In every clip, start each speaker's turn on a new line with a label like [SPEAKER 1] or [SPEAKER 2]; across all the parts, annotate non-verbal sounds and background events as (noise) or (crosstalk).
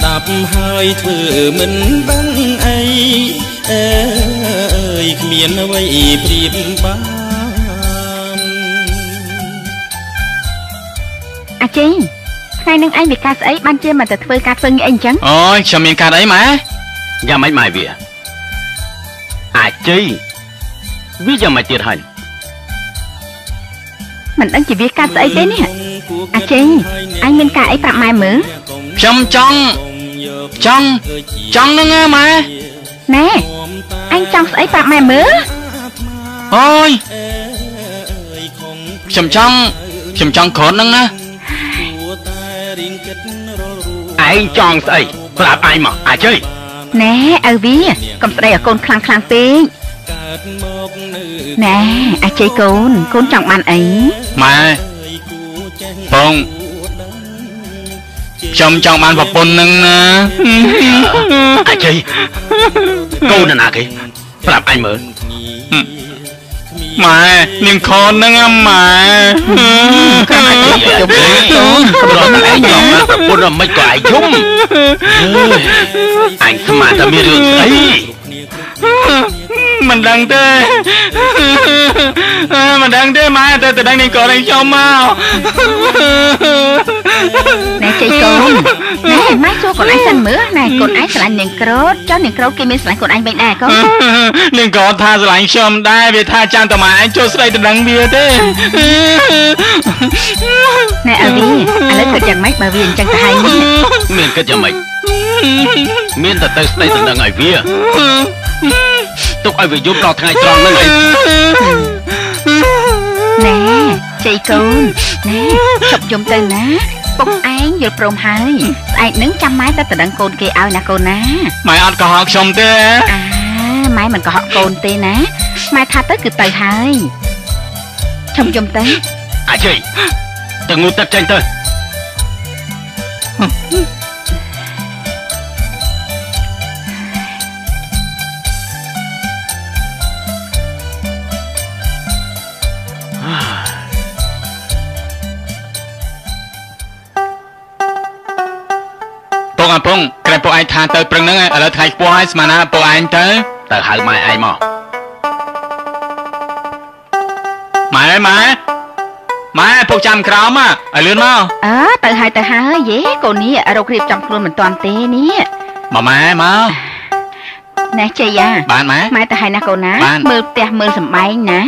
[SPEAKER 1] ស្ដាប់ហើយធ្វើមិនដឹងអីអើយគ្មានអ្វីប្រៀបបាន
[SPEAKER 2] អាចេងថ្ងៃនឹងឯងវាការស្អីបានជាមកតែធ្វើការធ្វើងារអីអញ្ចឹង
[SPEAKER 3] អូយខ្ញុំមានកាតអីម៉ែ
[SPEAKER 4] យ៉ាងម៉េចម៉ែវាអាចជ័យវាយ៉ាងម៉េចទៀតហើយ
[SPEAKER 2] មិនដឹងជាវាការស្អីទេនេះអាចេងអញមានការអីប្រាប់ម៉ែមើល
[SPEAKER 3] ខ្ញុំចង់ ចង់ចង់ហ្នឹងណាម៉ែ
[SPEAKER 2] ណែអញចង់ស្អីប្រាប់ម៉ែមើល
[SPEAKER 3] អូយខ្ញុំចង់ខ្ញុំចង់ក្រត់ហ្នឹងណា
[SPEAKER 4] ឯងចង់ស្អីប្រាប់ឯងមកអាចជ័យ
[SPEAKER 2] ណែឪវាកុំស្ដីឲ្យកូនខ្លាំងខ្លាំងពេកណែអាចេយកូនកូនចង់បានអី
[SPEAKER 3] ម៉ែបង ខ្ញុំចង់បានប្រពន្ធហ្នឹងណា
[SPEAKER 4] អាចជ័យកូនណាគេប្រាប់ឯងមើល
[SPEAKER 3] ម៉ែនាងខនហ្នឹងណាម៉ែ
[SPEAKER 4] ចាំអាចជ័យកូនប្រត់តែឯងយកមកប្រពន្ធមិនក៏ឯងយំអញស្មានតែមានរឿងស្អី
[SPEAKER 3] មិនដឹងទេមិនដឹងទេម៉ែតែតែដឹងនាងខនឲ្យខ្ញុំមក
[SPEAKER 2] ណែជ័យកូនណែម៉ែសួរកូនឯងសិនមើលណែកូនឯងស្រឡាញ់នាងក្រូតចុះនាងក្រូតគេមានស្រឡាញ់កូនឯងវិញដែរកូន
[SPEAKER 3] នាងក៏ថាស្រឡាញ់ខ្ញុំដែរវាថាចាំតែម៉ែឯងចូលស្ដីទៅដឹងវាទេ
[SPEAKER 2] ណែឪវាឥឡូវគិតយ៉ាងម៉េចបើវាអញ្ចឹងទៅហើយនេះ
[SPEAKER 4] មានគិតយ៉ាងម៉េចមានតែទៅស្ដីទៅនឹងឲ្យវា ទុកឲ្យវាយំដល់ថ្ងៃត្រង់ហ្នឹងអី
[SPEAKER 2] ណែជ័យកូនណែជប់យំទៅណាពុកឯងយល់ព្រមហើយស្អែកនឹងចាំម៉ែទៅតដឹងកូនគេឲ្យណាកូនណា
[SPEAKER 3] ម៉ែអត់កុហកខ្ញុំទេ
[SPEAKER 2] អាម៉ែមិនកុហកកូនទេណាម៉ែថាទៅគឺទៅហើយឈប់យំទៅ
[SPEAKER 4] អាចជ័យទៅងូតទឹកចេញទៅ
[SPEAKER 3] ពុ អពងក្រែពុកឯងថាទៅព្រឹងហ្នឹងឥឡូវថ្ងៃខ្ពស់ហើយស្មានណាពុកឯងទៅ
[SPEAKER 4] ទៅហៅម៉ែឯងមក
[SPEAKER 3] ម៉ែម៉ែម៉ែពុកចាំក្រោមឲ្យលឿនមក
[SPEAKER 2] អើទៅហើយទៅហើយយេកូននេះរករៀបចំខ្លួនមិនទាន់ទេនេះ
[SPEAKER 3] មកម៉ែមក
[SPEAKER 2] ណែជ័យយ៉ា
[SPEAKER 3] បានម៉ែ
[SPEAKER 2] ម៉ែទៅហើយណាកូនណា
[SPEAKER 3] បាន
[SPEAKER 2] មើលផ្ទះមើលសំបែងណា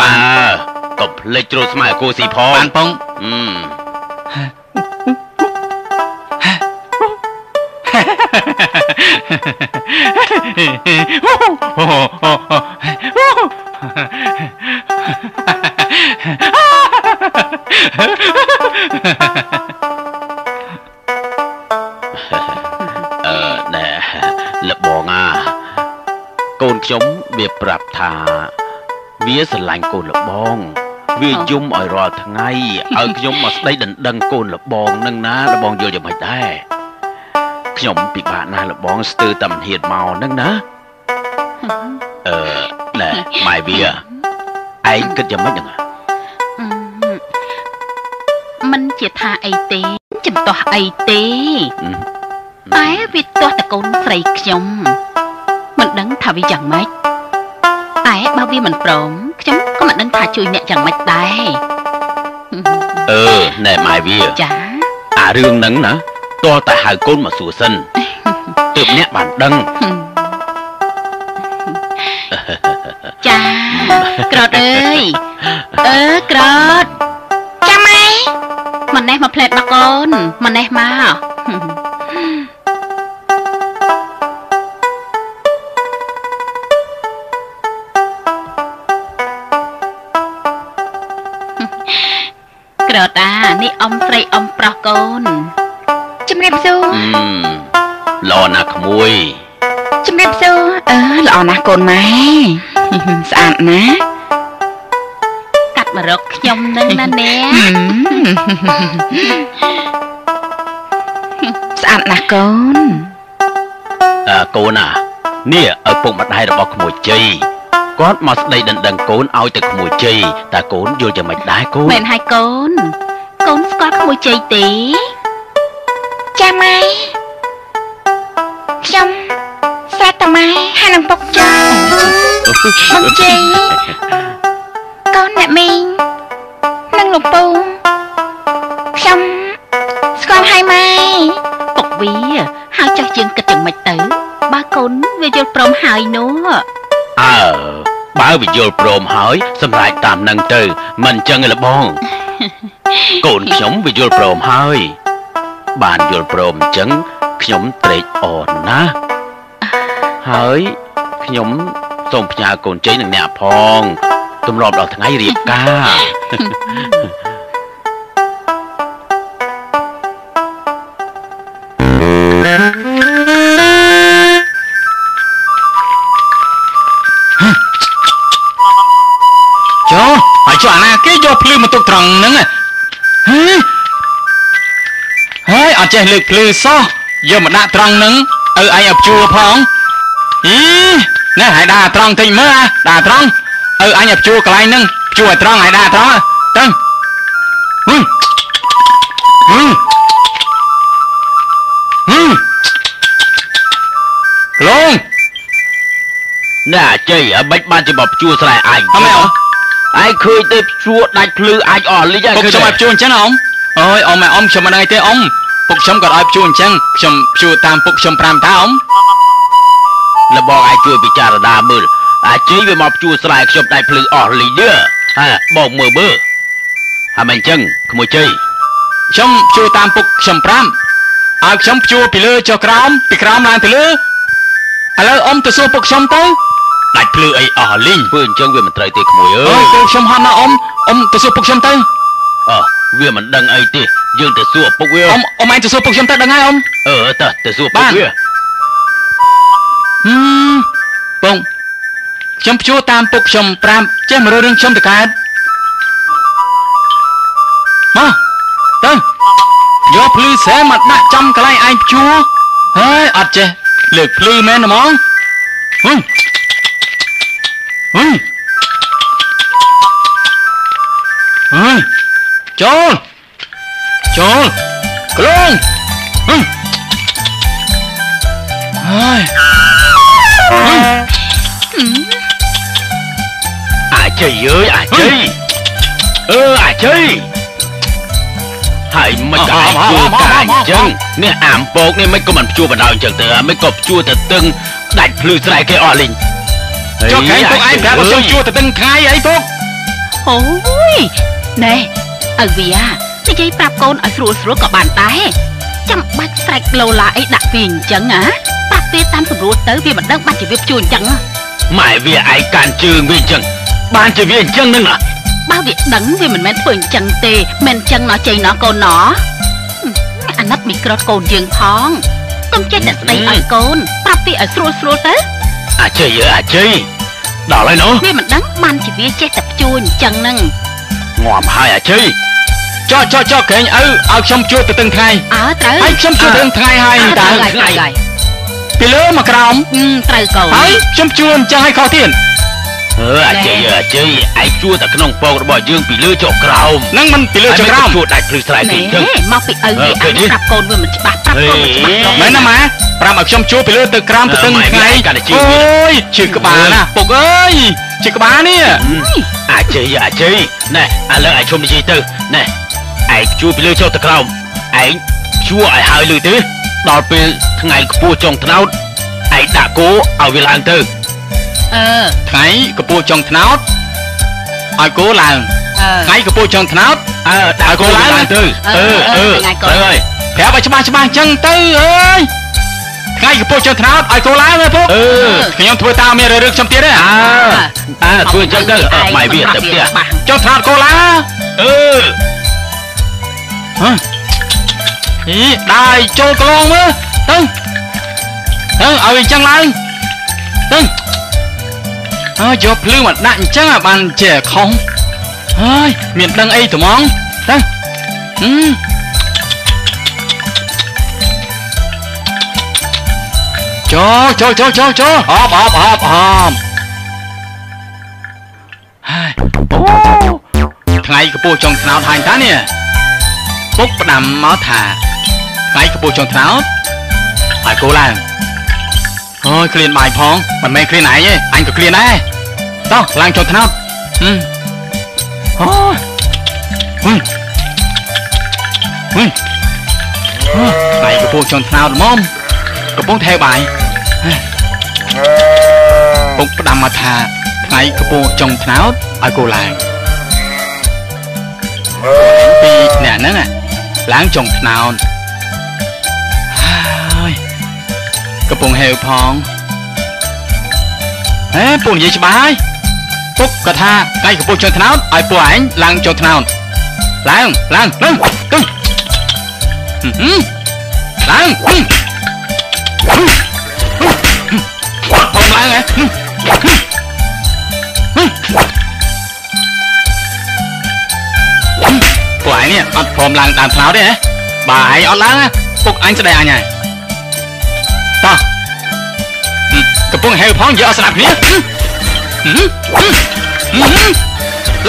[SPEAKER 4] បើកុំភ្លេចជ្រូតស្មៅឲ្យគូស៊ីផង
[SPEAKER 3] បានពង
[SPEAKER 4] អឺ អឺណែលបងអាកូនខ្ញុំវាប្រាប់ថា វាស្រឡាញ់កូនលបង វាយំឲ្យរាល់ថ្ងៃឲ្យខ្ញុំមកស្ដីដណ្ដឹងកូនលបងនឹងណាលបងយល់យ៉ាងម៉េចដែរ ខ្ញុំពិបាកណាស់លបងស្ទើរតែមិនហ៊ានមកនឹងណាអឺណែម៉ែវាឯងគិតយ៉ាងម៉េចហ្នឹង
[SPEAKER 2] មិនជាថាអីទេចំទាស់អីទេតែវាទាស់តែកូនស្រីខ្ញុំមិនដឹងថាវាយ៉ាងម៉េចតែបើវាមិនព្រមខ្ញុំក៏មិនដឹងថាជួយអ្នកយ៉ាងម៉េចដែរ
[SPEAKER 4] អឺណែម៉ែវា
[SPEAKER 2] ចា
[SPEAKER 4] អារឿងហ្នឹងណា តោះតែហៅកូនមកសួរសិនទើបអ្នកបានដឹង
[SPEAKER 2] ចាក្រតអើយអឺក្រតចាំម៉ែម៉ណេះមកផ្លែតមកកូនម៉ណេះមកក្រតានេះអ៊ំស្រីអ៊ំប្រុសកូន ជំរាបសួរ
[SPEAKER 4] អឺល្អណាស់ក្មួយ
[SPEAKER 2] ជំរាបសួរអឺល្អណាស់កូនម៉ែស្អាតណាស់កាត់មករកខ្ញុំនឹងណាអ្នកស្អាតណាស់កូន
[SPEAKER 4] អើកូនណានេះឪពុកម្ដាយរបស់ក្មួយជ័យគាត់មកស្ដីដណ្ដឹងកូនឲ្យទៅក្មួយជ័យតើកូនយល់យ៉ាងម៉េចដែរកូន
[SPEAKER 2] មែនហើយកូនកូនស្គាល់ក្មួយជ័យទេ ចាម៉ែម៉ែហើយនឹងពុកចាបងជ័យកូនអ្នកមីងនិងលោកពូខ្ញុំស្គាល់ហើយម៉ែ
[SPEAKER 5] ពុកវាហើយចាស់យើងគិតយ៉ាងម៉េចទៅ បើកូនវាយល់ព្រមហើយនោះ
[SPEAKER 4] អើបើវាយល់ព្រមហើយ សម្រេចតាមនឹងទៅ មិនចឹងទេលបងកូនខ្ញុំវាយល់ព្រមហើយ បានយល់ព្រមអញ្ចឹងខ្ញុំត្រេកអរណាស់ហើយខ្ញុំសូមផ្ញើកូនជ័យនឹងអ្នកផងទម្រាំដល់ថ្ងៃរៀបការ
[SPEAKER 3] ចុះហើយចុះអាណាគេយកភ្លឺមកទុកត្រង់ហ្នឹង ចេះលើកភ្លឺសោះយកមកដាក់ត្រង់ហ្នឹងឪឯងឲ្យជួផងអីណែហើយដាក់ត្រង់តិចមើលដាក់ត្រង់ឪអញឲ្យជួកន្លែងហ្នឹងជួឲ្យត្រង់ហើយដាក់ត្រង់ទៅហឹមហឹមហឹមក្លង
[SPEAKER 4] ណែអាជ័យអ្បិចបានជាមកជួស្រែឯង
[SPEAKER 3] អមែអូ
[SPEAKER 4] ឯងឃើញទេជួដាច់ភ្លឺអាចអស់លីចហើយ
[SPEAKER 3] ពុកខ្ញុំឲ្យជួអញ្ចឹងណាអ៊ំអើយអ៊ំម៉ែអ៊ំខ្ញុំមិនដឹងអីទេអ៊ំ ពុកខ្ញុំក៏ឲ្យជួអញ្ចឹងខ្ញុំជួតាមពុកខ្ញុំ5តាអ៊ំ
[SPEAKER 4] លបងអាចជួយពិចារណាមើលអាជ័យវាមកជួស្រែខ្ញុំដាច់ភ្លឺអស់លីចយើហ่าបងមើលមើលហើយមិនអញ្ចឹងក្មួយជ័យ
[SPEAKER 3] ខ្ញុំជួតាមពុកខ្ញុំ5ឲ្យខ្ញុំជួពីលើចុះក្រោមពីក្រោមឡើងទៅលើឥឡូវអ៊ំទៅសួរពុកខ្ញុំទៅដាច់ភ្លឺអីអស់លីង
[SPEAKER 4] ធ្វើអញ្ចឹងវាមិនត្រូវទេក្មួយអើ
[SPEAKER 3] អើ
[SPEAKER 4] យ
[SPEAKER 3] យពុកខ្ញុំហត់ណាអ៊ំអ៊ំទៅសួរពុកខ្ញុំទៅ
[SPEAKER 4] អើវាមិនដឹងអីទេ យើងទៅសួរពុកវា
[SPEAKER 3] អ៊ំអ៊ំឯងទៅសួរពុកខ្ញុំទៅដឹងហើយអ៊ំ
[SPEAKER 4] អឺតើទៅសួរ
[SPEAKER 3] បា
[SPEAKER 4] ពុក
[SPEAKER 3] ន
[SPEAKER 4] វា
[SPEAKER 3] ហឹមបងខ្ញុំជួតាមពុកខ្ញុំ5ចេះមករករឿងខ្ញុំទៅកើតមកទៅយកភ្លឺស្រែមកដាក់ចំកន្លែងឯងជួហើយអត់ចេះលើកភ្លឺមែនហ្មងហឹមហឹមហឹមចូល ចូលក្លងហឹមហើយហឹម
[SPEAKER 4] អាជ័យអើយអាជ័យអឺអាជ័យហើយមិនក៏អាចជួការអញ្ចឹងនេះអាមពកនេះមិនក៏មិនជួបណ្ដោយអញ្ចឹងទៅមិនក៏ជួទៅទឹងដាច់ភ្លឺស្រែគេអស់លីង
[SPEAKER 3] ចុះកែពុកឯងប្រាប់ឲ្យខ្ញុំជួទៅទាំងថ្ងៃអីពុក
[SPEAKER 5] អូយណែឪវា និយាយប្រាប់កូនឲ្យស្រួលស្រួលក៏បានដែរចាំបាច់ស្រែកឡូឡាអីដាក់វាអញ្ចឹងហ៎ប្រាប់វាតាមស្រួលទៅវាមិនដឹងបាច់ជាវាជួអញ្ចឹងហ៎
[SPEAKER 4] ម៉ែវាឯងកាន់ជើងវាអញ្ចឹងបានជាវាអញ្ចឹងនឹងណា
[SPEAKER 5] បើវាដឹងវាមិនមែនធ្វើអញ្ចឹងទេមិនអញ្ចឹងណោះចេញណោះកូនណោះហឹមអាណិតមីក្រូតកូនយើងផងកុំចេះតែស្ដីឲ្យកូនប្រាប់វាឲ្យស្រួលស្រួលទៅ
[SPEAKER 4] អាជ័យអើយអាជ័យដល់ហើយនោះ
[SPEAKER 5] វាមិនដឹងបានជាវាចេះតែជួអញ្ចឹងហ្នឹង
[SPEAKER 4] ងាប់ហើយអាជ័យ
[SPEAKER 3] ចុះចុះចុះក្រែងឪឲ្យខ្ញុំជួទៅទាំងថ្ងៃ
[SPEAKER 5] អើត្រូវ
[SPEAKER 3] ហើយខ្ញុំជួទៅទាំងថ្ងៃហើយ
[SPEAKER 5] អើ
[SPEAKER 3] តើ
[SPEAKER 5] ត្រូវហើយត្រូវហើយ
[SPEAKER 3] ពីលើមកក្រោម
[SPEAKER 5] ហឹមត្រូវកូន
[SPEAKER 3] ហើយខ្ញុំជួអញ្ចឹងឲ្យខុសទៀត
[SPEAKER 4] អឺអាជ័យអើយអាជ័យឯងជួតែក្នុងពករបស់យើងពីលើចុះក្រោម
[SPEAKER 3] ហ្នឹងមិនពីលើចុះក្រោម
[SPEAKER 4] ជួដាច់ភ្លឺស្រែគេ
[SPEAKER 5] ណែ
[SPEAKER 4] អញ្ចឹង
[SPEAKER 5] មកពីឪវា
[SPEAKER 4] អឺឃើ
[SPEAKER 5] អា
[SPEAKER 3] Ờ,
[SPEAKER 4] ញទេ
[SPEAKER 5] ប្រាប់កូនវាមិនច្បាស់ប្រាប់កូនមិនច្បាស់
[SPEAKER 4] ហេ
[SPEAKER 3] មែនណាម៉ែប្រាប់ឲ្យខ្ញុំជួពីលើទៅក្រោមទៅ
[SPEAKER 4] អឺ
[SPEAKER 3] ទាំង
[SPEAKER 4] ម៉ែ
[SPEAKER 3] ថ្ងៃ
[SPEAKER 4] ម៉ែកាន់តែជឿ
[SPEAKER 3] អូយជឿក្បាលណាពុកអើយជឿក្បាលនេះ
[SPEAKER 4] អាជ័យអាជ័យណែឥឡូវឯងជុំនិយាយទៅណែ ឯងជួពីលើចុះទៅក្រោមឯងជួឲ្យហើយលឺទេដល់ពេលថ្ងៃខ្ពស់ចុងថ្នោតឯងដាក់គោឲ្យវាឡើងទៅ
[SPEAKER 5] អឺ
[SPEAKER 3] ថ្ងៃកពស់ចុងថ្នោតឲ្យគោឡើង
[SPEAKER 5] អឺ
[SPEAKER 3] ថ្ងៃកពស់ចុងថ្នោត
[SPEAKER 4] អើដាក់គោឡើងទៅ
[SPEAKER 5] អឺ
[SPEAKER 4] អឺ
[SPEAKER 5] អឺ
[SPEAKER 4] អឺ
[SPEAKER 5] ថ្ងៃកូន
[SPEAKER 4] ទៅហើយ
[SPEAKER 3] ប្រាប់ឲ្យច្បាស់ច្បាស់អញ្ចឹងទៅអើយថ្ងៃកពស់ចុងថ្នោតឲ្យគោឡើងហើយពុក
[SPEAKER 4] អឺ
[SPEAKER 3] ខ្ញុំធ្វើតាមមានរឿងខ្ញុំទៀតទេ
[SPEAKER 4] អើអើធ្វើអញ្ចឹងទៅអើម៉ៃវាទៅផ្ទះ
[SPEAKER 3] ចុងថ្នោតគោឡើង
[SPEAKER 4] អឺ
[SPEAKER 3] ហ៎អីដើរចូលកន្លងមើលទៅទៅឲ្យអញ្ចឹងឡើងទៅអើយកភ្លឺមកដាក់អញ្ចឹងអាបានជាខុសហើយមានដឹងអីត្មងទៅហឹមចូលចូលចូលចូលចូលអបអបអបអបហើយអូថ្ងៃកពស់ចុងថ្នោតហាញតានេះ ពុកផ្ដាំមកថាថ្ងៃកពស់ចុងថ្នោតឲ្យគោឡើងអូយឃ្លានបាយផងមិនមែនឃ្លានឯងទេអញក៏ឃ្លានដែរតោះឡើងចុះថ្នោតហឹមអូយហឹមហឹមអូដៃកំពុងចុងថ្នោតល្មមកំពុងថែបាយពុកផ្ដាំមកថាថ្ងៃកំពុងចុងថ្នោតឲ្យគោឡើងពីរអ្នកហ្នឹងណា ឡើងចុងថ្នោតហើយកំពុងហេវផងហេពូនិយាយច្បាស់ហើយពុកក៏ថាថ្ងៃកំពុងចុងថ្នោតឲ្យពួកឯងឡើងចុងថ្នោតឡើងឡើងឡើងទៅហឹមហឹមឡើងហឹ មហឹមផងឡើងហ៎ហឹមហឹមហឹមពួកឯងនេះអត់ព្រមឡើងដើមថ្នោតទេហ៎បើឯងអត់ឡើងណាពុកអញស្ដីអញហើយតោះហឹមកំពុងហេវផងយកអត់ស្ដាប់គ្នាហឹមហឹមហឹមហឹម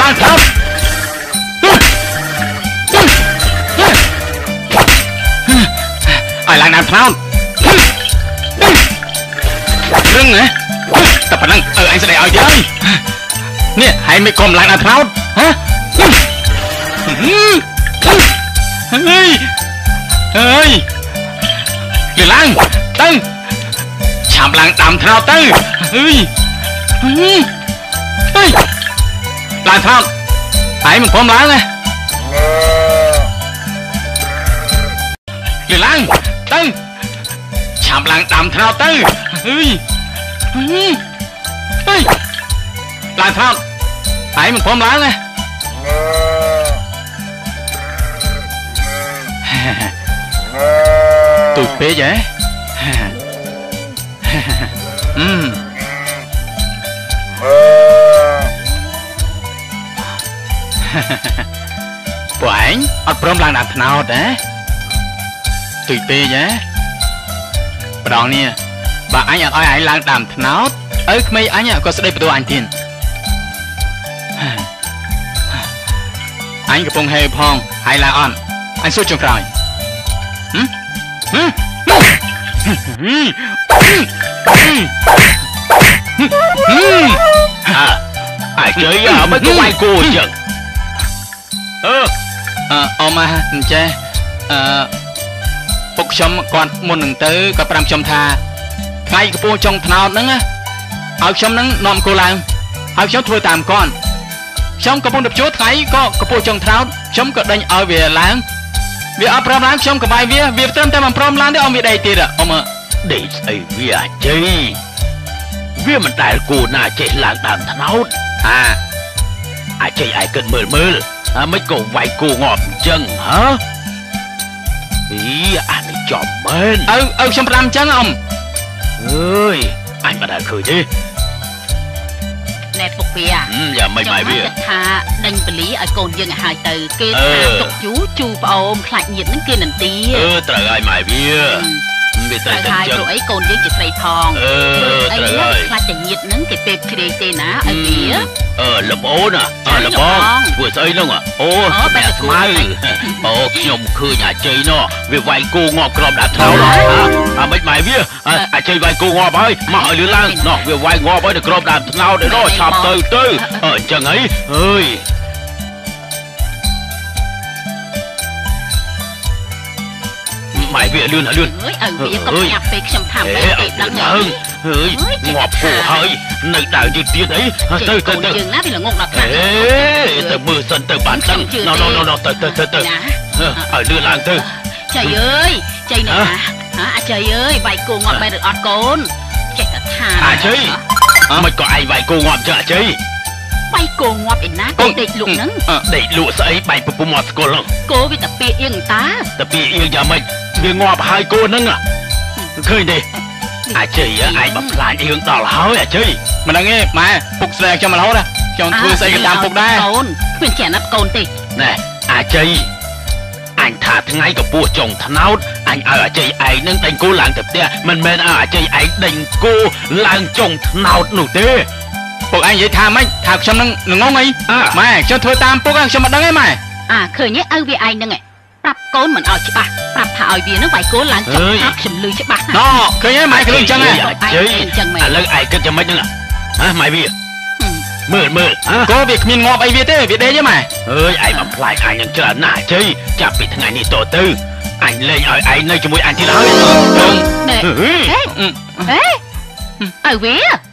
[SPEAKER 3] ឡើងថ្នោតហឹមហឹមហឹមឲ្យឡើងដើមថ្នោតហឹមហឹមរឹងណាតែប៉ុណ្ណឹងអើអញស្ដីឲ្យទៀតហើយនេះហើយមិនគុំឡើងដើមថ្នោតហ៎ហឹម ហើយហើយវាឡើងទៅឆាប់ឡើងដាំថ្នោតទៅហើយហើយឡើងថ្នោតហើយមិនព្រមឡើងទេវាឡើងទៅឆាប់ឡើងដាំថ្នោតទៅហើយហើយឡើងថ្នោតហើយមិនព្រមឡើងទេ ទូចពេកហ៎អឺពួកឯងអត់ព្រមឡើងដើមថ្នោតទេទូចពេកហ៎ប្រងនេះបើអញអត់ឲ្យឯងឡើងដើមថ្នោតឪក្មេងអញក៏ស្ដីបន្ទោអញទៀតអញកំពុងហេផងហើយឡើងអត់អញសួរចុងក្រោយ
[SPEAKER 4] អាចជ័យអាមិនក៏វាយគោអញ្ចឹងអឺ
[SPEAKER 3] អឺអមអញ្ចេះអឺពុកខ្ញុំគាត់មុននឹងទៅគាត់ប្រាប់ខ្ញុំថាថ្ងៃកំពុងចុងថ្នោតហ្នឹងណាឲ្យខ្ញុំហ្នឹងនាំគោឡើងហើយខ្ញុំធ្វើតាមគាត់ខ្ញុំកំពុងទៅជួថ្ងៃក៏កំពុងចុងថ្នោតខ្ញុំក៏ដេញឲ្យវាឡើង វាអត់ព្រមឡើងខ្ញុំក៏បាយវាវាត្រឹមតែមិនព្រមឡើងទេអមវាដេកទៀតអម
[SPEAKER 4] ដេកស្អីវាអាចជ័យវាមិនដែលគួរណាចេះឡើងដើមថ្នោតអាអាចជ័យឯងគិតមើលមើលអាមិនក៏វាយគោងាប់អញ្ចឹងហ៎អីអានេះចំមែន
[SPEAKER 3] ឪឪខ្ញុំផ្ដាំអញ្ចឹងអម
[SPEAKER 4] អើយអញមិនដែលឃើញទេ
[SPEAKER 5] ណែពុកវា
[SPEAKER 4] ហឹមយ៉ាមិនម៉ៃវា
[SPEAKER 5] គិតថាដេញបលីឲ្យកូនយើងឲ្យហើយទៅគេ
[SPEAKER 4] អឺ
[SPEAKER 5] ថាទុកជូរជូរប្អូនខ្លាចញាតហ្នឹងគេនន្ទា
[SPEAKER 4] អឺត្រូវហើយម៉ែវាវាត្រូវ
[SPEAKER 5] ត្រូវ
[SPEAKER 4] តែ
[SPEAKER 5] ហើយ
[SPEAKER 4] ចឹង
[SPEAKER 5] ព្រោះអីកូនយើងជាស្រីផង
[SPEAKER 4] អឺ
[SPEAKER 5] អី
[SPEAKER 4] ត្រូវ
[SPEAKER 5] ហ្នឹង
[SPEAKER 4] ហើយ
[SPEAKER 5] ខ្លាចតែញាតហ្នឹងគេពេបជ្រាយទេណាឲ្យវា
[SPEAKER 4] អឺលំអូនណាអើលំបង
[SPEAKER 5] លំបង
[SPEAKER 4] ធ្វើស្អីហ្នឹងអាអូ
[SPEAKER 5] អូបែ
[SPEAKER 4] បែ
[SPEAKER 5] ប
[SPEAKER 4] ស្មៅ
[SPEAKER 5] គួរ
[SPEAKER 4] អូខ្ញុំឃើញអាជ័យនោះវាវាយគោងាប់ក្របដាក់ថ្នោតហ៎អាមិនម៉ែវាអាអាជ័យវាយគោងាប់ហើយមកឲ្យលឿនឡើងនោះវាវាយងាប់ហើយទៅក្របដាក់ថ្នោតឯនោះឆាប់ទៅទៅអឺអញ្ចឹងហីអើយម៉ែវាលឿនលឿន
[SPEAKER 5] អើយឲ្យវាកុំញាប់ពេកខ្ញុំថា
[SPEAKER 4] អេ
[SPEAKER 5] បែប
[SPEAKER 4] អ
[SPEAKER 5] ទេ
[SPEAKER 4] ត់
[SPEAKER 5] ដឹង
[SPEAKER 4] ដឹង
[SPEAKER 5] ហើយ
[SPEAKER 4] ហើយងាប់គោហើយនៅដើរយឺតទៀតអីទៅ
[SPEAKER 5] ទៅ
[SPEAKER 4] ទៅ
[SPEAKER 5] ទៅ
[SPEAKER 4] ទៅ
[SPEAKER 5] យើងណាវាល្ងងដល់ខ្អេលាំង
[SPEAKER 4] ទៅមើលសិនទៅបានដឹងណូណូណូណូទៅទៅទៅទៅ
[SPEAKER 5] ណា
[SPEAKER 4] ឲ្យលឿនឡើងទៅ
[SPEAKER 5] ចៃអើយចៃណាហ៎អាចៃអើយវាយគោងាប់បែរឬអត់កូនចេះតែថា
[SPEAKER 4] អាជ័យមិនក៏ឯងវាយគោងាប់ចឹងអាជ័យ
[SPEAKER 5] វាយគោងាប់ឯណាកូនដេកលក់ហ្នឹង
[SPEAKER 4] ដេកលក់ស្អីបែកពពុះមកស្គាល់ហ្នឹង
[SPEAKER 5] គោវាតែពាកអៀងតា
[SPEAKER 4] តែពីអៀងយ៉ាងម៉េចវាងាប់ហើយគោហ្នឹងឃើញទេ អាជ័យឯងមកផ្លាញអៀងដល់ហើយអាជ័យ
[SPEAKER 3] មិនដឹងទេម៉ែពុកស្ដីឲ្យខ្ញុំរហូតណាខ្ញុំធ្វើស្អីក៏តាមពុកដែរ
[SPEAKER 5] កូនគ្មានចេះណាត់កូនទេ
[SPEAKER 4] ណែអាជ័យអញថាថ្ងៃកពស់ចុងថ្នោតអញឲ្យអាជ័យឯងនឹងដេញគោឡើងទៅផ្ទះមិនមែនឲ្យអាជ័យឯងដេញគោឡើងចុងថ្នោតនោះទេ
[SPEAKER 3] ពុកឯងនិយាយថាម៉េចថាខ្ញុំនឹងងងអី
[SPEAKER 4] អ่า
[SPEAKER 3] ម៉ែខ្ញុំធ្វើតាមពុកហ្នឹងខ្ញុំមិនដឹងទេម៉ែ
[SPEAKER 5] អាឃើញទេឪវាឯងហ្នឹងឯង ប្រាប់កូនមិនឲ្យច្បាស់ប្រាប់ថាឲ្យវានឹងវាយកូនឡើងចុះថាខ្ញុំលឺច្បាស់ណា
[SPEAKER 3] ណោឃើញហើយម៉ែក៏លឺអញ្ចឹងហ៎
[SPEAKER 4] ជ័យឥឡូវឯងគិតយ៉ាងម៉េចហ្នឹងហ៎ម៉ែវាមើលមើលហ៎
[SPEAKER 3] ក៏វាគ្មានងាប់អីវាទេវាដេកទេម៉ែ
[SPEAKER 4] អើយឯងបំផ្លាញអញនឹងច្រើនណាស់ជ័យចាប់ពីថ្ងៃនេះតទៅអញលែងឲ្យឯងនៅជាមួយអញទៀតហើយ
[SPEAKER 5] ណែ
[SPEAKER 4] ហឺ
[SPEAKER 5] ហេហេឲ្យវា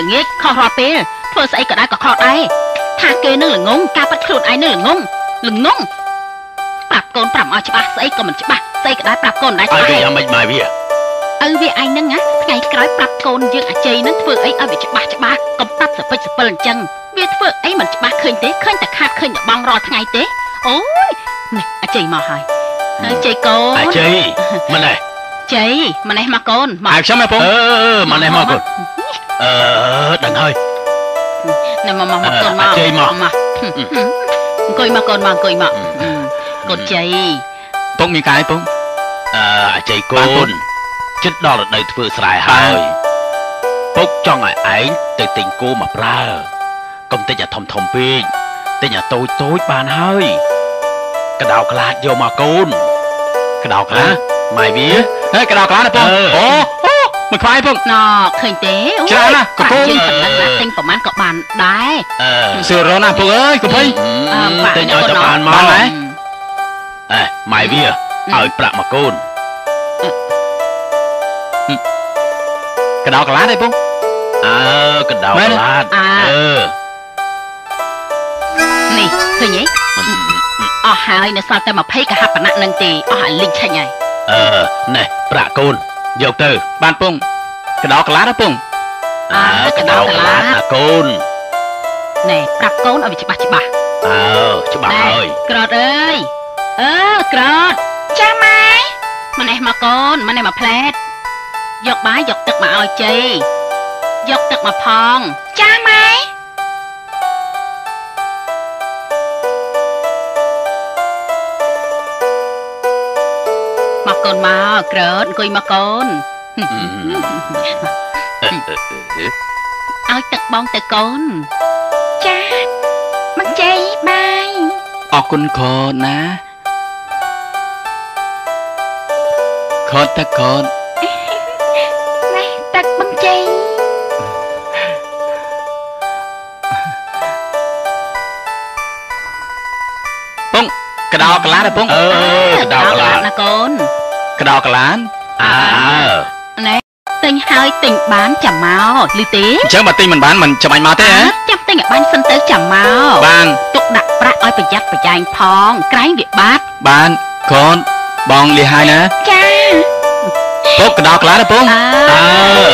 [SPEAKER 5] ល្ងាចខុសរាល់ពេលធ្វើស្អីក៏ដែរក៏ខុសដែរថាគេនឹងល្ងងការប៉ັດខ្លួនឯងនឹងល្ងងល្ងងប្រាប់កូនប្រាប់ឲ្យច្បាស់ស្អីក៏មិនច្បាស់ស្អីក៏ដែរប្រាប់កូនមិនដែរ
[SPEAKER 4] ឲ្យ
[SPEAKER 5] ច្បាស់
[SPEAKER 4] វាយ៉ាងម៉េចម៉ែវា
[SPEAKER 5] ឪវាឯងហ្នឹងណាថ្ងៃក្រោយប្រាប់កូនយើងអាជ័យហ្នឹងធ្វើអីឲ្យវាច្បាស់ច្បាស់កុំប្រាប់សពិចសពិលអញ្ចឹងវាធ្វើអីមិនច្បាស់ឃើញទេឃើញតែខាតឃើញតែបងរាល់ថ្ងៃទេអូយនេះអាជ័យមកហើយហើយជ័យកូន
[SPEAKER 4] អាជ័យម៉ណែ
[SPEAKER 5] ជ័យម៉ណេះមកកូនមក
[SPEAKER 3] ឲ្យខ្ញុំហ៎ពង
[SPEAKER 4] អឺម៉ណែមកកូនអឺដឹងហើយ
[SPEAKER 5] ណែមកមកមកកូនមក
[SPEAKER 4] អាជ័យមក
[SPEAKER 5] មកអង្គុយមកកូនមកអង្គុយមកកូនជ័យ
[SPEAKER 3] ពងមានកាយពង
[SPEAKER 4] អឺអាជ័យកូ
[SPEAKER 3] បានពុ
[SPEAKER 4] ន
[SPEAKER 3] ត
[SPEAKER 4] ចិត្តដល់រដូវធ្វើស្រែហើយពុកចង់ឲ្យឯងទៅទិញគោមកប្រើកុំទិញអាធំធំពេកទិញអាតូចតូចបានហើយកដោក្លាតយកមកកូន
[SPEAKER 3] កដោខ្លះ
[SPEAKER 4] ម៉ែវា
[SPEAKER 3] ហេកដោខ្លះណាពង
[SPEAKER 4] អឺ
[SPEAKER 3] អូអូមួយខ្វាយពង
[SPEAKER 5] ណឃើញទេអូ
[SPEAKER 3] ច្រើនណាស់កកូន
[SPEAKER 5] យើងប៉ុណ្ណឹងណាទិញប្រហែលក៏បានដែរ
[SPEAKER 4] អឺ
[SPEAKER 3] សឿរណាពងអើយកុំភ័យ
[SPEAKER 5] អឺបាទ
[SPEAKER 4] ទិញឲ្យទៅបានមក
[SPEAKER 3] បានហើយ
[SPEAKER 4] អេម៉ែវាឲ្យប្រាក់មកកូន
[SPEAKER 3] កដោខ្លះទេពង
[SPEAKER 4] អើកដោ
[SPEAKER 3] មែ
[SPEAKER 4] ក្ន
[SPEAKER 3] ទេ
[SPEAKER 4] លាត
[SPEAKER 5] អា
[SPEAKER 4] អឺ
[SPEAKER 5] នេះឃើញទេអស់ហើយនៅសល់តែ20កហបណៈនឹងទេអស់ហើយលីងឆេញហើយ
[SPEAKER 4] អឺណែប្រាក់កូនយកទៅ
[SPEAKER 3] បានពងកដោខ្លះទេពង
[SPEAKER 4] អើកដោក្លាតណាកូន
[SPEAKER 5] ណែប្រាប់កូនឲ្យវាច្បាស់ច្បាស់
[SPEAKER 4] អើច្បាស់ហើយ
[SPEAKER 5] ក្រតអើយអឺក្រត
[SPEAKER 2] ចាម៉ែ
[SPEAKER 5] ម្នេះមកកូនម្នេះមកផ្លែតយកបាយយកទឹកមកឲ្យជ័យយកទឹកមកផង
[SPEAKER 2] ចាម៉ែ
[SPEAKER 5] កកូនមកក្រតអង្គុយមកកូនឲ្យទឹកបងទៅកូន
[SPEAKER 2] ចាបងជ័យបាយ
[SPEAKER 3] អរគុណខតណាខតតខត
[SPEAKER 2] ណែទឹកបងជ័យ
[SPEAKER 3] ពងកដោខ្លះទេពង
[SPEAKER 4] អឺកដោក្លាត
[SPEAKER 5] ណាកូន ក
[SPEAKER 3] ដោក្លាន
[SPEAKER 4] អើ
[SPEAKER 5] ណែទិញហើយទិញបានចាំមកឮទេ
[SPEAKER 3] អញ្ចឹងបើទិញមិនបានមិនចាំបាញ់មកទេហ៎
[SPEAKER 5] ចាំទិញឲ្យបានសិនទៅចាំមក
[SPEAKER 3] បាន
[SPEAKER 5] ទុកដាក់ប្រាក់ឲ្យប្រយ័ត្នប្រយែងផងក្រែងវាបាត់
[SPEAKER 3] បានខតបងលីហើយណា
[SPEAKER 2] ចា
[SPEAKER 3] ពុកកដោខ្លះទេពង
[SPEAKER 5] អើ
[SPEAKER 4] អើ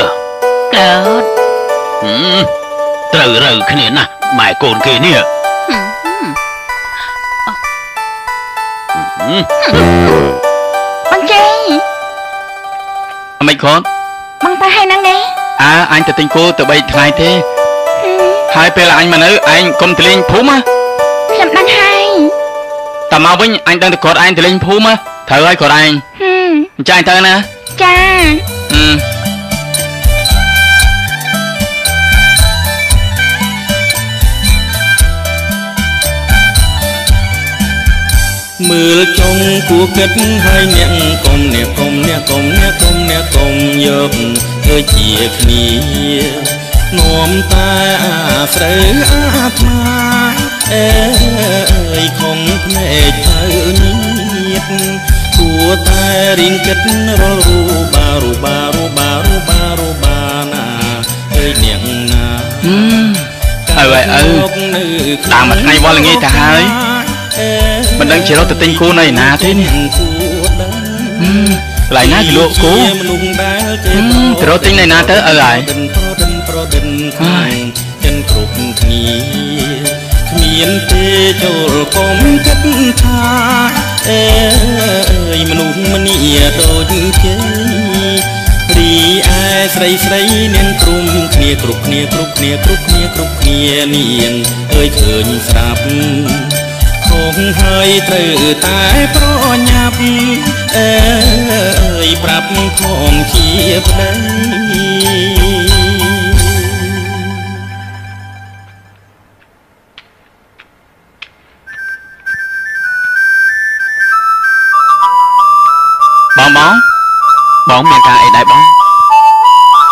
[SPEAKER 5] ក្រត
[SPEAKER 4] ហឹមត្រូវរើគ្នាណាស់ម៉ែកូនគេនេះ
[SPEAKER 5] ហឹម
[SPEAKER 4] ហឹម
[SPEAKER 2] បងជ័យ
[SPEAKER 3] អមិនខត
[SPEAKER 2] បងទៅហើយហ្នឹងទេ
[SPEAKER 3] អើអញទៅទិញគោទៅ3ថ្ងៃទេ
[SPEAKER 2] ហឹម
[SPEAKER 3] ហើយពេលអញមកនៅឯងកុំទៅលេងភូមិណា
[SPEAKER 2] ខ្ញុំដឹងហើយ
[SPEAKER 3] តើមកវិញអញដឹងតែគាត់ឯងទៅលេងភូមិណាត្រូវហើយគាត់ឯង
[SPEAKER 2] ហឹម
[SPEAKER 3] អញ្ចឹងទៅណា
[SPEAKER 2] ចា
[SPEAKER 3] អឺ
[SPEAKER 1] មើលចុងគួគិតហើយអ្នក កុំអ្នកកុំអ្នកកុំអ្នកកុំអ្នកកុំយកធ្វើជាគ្នានាំតែអាស្រូវអាត្មាអើយខំភ្នែកទៅនៀតគួរតែរៀងគិតរលរូបារូបារូបារូបារូបាណាអើយអ្នកណា
[SPEAKER 3] ហឹមអើអើអើដើមមួយថ្ងៃវល់ល្ងាចទៅហើយមិនដឹងជារត់ទៅទិញគោនៅឯណាទេនេះ
[SPEAKER 1] គួរដឹង
[SPEAKER 3] ហឹម កន្លែងណាគេលក់គោ
[SPEAKER 1] ជាមនុស្សដែលគេ
[SPEAKER 3] ហឹមទៅរត់ទិញនៅណាទៅឪហើយ
[SPEAKER 1] ប្រដិនប្រដិនប្រដិនខ្មែរចិនគ្រប់គ្នាគ្មានទេចូលកុំគិតថាអើយមនុស្សម្នីដូចជ័យរីឯស្រីស្រីនាងក្រុមគ្នាគ្រប់គ្នាគ្រប់គ្នាគ្រប់គ្នាគ្រប់គ្នានាងអើយឃើញស្រាប់ ខគង់ហើយត្រូវតែប្រញាប់អើយប្រាប់ផងជាប្តី
[SPEAKER 3] បងបង
[SPEAKER 4] បងមានការអីដែរបង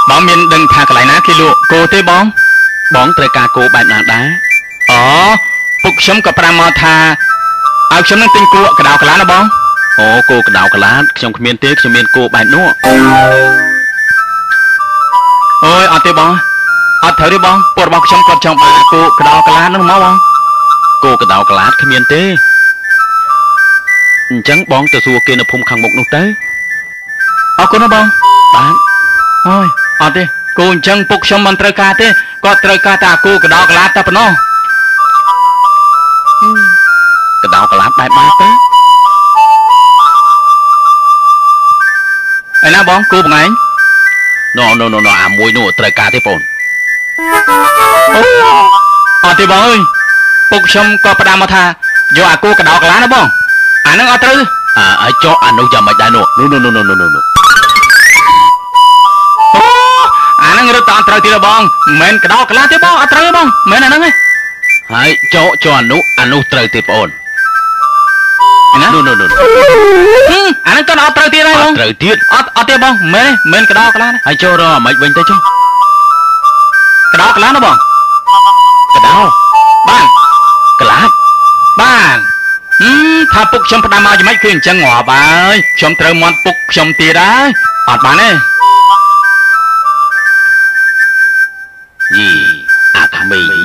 [SPEAKER 3] បងមានដឹងថាកន្លែងណាគេលក់គោទេបង
[SPEAKER 4] បងត្រូវការគោបែបណាដែរ
[SPEAKER 3] អូ ពុកខ្ញុំក៏ប្រាំមកថាឲ្យខ្ញុំនឹងទិញគោកដោកន្លាណាបង
[SPEAKER 4] អូគោកដៅកលាតខ្ញុំគ្មានទេខ្ញុំមានគោបែបនោះ
[SPEAKER 3] អូយអត់ទេបងអត់ត្រូវទេបងពួករបស់ខ្ញុំគាត់ចង់បានគោកដោកន្លានឹងមកបង
[SPEAKER 4] គោកដៅកលាតគ្មានទេអញ្ចឹងបងទៅសួរគេនៅភូមិខាងមុខនោះទៅ
[SPEAKER 3] អរគុណណាបង
[SPEAKER 4] បាទ
[SPEAKER 3] អូយអត់ទេគោអញ្ចឹងពុកខ្ញុំមិនត្រូវការទេគាត់ត្រូវការតែអាគោកដោកន្លាតែប៉ុណ្ណោះ
[SPEAKER 4] កដៅកលាតបែបណាទៅ
[SPEAKER 3] ឯណាបងគោបងឯង
[SPEAKER 4] ណូណូណូណូអាមួយនោះត្រូវការទេបង
[SPEAKER 3] អូអត់ទេបងអើយពុកខ្ញុំក៏ផ្ដាំមកថាយកអាគោកដោកន្លាណាបងអានឹងអត់ត្រូវទេ
[SPEAKER 4] អាឲ្យចុះអានោះយ៉ាងម៉េចដែរនោះនោះនោះនោះនោះនោះនោះ
[SPEAKER 3] អូអាហ្នឹងរត់តអត់ត្រូវទៀតទេបងមិនមែនកដោកន្លាទេបងអត់ត្រូវទេបងមិនមែនអាហ្នឹងទេ
[SPEAKER 4] ហើយចុះចុះអានោះអានោះត្រូវទេបង
[SPEAKER 3] ឯណា
[SPEAKER 4] នោះនោះនោះ
[SPEAKER 3] ហឹមអាហ្នឹងក៏អត់ត្រូវទៀតដែរ
[SPEAKER 4] អ
[SPEAKER 3] បង
[SPEAKER 4] ត់ត្រូវទៀត
[SPEAKER 3] អត់អត់ទេបងមិនមែនទេមិនមែនកដោកន្លាទេ
[SPEAKER 4] ហើយចុះរកអាម៉េចវិញទៅចុះ
[SPEAKER 3] កដោកន្លាណាបង
[SPEAKER 4] កដៅ
[SPEAKER 3] បាន
[SPEAKER 4] កលាត
[SPEAKER 3] បានហឹមថាពុកខ្ញុំផ្ដាំមកយ៉ាងម៉េចគឺអញ្ចឹងងាប់ហើយខ្ញុំត្រូវមន់ពុកខ្ញុំទៀតហើយអត់បានទេ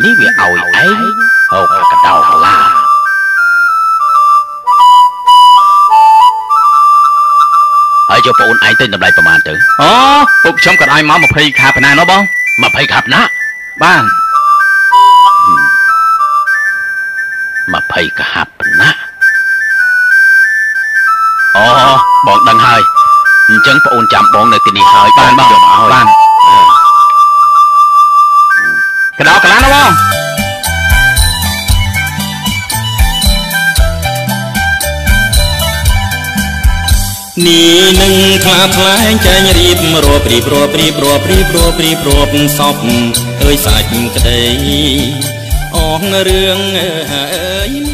[SPEAKER 4] នេះវាឲ្យឯងហូបអាកដៅកលាតហើយចុះបងឯងទិញតម្លៃប្រហែលទៅ
[SPEAKER 3] អូពុកខ្ញុំក៏ឲ្យមក20ខាប៉ុណ្ណាណោះបង
[SPEAKER 4] 20ខាប់ណា
[SPEAKER 3] បាន
[SPEAKER 4] 20កាប់ណាអូបងដឹងហើយអញ្ចឹងបងចាំបងនៅទីនេះហើយ
[SPEAKER 3] បានបង
[SPEAKER 4] យកមកឲ្យ
[SPEAKER 3] បាន កដោកន្លាណាបង
[SPEAKER 1] នេះនឹងខ្លាផ្លែងចែងរៀបរាប់រៀបរាប់រៀបរាប់រៀបរាប់រៀបរាប់សពអើយសាច់ក្តីអងរឿងអើយ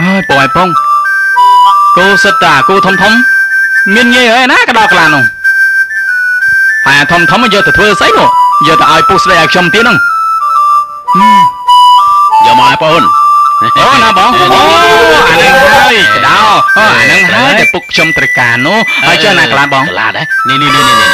[SPEAKER 3] ហើយបងឯងបងគោសិតតាគោធំធំ មានងាយហើយណាកដោកន្លានោះហើយអាធំធំយកទៅធ្វើស្អីនោះយកទៅឲ្យពុះស្ដីឲ្យខ្ញុំទៀតហ្នឹងហឹម
[SPEAKER 4] យកមកឲ្យបង
[SPEAKER 3] អូណាបងអូអាហ្នឹងហើយកដោអូអាហ្នឹងហើយដែលពុកខ្ញុំត្រូវការនោះហើយចុះណាកន្លាបង
[SPEAKER 4] កលាដែរនេះនេះនេះនេះនេះ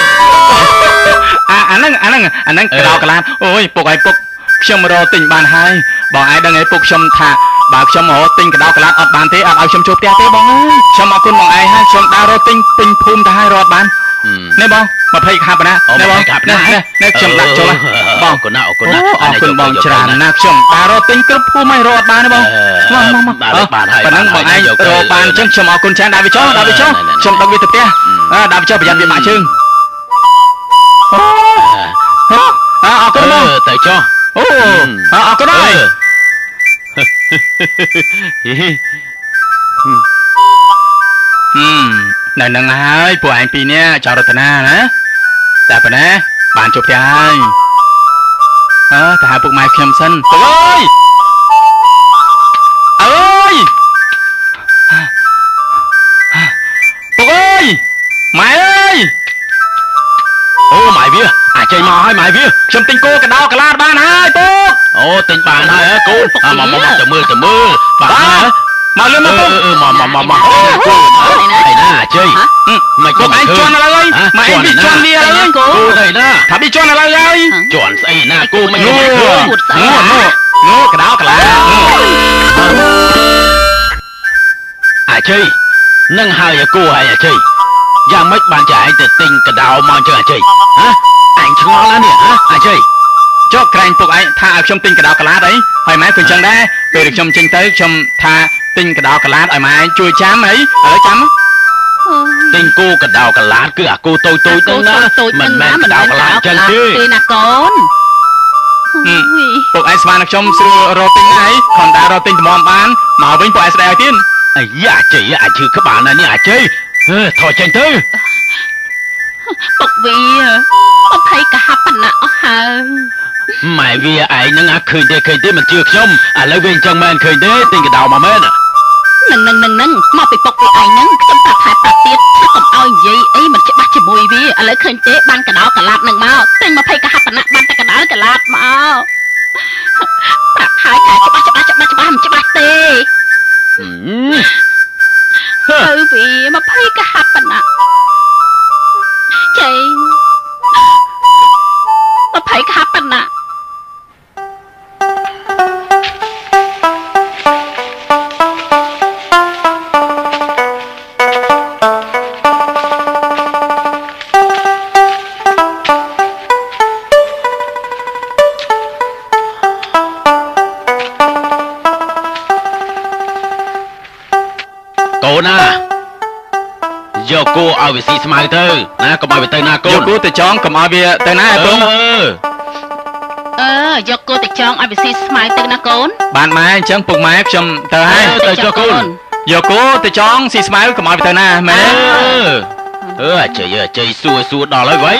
[SPEAKER 3] អាអាហ្នឹងអាហ្នឹងអាហ្នឹងកដោកន្លាអូយពុកឲ្យពុកខ្ញុំរកទិញបានហើយបងឯងដឹងឯងពុកខ្ញុំថា បើខ្ញុំរកទិញកដោកន្លាអត់បានទេអត់ឲ្យខ្ញុំចូលផ្ទះទេបងអើយខ្ញុំអរគុណបងឯងហើយខ្ញុំដើររកទិញពេញភូមិទៅហើយរត់បាននេះបង20ខាប់ណា
[SPEAKER 4] អូ
[SPEAKER 3] នេះបង
[SPEAKER 4] 20ខាប់ណា
[SPEAKER 3] នេះនេះខ្ញុំដាក់ចូលហើយប
[SPEAKER 4] បងងគុណណាអរគុណណា
[SPEAKER 3] អរគុណបងច្រើនណាស់ខ្ញុំដើររត់ទិញគ្រប់ភូមិហើយរត់បានទេបងមកមកមក
[SPEAKER 4] បានបានហើយ
[SPEAKER 3] ប៉ណ្ណឹងបងឯង
[SPEAKER 4] យកទៅ
[SPEAKER 3] រកបានអញ្ចឹងខ្ញុំអរគុណច្រើនដាក់វាចុះដាក់វាចុះខ្ញុំដឹកវាទៅផ្ទះអើដាក់វាចុះប្រយ័ត្នវាបាក់ជើងអូអរគុណបង
[SPEAKER 4] ទៅចុះ
[SPEAKER 3] អូអរគុណហើយហឹម នៅនឹងហើយពួកឯងពីរនាក់ចៅរតនាណាតែប៉ុណ្ណាបានជួបផ្ទះហើយអើទៅហៅពុកម៉ែខ្ញុំសិនពុកអើយអើយពុកអើយម៉ែអើយ
[SPEAKER 4] អូម៉ៃវា អាចចេញមកហើយម៉ៃវា
[SPEAKER 3] ខ្ញុំទិញគោកដោកលាតបានហើយពុក
[SPEAKER 4] អូទិញបានហើយហ៎កូនអាមកមកទៅមើលទៅមើលបានហើយ
[SPEAKER 3] មកលឿន
[SPEAKER 4] អឺ
[SPEAKER 3] មកពុក
[SPEAKER 4] អឺមកមកមកមកគូអីណាជ័យមិន
[SPEAKER 3] ពុកឯងជន់ឥឡូវហើយម៉ែឯងពីជន់នេះឥឡូវហើយ
[SPEAKER 4] គូអីណា
[SPEAKER 3] ថាពីជន់ឥឡូវហើយ
[SPEAKER 4] ជន់ស្អីណាគូមិន
[SPEAKER 3] នោះ
[SPEAKER 4] ឃើញ
[SPEAKER 3] នោះនោះនោះកដោកលា
[SPEAKER 4] អាជ័យនឹងហើយអាគូហើយអាជ័យយ៉ាងម៉េចបានជាឯងទៅទិញកដោមកចឹងអាជ័យហ៎ អញឆ្ងល់ណាស់នេះហ៎អាជ័យ
[SPEAKER 3] ចុះក្រែងពុកឯងថាឲ្យខ្ញុំទិញកដោកឡាតអីហើយម៉ែក៏អញ្ចឹងដែរពេលដែលខ្ញុំចេញទៅខ្ញុំថាទិញកដោកឡាតឲ្យម៉ែជួយចាំអីឥឡូវចាំ
[SPEAKER 4] ទិញគូកដោកឡាតគឺអាគូតូចតូចទៅណា
[SPEAKER 5] តូច
[SPEAKER 4] មិនមែនកដោកឡាតចឹងទេ
[SPEAKER 5] ទេណាកូន
[SPEAKER 3] ហឹមពុកឯងស្មានតែខ្ញុំស្រួលរកទិញណាអីខំដាររកទិញត្មមបានមកវិញពុកឯងស្ដីឲ្យទៀត
[SPEAKER 4] អាយ៉ាអាជ័យអាឈឺក្បាលណាស់នេះអាជ័យហឺថយចេញទៅ
[SPEAKER 5] ពុកវា 20កហបណៈអស់ហើយ
[SPEAKER 4] ម៉ែវាឯងនឹងអាឃើញទេឃើញទេមិនជឿខ្ញុំឥឡូវវាអញ្ចឹងមែនឃើញទេទិញកដោមកមែន
[SPEAKER 5] នឹងនឹងនឹងនឹងមកពីពុកវាឯងហ្នឹងខ្ញុំប្រាប់ថែប្រាប់ទៀតថាកុំឲ្យនិយាយអីមិនច្បាស់ជាមួយវាឥឡូវឃើញទេបានកដោកឡាតនឹងមកទិញ20កហបណៈបានតែកដោកឡាតមកប្រាប់ហើយថាច្បាស់ច្បាស់ច្បាស់ច្បាស់មិនច្បាស់ទេ
[SPEAKER 4] ហឹម
[SPEAKER 5] ទៅវា20កហបណៈចេញ 20កហបណៈ
[SPEAKER 4] កូ គោឲ្យវាស៊ីស្មៅទៅណាកុំឲ្យវាទៅណាកូ
[SPEAKER 3] យក
[SPEAKER 4] ន
[SPEAKER 3] គូទៅចងកុំឲ្យវាទៅណាឯង
[SPEAKER 4] អ
[SPEAKER 3] ពងឺ
[SPEAKER 5] អឺយកគោទៅចងឲ្យវាស៊ីស្មៅទៅណាកូន
[SPEAKER 3] បានម៉ែអញ្ចឹងពុកម៉ែខ្ញុំទៅហើយ
[SPEAKER 4] ទៅចុះកូន
[SPEAKER 3] យកគូទៅចងស៊ីស្មៅកុំឲ្យវាទៅណាមែ
[SPEAKER 4] អ
[SPEAKER 3] នទេឺ
[SPEAKER 4] អឺអាជ័យអាជ័យសួរសួរដល់ហើយវ៉ៃ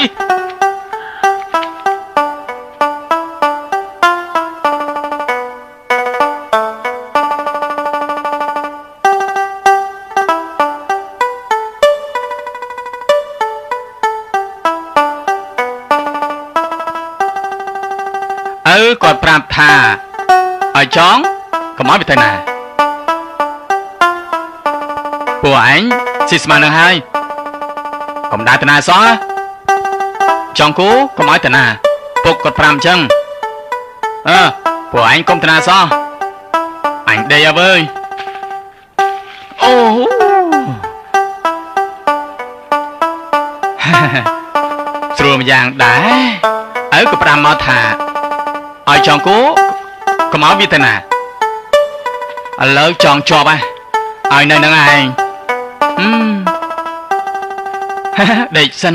[SPEAKER 3] ចងកុំឲ្យវាទៅណាពួកឯងស៊ីស្មៅនឹងហើយកុំដើរទៅណាសោះចងគូកុំឲ្យទៅណាពុកគាត់ប្រាប់អញ្ចឹងអើពួកឯងកុំទៅណាសោះអញដេកអើវើយអូស្រួលម្យ៉ាងដែរឪក៏ប្រាំមកថាឲ្យចងគូ កុំឲ្យវាទៅណាឥឡូវចង់ជាប់ហើយឲ្យនៅនឹងឯងដេកសិន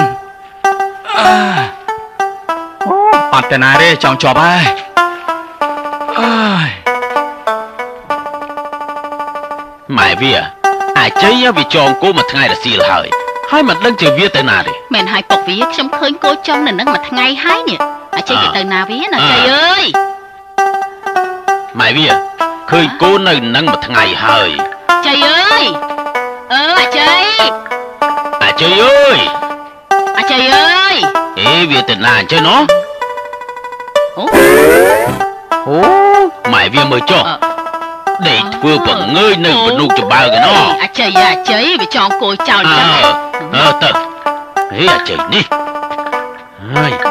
[SPEAKER 3] អត់ទៅណាទេចង់ជាប់ហើយអើយ
[SPEAKER 4] ម៉ែវាអាច័យវាចងគោមួយថ្ងៃរសៀលហើយហើយមិនដឹងជាវាទៅណាទេ
[SPEAKER 5] មែនហើយពុកវាខ្ញុំឃើញគោចំនៅនឹងមួយថ្ងៃហើយនេះអាច័
[SPEAKER 4] យ
[SPEAKER 5] ទៅណាវាណាច័យអើយ
[SPEAKER 4] វាឃើញគោនៅនឹងមួយថ្ងៃហើយ
[SPEAKER 5] ចៃអើយអឺអាចៃ
[SPEAKER 4] អាជ័យអើយ
[SPEAKER 5] អាចៃអើយ
[SPEAKER 4] អេវាទៅណាអញ្ចឹងណោះ
[SPEAKER 5] អូ
[SPEAKER 4] អូម៉ែវាមើលចុះ
[SPEAKER 5] អឺ
[SPEAKER 4] ដេកធ្វើបង្ងើយនៅបនុកចំបើកណោះ
[SPEAKER 5] អាចៃអាចៃវាចងគោចោល
[SPEAKER 4] អើ
[SPEAKER 5] ចឹង
[SPEAKER 4] អើទៅហេអាជ័យនេះហើយ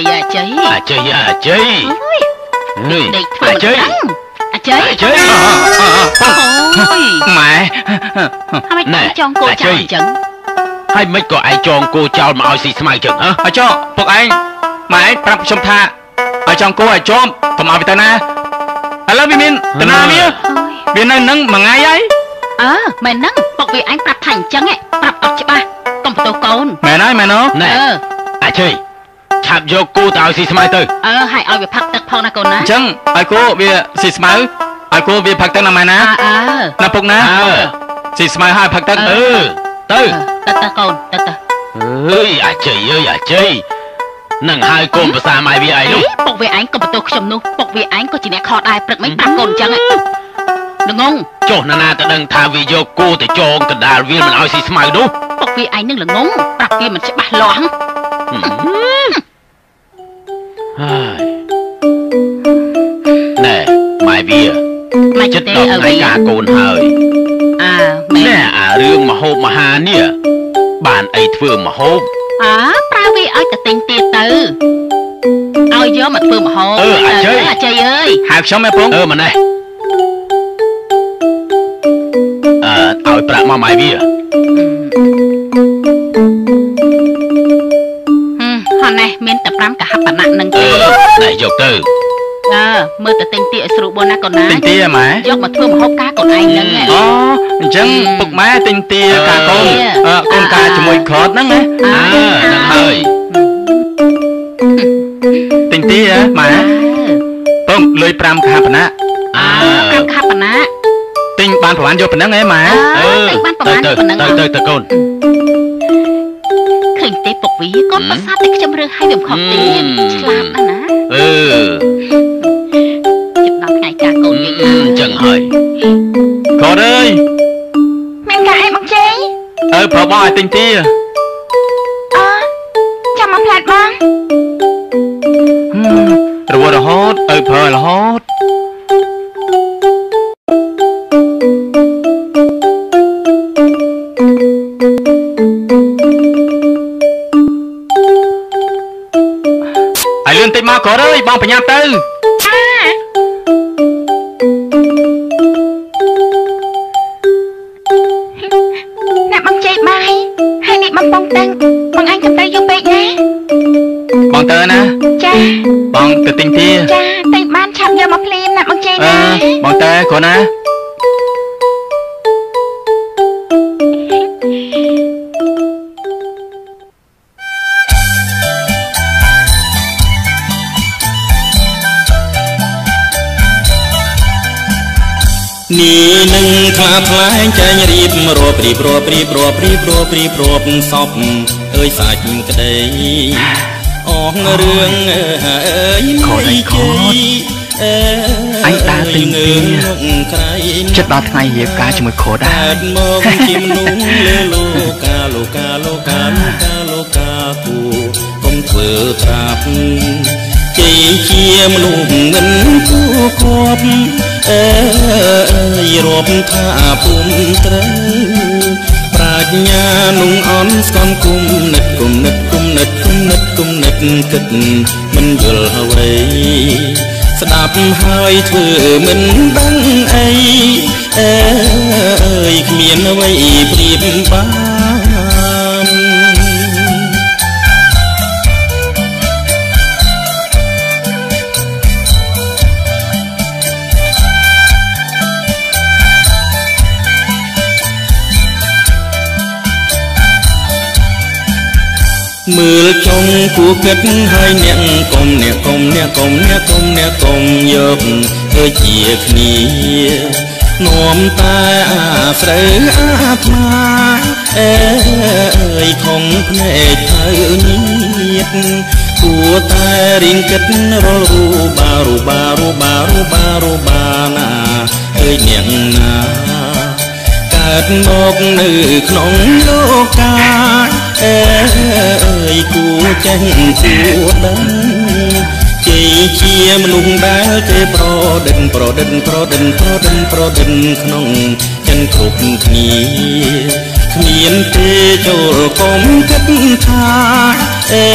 [SPEAKER 5] យអាចៃអាចៃ
[SPEAKER 4] អាជ័យអាជ័យ
[SPEAKER 5] អូយ
[SPEAKER 4] នេះ
[SPEAKER 5] ដេកធ្វើ
[SPEAKER 4] អា
[SPEAKER 5] មិន
[SPEAKER 4] ជ័យ
[SPEAKER 5] ដឹងអាចៃ
[SPEAKER 4] អាជ័យ
[SPEAKER 5] អូយ
[SPEAKER 3] ម៉ែ
[SPEAKER 5] ហើយ
[SPEAKER 4] ណែ
[SPEAKER 5] មិនចងគោ
[SPEAKER 4] អា
[SPEAKER 5] ចោ
[SPEAKER 4] ចៃ
[SPEAKER 5] លអញ្ចឹង
[SPEAKER 4] ហើយមិនក៏ឯងចងគោចោលមកឲ្យស៊ីស្មៅចឹងហ៎
[SPEAKER 3] ឲ្យចុះពុកឯងម៉ែឯងប្រាប់ខ្ញុំថាឲ្យចង់គោឲ្យជាប់កុំឲ្យវាទៅណាឥឡូវវាមានទៅណាវា
[SPEAKER 5] អូយ
[SPEAKER 3] វានៅនឹងមួយថ្ងៃហើយ
[SPEAKER 5] អើមែនហ្នឹងពុកវាអញប្រាប់ថាអញ្ចឹងឯងប្រាប់អត់ច្បាស់កុំបន្ទោសកូន
[SPEAKER 3] មែនហើយមែនអូ
[SPEAKER 4] ណែ
[SPEAKER 5] អឺ
[SPEAKER 4] អាជ័យ ឆាប់យកគោទៅឲ្យស៊ីស្មៅទៅ
[SPEAKER 5] អឺឲ្យឲ្យវាផឹកទឹកផងណាកូនណា
[SPEAKER 3] អញ្ចឹងឲ្យគោវាស៊ីស្មៅឲ្យគោវាផឹកទឹកណាម៉ែណា
[SPEAKER 5] អើអើ
[SPEAKER 3] ណាពុកណា
[SPEAKER 4] អើ
[SPEAKER 3] ស៊ីស្មៅឲ្យផឹកទឹក
[SPEAKER 5] អឺ
[SPEAKER 4] អឺទៅ
[SPEAKER 5] ទៅទៅកូនទៅទៅ
[SPEAKER 4] អើយអាជ័យអើយអាជ័យនឹងហើយកូនភាសាម៉ែវាឯង
[SPEAKER 5] អី
[SPEAKER 4] នោះ
[SPEAKER 5] ពុកវាឯងក៏បន្ទោសខ្ញុំនោះពុកវាឯងក៏ជាអ្នកខកដែរព្រឹកមិញប្រាប់កូនអញ្ចឹងឯងល្ងង
[SPEAKER 4] ចុះណានាទៅដឹងថាវាយកគោទៅចងកណ្ដាលវាមិនឲ្យស៊ីស្មៅនោះ
[SPEAKER 5] ពុកវាឯងនឹងល្ងងប្រាប់វាមិនច្បាស់លាស់
[SPEAKER 4] ហឹមហើយណែម៉ែវា
[SPEAKER 5] មិន
[SPEAKER 4] ចិត្ត
[SPEAKER 5] ទេ
[SPEAKER 4] ដល់
[SPEAKER 5] ឲ្យ
[SPEAKER 4] ថ្ងៃ
[SPEAKER 5] វា
[SPEAKER 4] ការកូនហើយ
[SPEAKER 5] អើមែន
[SPEAKER 4] ណែអារឿងមហូបមហានេះបានអីធ្វើមហូប
[SPEAKER 5] អើប្រើវាឲ្យទៅទិញទៀតទៅឲ្យយកមកធ្វើម្ហូប
[SPEAKER 4] អឺអាជ័យ
[SPEAKER 5] អាជ័យអើយ
[SPEAKER 3] ហៅខ្ញុំឯងពង
[SPEAKER 4] អឺម៉ណេះឲ្យប្រាក់មកម៉ែវា
[SPEAKER 5] មានតែ5កហបណៈនឹង
[SPEAKER 4] អឺ
[SPEAKER 5] ទេ
[SPEAKER 4] ណែយកទៅ
[SPEAKER 5] អើមើលទៅទិញទីឲ្យស្រួលបនណាកូនណា
[SPEAKER 3] ទិញទាម៉ែ
[SPEAKER 5] យកមកធ្វើម្ហូបការកូនឯងហ្នឹង
[SPEAKER 3] អូអញ្ចឹងពុកម៉ែទិញទាកាកូនអឺកូនកាជាមួយក្រតហ្នឹងណា
[SPEAKER 4] អើហ្នឹងហើយ
[SPEAKER 3] ទិញទាហ៎ម៉ែពងលុយ5ខាបណៈ
[SPEAKER 4] អើ
[SPEAKER 5] អើ5កហបណៈ
[SPEAKER 3] ទិញបានប្រហែលយកប៉ុណ្ណឹងហ៎ម៉ែ
[SPEAKER 5] អើទិញបានប្រហែល
[SPEAKER 4] ទៅ
[SPEAKER 5] ប៉ុណ្ណឹង
[SPEAKER 4] ទៅទៅទៅកូន
[SPEAKER 5] ឃើ ញទេពុកវីកូនប្រសាទតែខ្ញុំរើសឲ្យវាមិនខុសទេ
[SPEAKER 4] ហឹម
[SPEAKER 5] ឆ្លាតណាស់ណា
[SPEAKER 4] អឺ
[SPEAKER 5] ជិតដល់ថ្ងៃការកូនយើង
[SPEAKER 4] អឺអញ្ចឹងហើយ
[SPEAKER 3] ក្រតអើយ
[SPEAKER 2] មានការអីបងជ័យ
[SPEAKER 3] អើប្រាប់បងឲ្យទិញទា
[SPEAKER 2] បង
[SPEAKER 3] ប្រញាប់
[SPEAKER 1] សពអើយសាច់ក្តីអងរឿងអើយមិនជ័យអើ
[SPEAKER 3] អញដើរទិញទា
[SPEAKER 1] ក្រៃ
[SPEAKER 3] ចិត្តដល់ថ្ងៃរៀបការជាមួយក្រតដែរ
[SPEAKER 1] កើតមកជាមនុស្សលើលោកាលោកាលោកាលោកាលោកាគូកុំធ្វើត្រាប់ជ័យជាមនុស្សមិនគួរគប់អើយរាប់ថាពុំត្រូវ ប្រាជ្ញានុងអន់ស្កំគុំនិតគុំនិតគុំនិតគុំនិតគុំនិតគិតមិនយល់អ្វីស្ដាប់ហើយធ្វើមិនដឹងអីអើយគ្មានអ្វីប្រៀបបាន មើលចុងគួគិតហើយអ្នកកុំអ្នកកុំអ្នកកុំអ្នកកុំអ្នកកុំយកធ្វើជាគ្នានាំតែអាស្រូវអាត្មាអើយខំភ្នែកទៅញៀតគួរតែរៀងគិតរលរូបារូបារូបារូបារូបាណាអើយអ្នកណា កើតមកនៅក្នុងលោកាអើយគួរចេះគួរដឹងជ័យជាមនុស្សដែលគេប្រដិនប្រដិនប្រដិនប្រដិនប្រដិនក្នុងចិនគ្រប់គ្នាគ្មានទេចូលកុំគិតថាអើ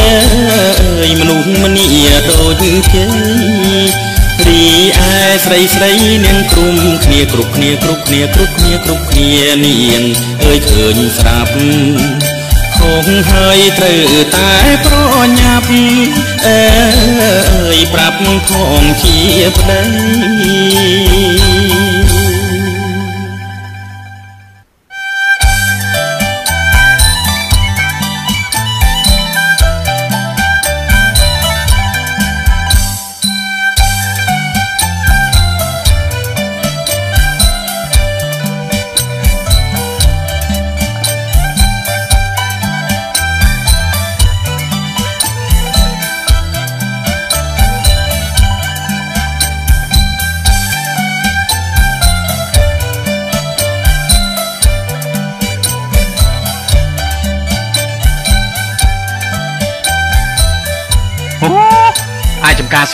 [SPEAKER 1] យមនុស្សម្នាដូចជ័យ រីឯស្រីស្រីនាងក្រុមគ្នាគ្រប់គ្នាគ្រប់គ្នាគ្រប់គ្នាគ្រប់គ្នានាងអើយឃើញស្រាប់ខុសហើយត្រូវតែប្រញាប់អើយប្រាប់ផងជាប្តី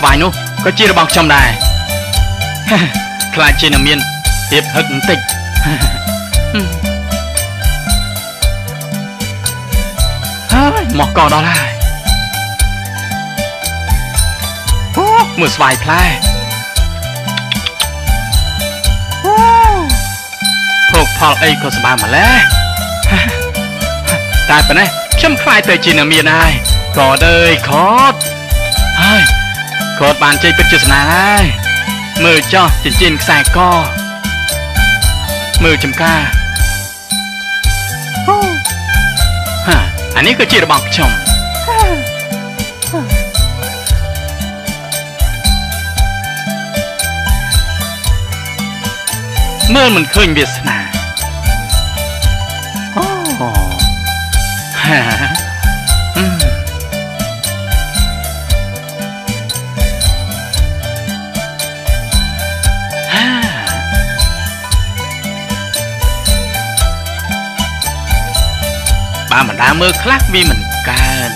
[SPEAKER 3] ស្វាយនោះក៏ជារបស់ខ្ញុំដែរខ្លាចជានឹងមានភាពហឹកបន្តិចហើយមកកដល់ហើយអូមើលស្វាយផ្លែអូភោគផផលអីក៏សម្បើម្លេះតែប៉ុណ្ណេះខ្ញុំខ្លាចទៅជាអ្នកមានហើយកតអើយខតហើ យកតបានជ័យពិតជាស្នាហើយមើលចោះចិញ្ចៀនខ្សែកមើលចំការហាអានេះគឺជារបស់ខ្ញុំមើលមិនឃើញវាសនា បើមិនដើរមើលខ្លះវាមិនកើត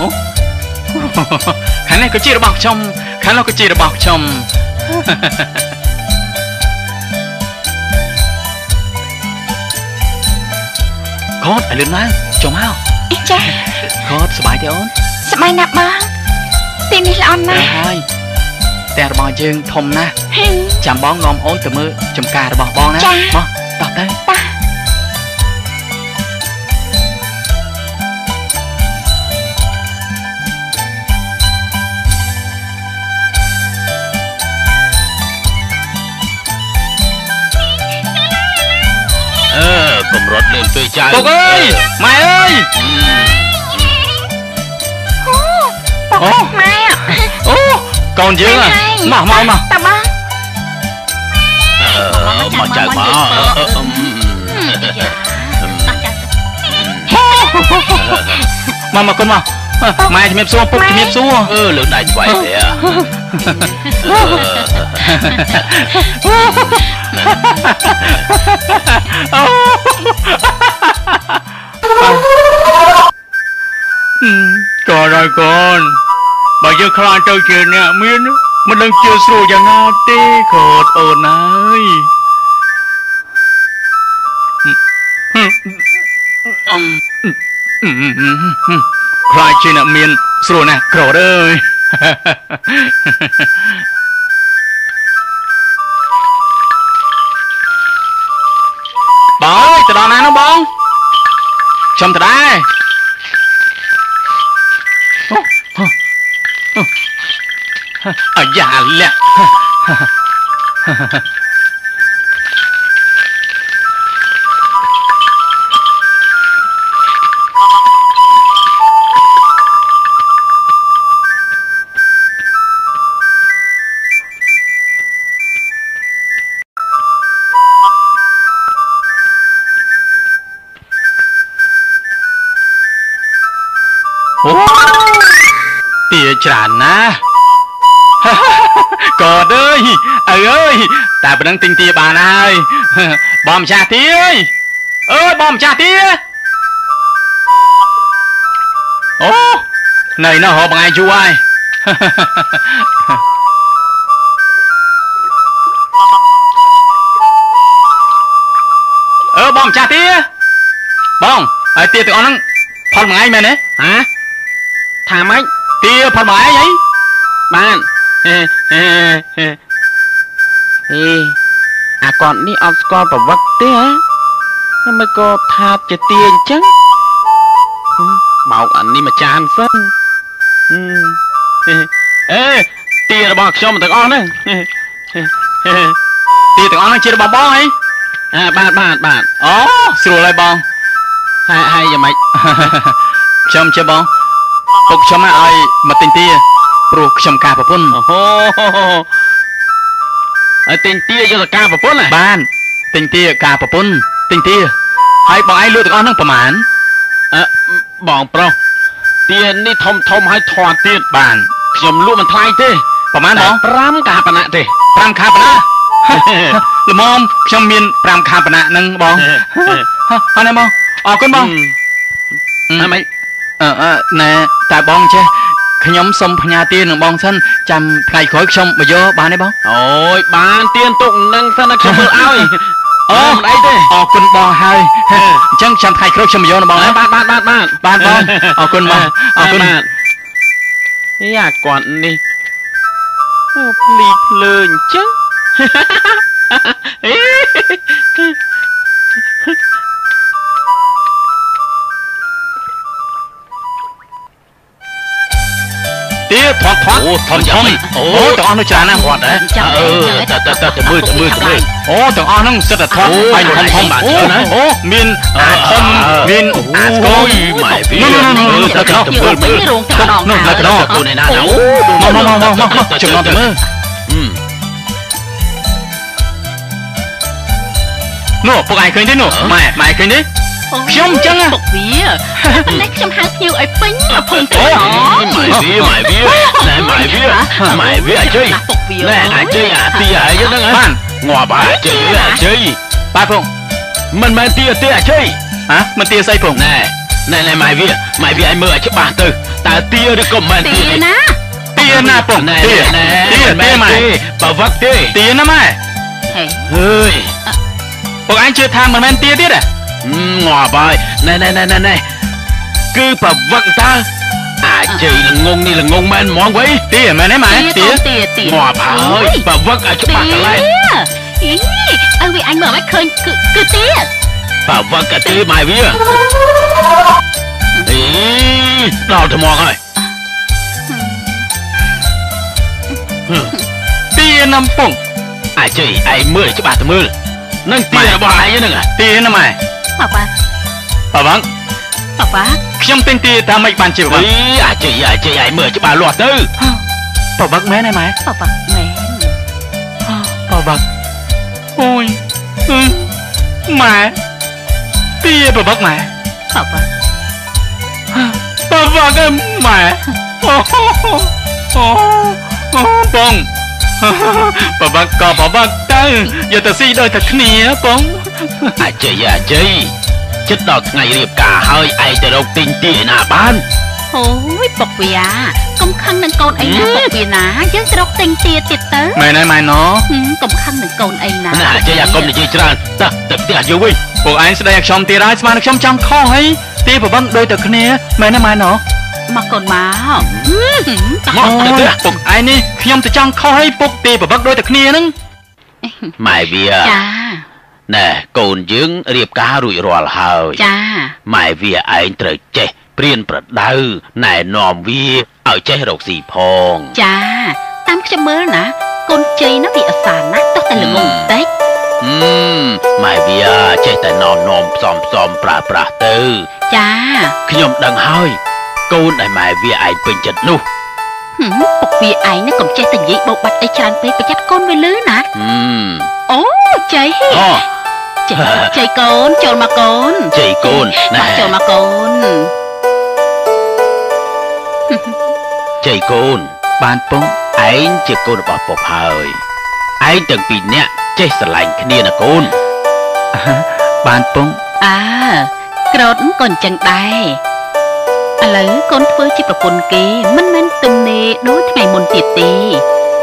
[SPEAKER 3] អូខាងនេះក៏ជារបស់ខ្ញុំខាងនោះក៏ជារបស់ខ្ញុំកូនឲ្យលឿនឡើងចុះមក
[SPEAKER 2] អីចា
[SPEAKER 3] កូនសប្បាយទេអូន
[SPEAKER 2] សប្បាយណាស់បងទីនេះល្អណា
[SPEAKER 3] ទៅ
[SPEAKER 2] ស់
[SPEAKER 3] ហើយផ្ទះរបស់យើងធំណាស់
[SPEAKER 2] ហឹម
[SPEAKER 3] ចាំបងនាំអូនទៅមើលចំការរបស់បងណា
[SPEAKER 2] ចា៎
[SPEAKER 3] មកតោះទៅ
[SPEAKER 2] តា
[SPEAKER 4] កុំរត់លឿនពេកចៅ
[SPEAKER 3] ពុកអើយម៉ែអើយ
[SPEAKER 2] អូ
[SPEAKER 3] អូ
[SPEAKER 2] បងម៉ែ
[SPEAKER 3] អូកូនយើងហ៎មកមកមក
[SPEAKER 2] តាបង
[SPEAKER 4] អឺមកចៅមកអឺអឺអឺ
[SPEAKER 3] មកមកកូនមកម៉ែជំរាបសួរពុកជំរាបសួរ
[SPEAKER 4] អឺលើកដៃស្វែងទេអ
[SPEAKER 3] កូនហើយកូនបើយើងខ្លាចទៅជាអ្នកមានមិនដឹងជាស្រួលយ៉ាងណាទេកូនអូនហើយខ្លាចជាអ្នកមានស្រួលណាស់ក្រអើយ អើយទៅដល់ណានោះបងខ្ញុំទៅដែរអាយ៉ាលាក់ ច្រើនណាស់កតអើយឪអើយតែប៉ុណ្្នឹងទិញទាបានហើយបងម្ចាស់ទាអើយអើយបងម្ចាស់ទាអូនៅនោះរកបងឯងយូរហើយអើបងម្ចាស់ទាបងហើយទាទាំងអស់ហ្នឹងផលមួយថ្ងៃមែនទេ
[SPEAKER 4] ហ៎ថាម៉េច
[SPEAKER 3] ទាផលមួយថ្ងៃអី
[SPEAKER 4] បានហេហេហេហេអាគាត់នេះអត់ស្គាល់ប្រវត្តិទេហ៎មិនក៏ថាជាទាអញ្ចឹងហឹមបោកអានេះមួយចានសិនហឹមហេអេទារបស់ខ្ញុំទាំងអស់ហ្នឹងហេហេហេ
[SPEAKER 3] ទាទាំងអស់ហ្នឹងជារបស់បងអី
[SPEAKER 4] អើបាទបាទបាទ
[SPEAKER 3] អូស្រួលហើយបង
[SPEAKER 4] ហើយហើយយ៉ាងម៉េច
[SPEAKER 3] ខ្ញុំជាបង ពុកខ្ញុំណាឲ្យមកទិញទាព្រោះខ្ញុំការប្រពន្ធ
[SPEAKER 4] អូហូហើយទិញទាយកទៅការប្រពន្ធណា
[SPEAKER 3] បានទិញទាការប្រពន្ធទិញទាហើយបងឯងលក់ទាំងអស់ហ្នឹងប្រហែល
[SPEAKER 4] អឺបងប្រុសទានេះធំធំហើយធាត់ទៀត
[SPEAKER 3] បាន
[SPEAKER 4] ខ្ញុំលក់មិនថ្លៃទេ
[SPEAKER 3] ប្រហែលបង
[SPEAKER 4] 5កាបណៈទេ
[SPEAKER 3] 5ខាបណាល្មមខ្ញុំមាន5ខាបណាហ្នឹងបងអរណាបងអរគុណបង
[SPEAKER 4] ហើយម៉េច
[SPEAKER 3] អឺអឺ ណែតែបងចេះខ្ញុំសុំផ្ញើទានឹងបងសិនចាំថ្ងៃក្រោយខ្ញុំមកយកបានទេបង
[SPEAKER 4] អូយបានទៀនទុកនឹងសិនណាខ្ញុំមើលឲ្យ
[SPEAKER 3] អូ
[SPEAKER 4] អូមិនអីទេ
[SPEAKER 3] អរគុណបងហើយអញ្ចឹងចាំថ្ងៃក្រោយខ្ញុំមកយកណាបងណា
[SPEAKER 4] បាទបាទបាទបាទ
[SPEAKER 3] បានបងអរគុណបងអរគុណ
[SPEAKER 4] បាទយ៉ាគាត់នេះអូភ្លីភ្លើអញ្ចឹង
[SPEAKER 3] ថត់ថត់
[SPEAKER 4] អូធំ
[SPEAKER 3] ធំ
[SPEAKER 4] អូ
[SPEAKER 3] អូទាំងអស់នៅច្រើនណាស់
[SPEAKER 4] រត់ហ៎
[SPEAKER 5] ចាំ
[SPEAKER 4] អឺ
[SPEAKER 5] ចាំ
[SPEAKER 4] តើតើតើមើលទៅមើលទៅមើល
[SPEAKER 3] អូទាំងអស់ហ្នឹងសិតតែថត់
[SPEAKER 4] អូ
[SPEAKER 3] ហើយធំធំ
[SPEAKER 4] បាន
[SPEAKER 3] អូ
[SPEAKER 4] ច្រើនណាស់
[SPEAKER 3] អូមានអាធំមានអាស្គ
[SPEAKER 4] អូ
[SPEAKER 3] យ
[SPEAKER 4] យម៉ែវា
[SPEAKER 3] នោះនោះនោះនោះ
[SPEAKER 4] ទៅទៅ
[SPEAKER 5] យក
[SPEAKER 4] មើល
[SPEAKER 5] ទៅ
[SPEAKER 4] មើល
[SPEAKER 5] រោងទឹកដង
[SPEAKER 3] នោះ
[SPEAKER 5] ណា
[SPEAKER 3] នៅកណ្ដោ
[SPEAKER 4] ទៅនេះណាអូ
[SPEAKER 3] មកមកមកមកមកចំណត់ទៅមើល
[SPEAKER 4] អឺ
[SPEAKER 3] នោះពុកឯងឃើញទេនោះម៉ែម៉ែឃើញទេ ខ្ញុំអញ្ចឹងហ៎
[SPEAKER 5] ពុកវាប៉ុន្តែខ្ញុំហៅភ្ញៀវឲ្យពេញភូមិទៅ
[SPEAKER 4] អូ
[SPEAKER 5] ហ៎
[SPEAKER 4] ម៉ែវាម៉ែវាណែម៉ែវាម៉ែវាអជ័យ
[SPEAKER 5] ពុកវា
[SPEAKER 4] ណែអជ័យអាទីហើយហ្នឹង
[SPEAKER 3] បាន
[SPEAKER 4] ងាប់អជ័យអជ័យ
[SPEAKER 3] បាទពុក
[SPEAKER 4] មិនមែនទីទេអជ័យ
[SPEAKER 3] ហ៎មិនទាស្អីពុក
[SPEAKER 4] ណែណែណែម៉ែវាម៉ែវាឲ្យមើលឲ្យច្បាស់ទៅតើទីឬក៏មិន
[SPEAKER 5] ទី
[SPEAKER 4] ទី
[SPEAKER 5] ណា
[SPEAKER 3] ទាណាពុក
[SPEAKER 4] ណែ
[SPEAKER 3] ទា
[SPEAKER 4] ណែ
[SPEAKER 3] ទាទាម៉ែ
[SPEAKER 4] បើវឹកទេ
[SPEAKER 3] ទាណាម៉ែ
[SPEAKER 5] ហេ
[SPEAKER 4] ហើយ
[SPEAKER 3] ពុកឯងជឿថាមិនមែនទាទៀតហ៎
[SPEAKER 4] ងាប់ហើយណែណែណែណែណែគឺបើវឹកតើអាជ័យល្ងងនេះល្ងងមែនហ្មងវៃ
[SPEAKER 3] ទាមែនទេម៉ែ
[SPEAKER 5] ទី
[SPEAKER 3] ទា
[SPEAKER 5] ទីទី
[SPEAKER 4] ងាប់ហើយបើវឹកឲ្យច្បាស់កន្លែង
[SPEAKER 5] អីឲ្យវាអញមើលមិនឃើញគឺគឺទី
[SPEAKER 4] បើវឹកក៏ទីម៉ែវាអីដល់ថ្មងហើយ
[SPEAKER 3] ទាណាំពុក
[SPEAKER 4] អាជ័យឯងមើលច្បាស់ទៅមើលនឹងទីរបស់ឯងហ្នឹង
[SPEAKER 3] ទាណាម៉ែ
[SPEAKER 5] ប៉ាប៉ា
[SPEAKER 3] បើបង
[SPEAKER 5] ប៉ាប៉ា
[SPEAKER 3] ខ្ញុំទិញទាថាម៉េចបានជាបើ
[SPEAKER 4] អីអាជ័យអាជ័យឯងមើលច្បាស់លាស់ទៅ
[SPEAKER 3] បើបងមែនទេម៉ែ
[SPEAKER 5] ប៉ាប៉ាមែន
[SPEAKER 3] បើបងអូយអឺម៉ែទាបើបងម៉ែ
[SPEAKER 5] ប៉ាប៉ា
[SPEAKER 3] បើបងអើម៉ែអូអូអូបងបើបងក៏បើបងទៅយកទៅស៊ីដូចតែគ្នាបង
[SPEAKER 4] អាជ័យអាជ័យចិត្តដល់ថ្ងៃរៀបការហើយឯងទៅរកទិញទីឯណាបាន
[SPEAKER 5] អូយពុកវាកុំខឹងនឹងកូនអីណាពុកវាណាយើងទៅរកទិញទាទៀតទៅ
[SPEAKER 3] មែនហើយម៉ែណូ
[SPEAKER 5] ហឹមកុំខឹងនឹងកូនអីណា
[SPEAKER 4] ណាអាជ័យអាកុំនិយាយច្រើនតើទៅផ្ទះយើងវិញ
[SPEAKER 3] ពួកឯងស្ដីឲ្យខ្ញុំទៀតហើយស្មានខ្ញុំចង់ខុសហើយទីប្របងដូចតែគ្នាមែនទេម៉ែណូ
[SPEAKER 5] មកកូនមកហឹមតោះ
[SPEAKER 4] មកទៅផ្ទះ
[SPEAKER 3] ពុកឯងនេះខ្ញុំទៅចង់ខុសហើយពុកទីប្របងដូចតែគ្នាហ្នឹង
[SPEAKER 4] ម៉ែវា
[SPEAKER 5] ចា
[SPEAKER 4] ណែកូនយើងរៀបការរួចរាល់ហើយ
[SPEAKER 5] ចា
[SPEAKER 4] ម៉ែវាឯងត្រូវចេះព្រៀនប្រដៅណែនាំវាឲ្យចេះរកស៊ីផង
[SPEAKER 5] ចាតាមខ្ញុំមើលណាកូនជ័យណាវាអសានណាស់ទោះតែល្ងងបន្តិច
[SPEAKER 4] អឺម៉ែវាចេះតែណននាំផ្សំផ្សំប្រើប្រាស់ទៅ
[SPEAKER 5] ចា
[SPEAKER 4] ខ្ញុំដឹងហើយកូនដែលម៉ែវាឯងពេញចិត្តនោះ
[SPEAKER 5] ហឹមពុកវាឯងណាកុំចេះតែនិយាយបោកបាច់អីច្រើនពេកប្រយ័ត្នកូនវាលឺណា
[SPEAKER 4] អឺ
[SPEAKER 5] អូជ័យ
[SPEAKER 4] អូ
[SPEAKER 5] ជ័យជ័យកូនចូលមកកូន
[SPEAKER 4] ជ័យកូនណែ
[SPEAKER 5] មកចូលមកកូន
[SPEAKER 4] ជ័យកូន
[SPEAKER 3] បានពុក
[SPEAKER 4] ឯងជាកូនរបស់ពុកហើយឯងទាំងពីរនាក់ចេះស្រឡាញ់គ្នាណាកូន
[SPEAKER 3] បានពុក
[SPEAKER 5] អើក្រោតក៏អញ្ចឹងដែរឥឡូវកូនធ្វើជាប្រពន្ធគេមិនមែនទំនេរដូចថ្ងៃមុនទៀតទេ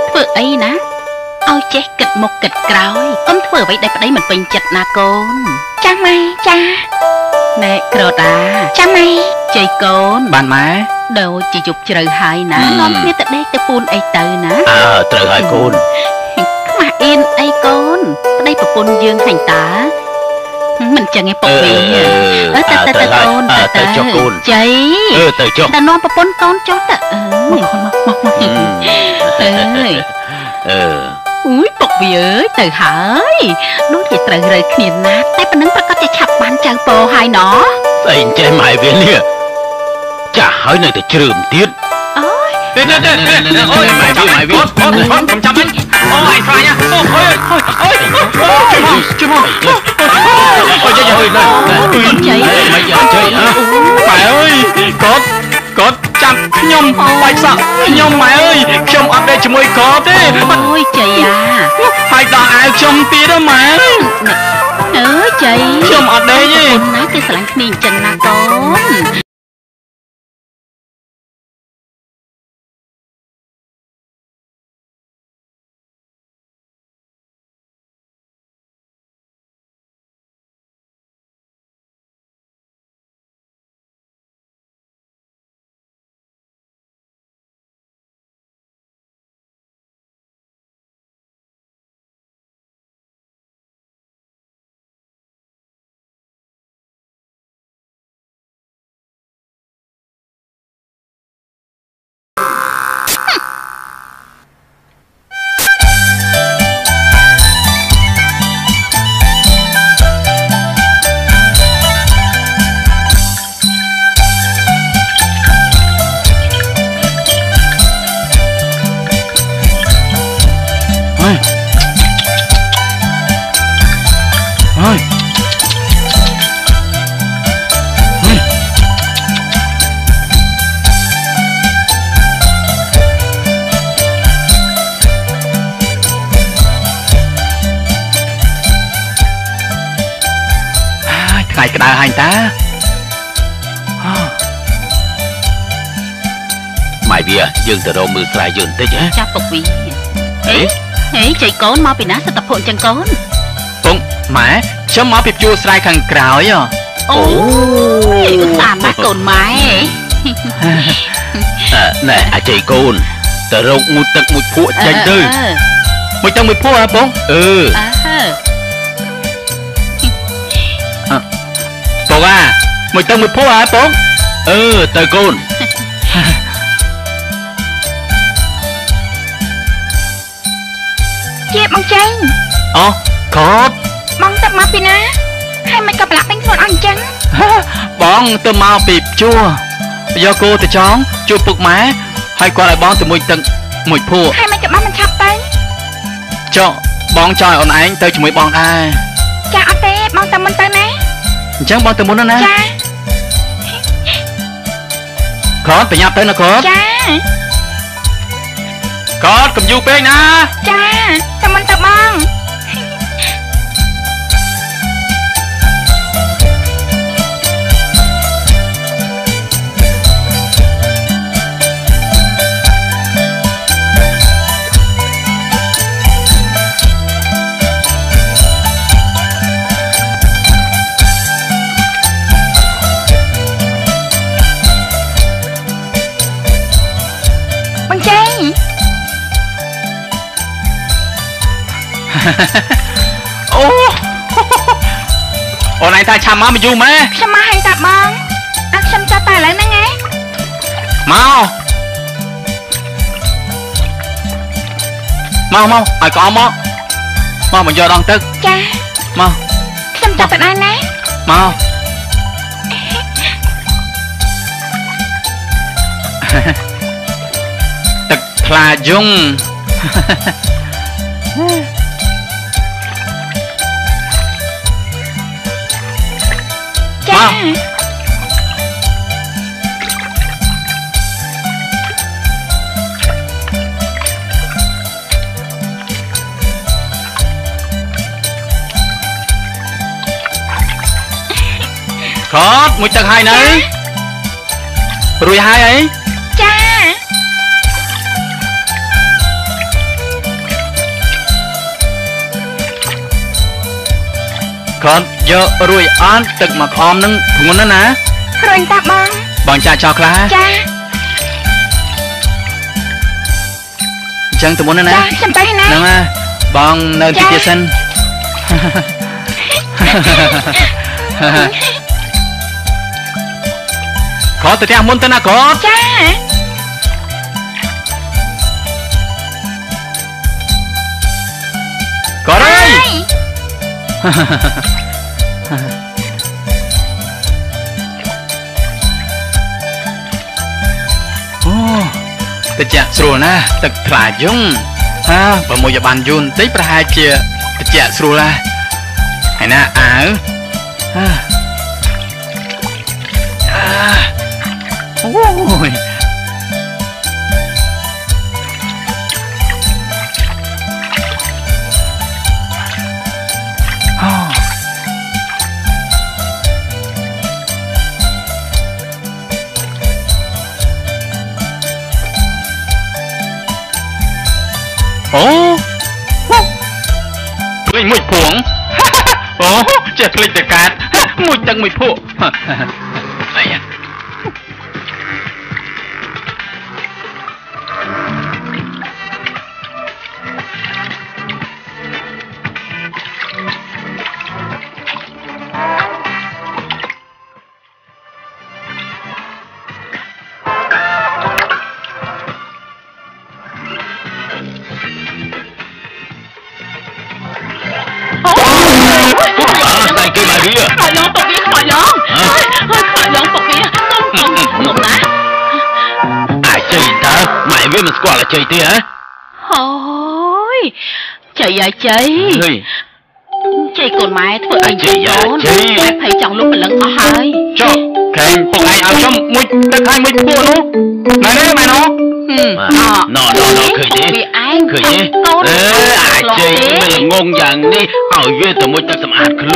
[SPEAKER 5] ធ្វើអីណា ឲ្យចេះគិតមុខគិតក្រោយកុំធ្វើអ្វីដែលប្តីមិនពេញចិត្តណាកូន
[SPEAKER 2] ចាម៉ែចា
[SPEAKER 5] ណែក្រោតអា
[SPEAKER 2] ចាម៉ែ
[SPEAKER 5] ជ័យកូន
[SPEAKER 3] បានម៉ែ
[SPEAKER 5] ដូចជាយប់ជ្រៅហើយណា
[SPEAKER 4] ហឹម
[SPEAKER 5] នាំគ្នាទៅដេកទៅពូនអីទៅណា
[SPEAKER 4] អើត្រូវហើយកូន
[SPEAKER 5] ខ្មាស់អៀនអីកូនប្តីប្រពន្ធយើងហាញ់តាមិនចឹងឯងពុកវិញអើទៅទៅទៅកូន
[SPEAKER 4] អើទៅចុះកូន
[SPEAKER 5] ជ័យ
[SPEAKER 4] អឺទៅចុះ
[SPEAKER 5] តែនាំប្រពន្ធកូនចុះទៅអើមកកូនមកមកមក
[SPEAKER 4] អឺ
[SPEAKER 5] អើយ
[SPEAKER 4] អឺ
[SPEAKER 5] អុយពុកវាអើយទៅហើយដូចជាត្រូវរើគ្នាណាស់តែប៉ុណ្ណឹងប្រកាសជាឆាប់បានចៅពោហើយណោះ
[SPEAKER 4] ស្អីចេះម៉ែវានេះចាស់ហើយនៅតែជ្រើមទៀត
[SPEAKER 5] អូយ
[SPEAKER 3] ទេទេទេអូយម៉ែវាម៉ែវាអូនអូនខ្ញុំចាំវិញអូយខ្លាញ់អូយអូយអូយអូយជួយមកអូយយាយហើយ
[SPEAKER 5] ជ័យ
[SPEAKER 4] មិនយ៉ាងជ័យហ៎
[SPEAKER 3] ម៉ែអើយគាត់ គាត់ចាប់ខ្ញុំបាច់សក់ខ្ញុំម៉ែអើយខ្ញុំអត់ដេកជាមួយគាត់ទេ
[SPEAKER 5] អូយជ័យអា
[SPEAKER 3] ហើយដល់អាវខ្ញុំទៀតម៉ែ
[SPEAKER 5] អើយជ័យ
[SPEAKER 3] ខ្ញុំអត់ដេកទេ
[SPEAKER 5] អូនណាគេស្រឡាញ់គ្នាអញ្ចឹងណាកូន
[SPEAKER 4] ទៅរកមើលស្រែយើងបន្តិចហ៎
[SPEAKER 5] ចាប់ពុកវីអេហេចៃកូនមកពីណាសិតតែភក់អញ្ចឹងកូន
[SPEAKER 3] ពងម៉ែខ្ញុំមកពីជួរស្រែខាងក្រោយហ៎
[SPEAKER 5] អូយឧស្សាហ៍ណាស់កូនម៉ែ
[SPEAKER 4] អឺណែអាចៃកូនទៅរកមួយទឹកមួយភក់ចេញទៅ
[SPEAKER 3] មួយទឹកមួយភក់ហ៎ពង
[SPEAKER 4] អឺ
[SPEAKER 5] អើអើ
[SPEAKER 3] ពងអាមួយទឹកមួយភក់ហ៎ពង
[SPEAKER 4] អឺទៅកូន
[SPEAKER 2] ជាបងចៃ
[SPEAKER 3] អូកត
[SPEAKER 2] បងទឹកមកពីណាហើយមិនក៏ប្រឡាក់ពេញខ្លួនអស់អញ្ចឹង
[SPEAKER 3] បងទៅមកពីជួរយកគោទៅចងជួបពុកម៉ែហើយគាត់ឲ្យបងទៅមួយទឹកមួយភក់
[SPEAKER 2] ហើយមិនក៏បានមិនឆាប់ទៅ
[SPEAKER 3] ចុះបងចង់ឲ្យអូនឯងទៅជាមួយបងដែរ
[SPEAKER 2] ចាអត់ទេបងទៅមុនទៅណា
[SPEAKER 3] អញ្ចឹងបងទៅមុនណា
[SPEAKER 2] ចា
[SPEAKER 3] កតប្រញាប់ទៅណាកត
[SPEAKER 2] ចា
[SPEAKER 3] កតកុំយូរពេកណា
[SPEAKER 2] ចា ទៅមុ
[SPEAKER 3] អូអូនឯងតាឆាំមកមកយូរម៉ែ
[SPEAKER 2] ខ្ញុំមកហើយតាបងអត់ខ្ញុំចាប់តែឥឡូវហ្នឹងឯង
[SPEAKER 3] មកមកមកឲ្យកអមមកមកមកយកដងទឹក
[SPEAKER 2] ចា
[SPEAKER 3] មក
[SPEAKER 2] ខ្ញុំចាប់ទៅដែរណា
[SPEAKER 3] មកទឹកថ្លាយង
[SPEAKER 2] ចា
[SPEAKER 3] មកខតមួយទឹកហើយនៅរួចហើ យអី
[SPEAKER 2] ចា
[SPEAKER 3] ខតយករួចអត់ទឹកមកក្អមនឹងធ្ងន់ណាស់ណា
[SPEAKER 2] រួញតាបង
[SPEAKER 3] បងចាក់ចោលខ្លះ
[SPEAKER 2] ចា
[SPEAKER 3] អញ្ចឹងទៅមុនណាណា
[SPEAKER 2] ចាខ្ញុំទៅហើយណា
[SPEAKER 3] ហ្នឹងណាបងនៅទី
[SPEAKER 2] ចា
[SPEAKER 3] ទៀតសិនខតទៅផ្ទះមុនទៅណាខត
[SPEAKER 2] ចា
[SPEAKER 3] ខតអើយ តិចស្រួលណាស់ទឹកថ្លាយងហាបើមួយឲ្យបានយូរបន្តិចប្រហែលជាតិចស្រួលណាស់ហើយណាអាវហា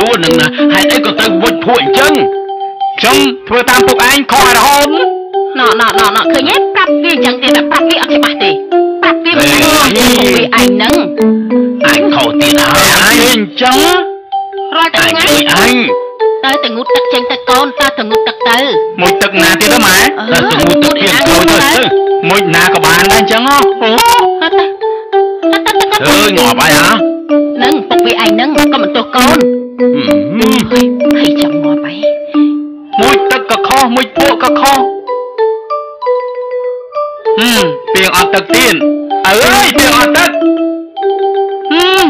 [SPEAKER 3] លួ
[SPEAKER 4] ន
[SPEAKER 5] នឹង
[SPEAKER 4] ណាហេតុអីក៏ទៅវុចភក់អញ្ចឹង
[SPEAKER 3] ខ្ញុំធ្វើតាមពុកឯងខុសហើយរហូត
[SPEAKER 5] ណ៎ណ៎ណ៎ណ៎ឃើញទេប្រាប់វាអញ្ចឹងទេតែប្រាប់វាអត់ច្បាស់ទេប្រាប់វាមិនច្បាស់ទេពួកវាឯងហ្នឹង
[SPEAKER 4] អញខុសទៀតហើយ
[SPEAKER 3] ឯងអញ្ចឹង
[SPEAKER 5] រាល់តែ
[SPEAKER 4] អញ
[SPEAKER 5] ថ្ងៃ
[SPEAKER 4] ជួយអញ
[SPEAKER 5] ទៅទៅងូតទឹកចេញទៅកូនតើទៅងូតទឹកទៅ
[SPEAKER 3] មួយទឹកណាទៀតទៅម៉ែ
[SPEAKER 5] អឺ
[SPEAKER 4] ទៅទៅមួយទឹកទៀត
[SPEAKER 5] ងូ
[SPEAKER 4] ចូល
[SPEAKER 5] ត
[SPEAKER 4] ទៅ
[SPEAKER 5] ទៅ
[SPEAKER 4] ទៅ
[SPEAKER 3] មួយណាក៏បានដែរអញ្ចឹងហ៎អូ
[SPEAKER 5] ទៅទៅទៅទៅ
[SPEAKER 4] អើយងាប់ហើយហ៎
[SPEAKER 5] ក៏មិនទោសកូន
[SPEAKER 4] ហឹម
[SPEAKER 5] ហើយចាំងាប់ហើយ
[SPEAKER 3] មួយទឹកក៏ខុសមួយពួកក៏ខុសហឹមពីងអត់ទឹកទៀតអើយពីងអត់ទឹកហឹម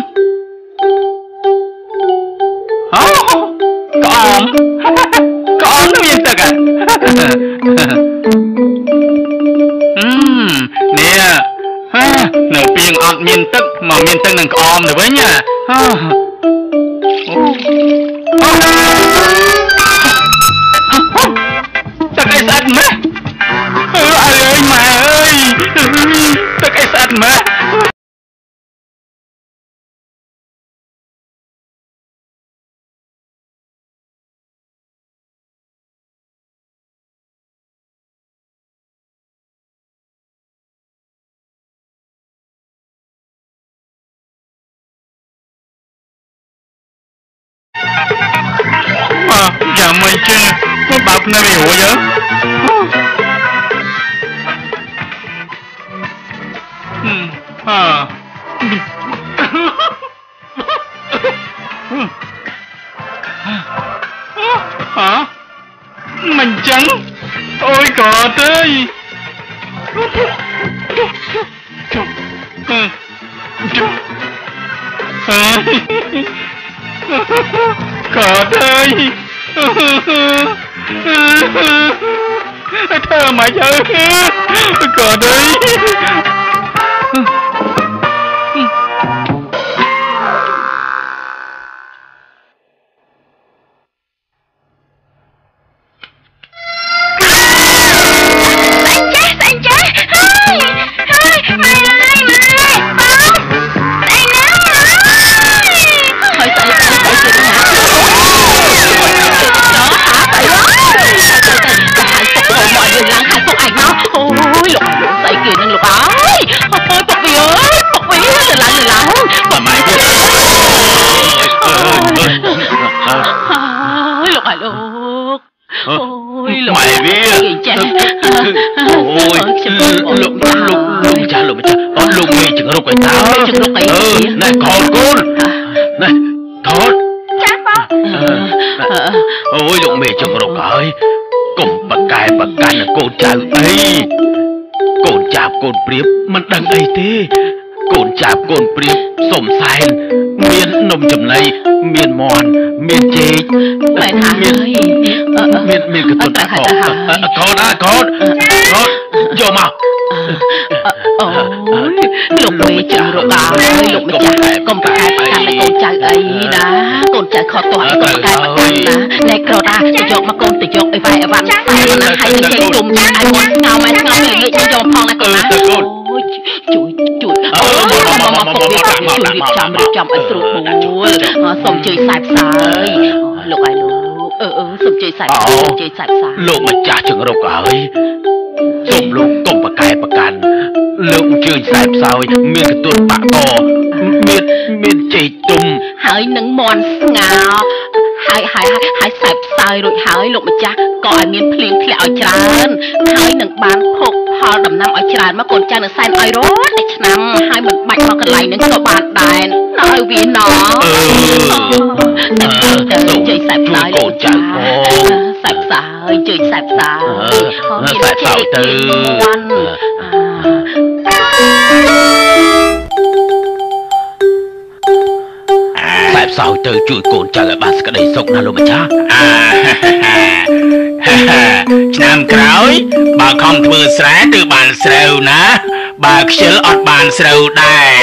[SPEAKER 3] អូក្អមក្អមនឹងមានទឹកហ៎ហឹមនេះហានៅពីងអត់មានទឹកមកមានទឹកនឹងក្អមទៅវិញហ៎ ហាអូអូទឹកអីស្អិតម៉េះអើអើយម៉ែអើយទឹកអីស្អិតម៉េះអើ មកបើកភ្នែកឲ្យរួចអើហឹម អើហ៎មិនចឹ
[SPEAKER 5] នំចំ
[SPEAKER 4] ណីមានមន់មានចេក
[SPEAKER 5] មែនហើ
[SPEAKER 4] មាន
[SPEAKER 5] យអឺ
[SPEAKER 4] មានមានកន្ទុនដាក់កូនកូនអើកូនកូនយកមក
[SPEAKER 5] អូយលោកមេជំរុកហើយលោកម្ចាស់កុំប្រកែកប្រកាន់ឲ្យកូនចៅអីណាកូនចៅខកទោះឲ្យកុំប្រកែកប្រកាន់ណាណែក្រតាទៅយកមកកូនទៅយកអីវាយអីវ៉ាន់តែណាហើយនឹង ខ្សែផ្សាយលោកឲ្យលោកអឺអឺសូមជួយខ្សែផ្សាយសូមជួយខ្សែផ្សាយ
[SPEAKER 4] លោកម្ចាស់ចង្រុកហើយសូមលោកកុំបកកែបកាន់លោកអញ្ជើញខ្សែផ្សោយមានកន្ទុនបាក់កមានមានចេកទុំ
[SPEAKER 5] ហើយនឹងមន់ស្ងោហើយហើយហើយខ្សែផ្សាយរួចហើយលោកម្ចាស់ក៏ឲ្យមានភ្លៀងធ្លាក់ឲ្យច្រើនហើយនឹងបានភោគផលដំណាំឲ្យច្រើនមកកូនចៅនៅសែនឲ្យរាល់ តែឆ្នាំហើយមិនបាច់មកកន្លែងហ្នឹងក៏បានដែរណឲ្យវាណតែទៅជួយខ្សែផ្សាយលោកចាខ្សែផ្សាយជួយខ្សែផ្សាយ
[SPEAKER 4] ខ្សែផ្សោយទៅ
[SPEAKER 5] មន់
[SPEAKER 4] ខ្សែផ្សោយទៅជួយកូនចៅឲ្យបានសក្តីសុខណាលោកម្ចាស់
[SPEAKER 3] អាឆ្នាំក្រោយបើខំធ្វើស្រែគឺបានស្រូវណា បើខ្ជិលអត់បានស្រូវដែរ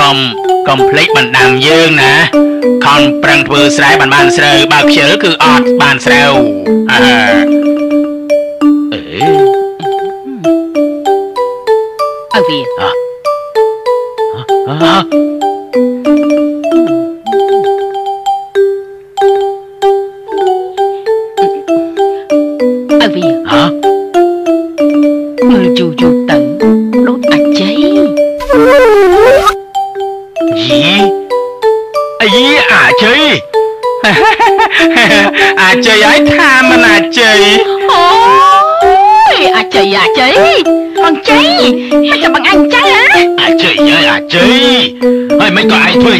[SPEAKER 3] កុំកុំភ្លេចបណ្ដាំយើងណាខំប្រឹងធ្វើស្រែបានបានស្រូវបើខ្ជិលគឺអត់បានស្រូវអឺ
[SPEAKER 4] អើ
[SPEAKER 5] វា
[SPEAKER 4] អ
[SPEAKER 5] យអាជ័យ
[SPEAKER 4] អាជ័យ
[SPEAKER 2] បងជ័យមិនចាំបងអញចឹងហ៎
[SPEAKER 4] អាជ័យអើយអាជ័យហើយមិនក៏ឯងធ្វើ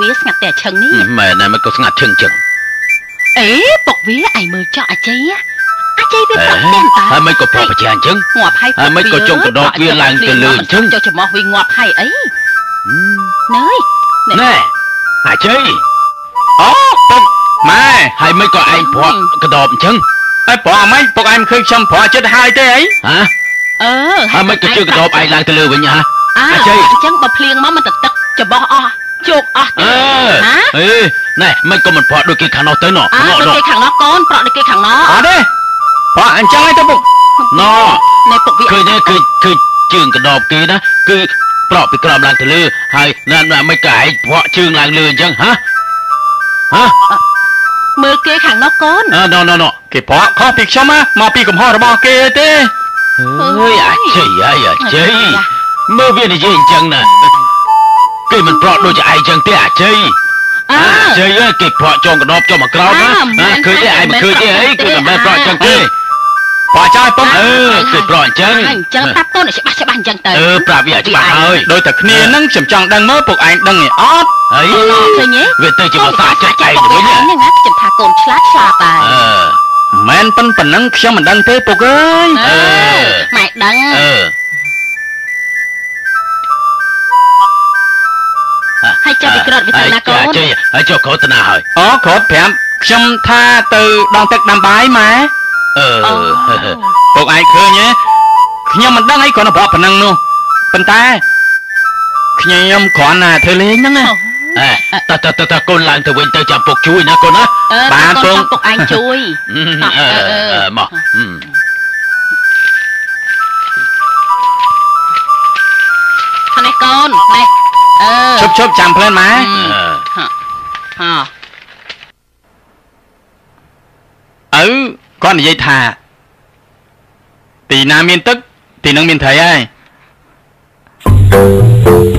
[SPEAKER 5] វាស្ងាត់តែអាឈឹងនេះ
[SPEAKER 4] ម៉ែណែមិនក៏ស្ងាត់ឈឹងចឹង
[SPEAKER 5] អេពុកវាឯងមើលចោះអាជ័យអាជ័យវាប្រត់តែនតា
[SPEAKER 4] ហើយមិនក៏ប្រប្រជាអញ្ចឹង
[SPEAKER 5] ងាប់ហើយ
[SPEAKER 4] ហើយមិនក៏ចុងកណ្ដោវាឡើងទៅលើអញ្ចឹង
[SPEAKER 5] ចុះច្រមុះវាងាប់ហើយអីណើយ
[SPEAKER 4] ណែអាជ័យ
[SPEAKER 3] អូពុកម៉ែ
[SPEAKER 4] ហើយមិនក៏ឯងព្រក់កដោបអញ្ចឹង
[SPEAKER 3] ហើយប្រអមិនពុកឯងមិនឃើញខ្ញុំប្រអចិត្តហើយទេអី
[SPEAKER 4] ហ៎
[SPEAKER 5] អឺ
[SPEAKER 4] ហើយមិនក៏ជឿកដោបឯងឡើងទៅលើវិញហ៎
[SPEAKER 5] អើ
[SPEAKER 4] អាជ័យ
[SPEAKER 5] អញ្ចឹងបើភ្លៀងមកមិនទៅទឹកច្បោះអស់ ជោកអស់
[SPEAKER 4] អ
[SPEAKER 5] ទេើណា
[SPEAKER 4] អេណែមិនក៏មិនព្រក់ដូចគេខាងនោះទៅណោះ
[SPEAKER 5] អើ
[SPEAKER 4] ណោះ
[SPEAKER 5] ដូច
[SPEAKER 4] ណោះ
[SPEAKER 5] គេខាងនោះកូនប្រក់ដូចគេខាងនោះ
[SPEAKER 3] អត់ទេប្រអអញ្ចឹងឯងទៅពុក
[SPEAKER 4] ណោះ
[SPEAKER 5] ណែពុកវា
[SPEAKER 4] ឃើញទេគឺគឺជើងកដោបគេណាគឺប្រក់ពីក្រោមឡើងទៅលើហើយណែមិនក៏ឯងព្រក់ជើងឡើងលើអញ្ចឹងហ៎ហ៎
[SPEAKER 5] មើលគេខាងនោះកូន
[SPEAKER 4] អើណោះណោះណោះ
[SPEAKER 3] គេប្រអខុសពីខ្ញុំណាមកពីកំហុសរបស់គេទេ
[SPEAKER 4] អើយអាជ័យអាយអាជ័យមើលវានិយាយអញ្ចឹងណា គេមិនប្រក់ដូចឯងអញ្ចឹងទេអាជ័យ
[SPEAKER 5] អើ
[SPEAKER 4] អាជ័យអើយគេប្រក់ចងកដោបចុះមកក្រោមណា
[SPEAKER 5] អើមិន
[SPEAKER 4] ណាឃើញទេឯងមិនឃើញទេអីគឺមិនមែនប្រក់អញ្ចឹងទេ
[SPEAKER 3] ប្រអចោលពុក
[SPEAKER 4] អឺគេប្រក់អញ្ចឹង
[SPEAKER 5] អញ្ចឹងប្រាប់កូនឲ្យច្បាស់ច្បាស់អញ្ចឹងទៅ
[SPEAKER 4] អឺប្រាប់វាឲ្យច្បាស់ហើយ
[SPEAKER 3] ដោយតែគ្នានឹងខ្ញុំចង់ដឹងមើលពុកឯងដឹងឯអត់
[SPEAKER 4] ហើយ
[SPEAKER 5] ឃើញទេ
[SPEAKER 4] វាទៅជាភាសាចិត្តឯង
[SPEAKER 5] ពុក
[SPEAKER 4] ទៅ
[SPEAKER 5] វា
[SPEAKER 4] វិញ
[SPEAKER 5] ឯងហ្នឹងណាខ្ញុំថាកូនឆ្លាតឆ្លាតតែ
[SPEAKER 4] អឺ
[SPEAKER 3] មិនប៉ុនប៉ុណ្ណឹងខ្ញុំមិនដឹងទេពុកអើយ
[SPEAKER 5] អឺម៉ែដឹង
[SPEAKER 4] អឺ
[SPEAKER 5] ហើយចាប់ពីក្រត់វាទៅណាកូន
[SPEAKER 4] អាជ័យហើយចុះក្រោតទៅណាហើយ
[SPEAKER 3] អូក្រត់ប្រាប់ខ្ញុំថាទៅដងទឹកដាំបាយម៉ែ
[SPEAKER 4] អឺ
[SPEAKER 3] ពុកឯងឃើញទេខ្ញុំមិនដឹងអីគ្រាន់តែប្រកប៉ុណ្ណឹងនោះប៉ុន្តែខ្ញុំគ្រាន់តែធ្វើលេងហ្នឹងណា
[SPEAKER 4] អេតើតើតើកូនឡើងទៅវិញទៅចាំពុកជួយណាកូនណា
[SPEAKER 5] អឺ
[SPEAKER 3] បាន
[SPEAKER 5] កូន
[SPEAKER 3] ពុក
[SPEAKER 5] ចង់ពុកឯងជួយ
[SPEAKER 4] អឺអឺមក
[SPEAKER 5] ខាងនេះកូននេះអឺ
[SPEAKER 3] ឈប់ឈប់ចាំភ្លើនម៉ែ
[SPEAKER 5] ហ៎
[SPEAKER 3] ឪគាត់និយាយថា ទីណាមានទឹក ទីនឹងមានត្រីហើយ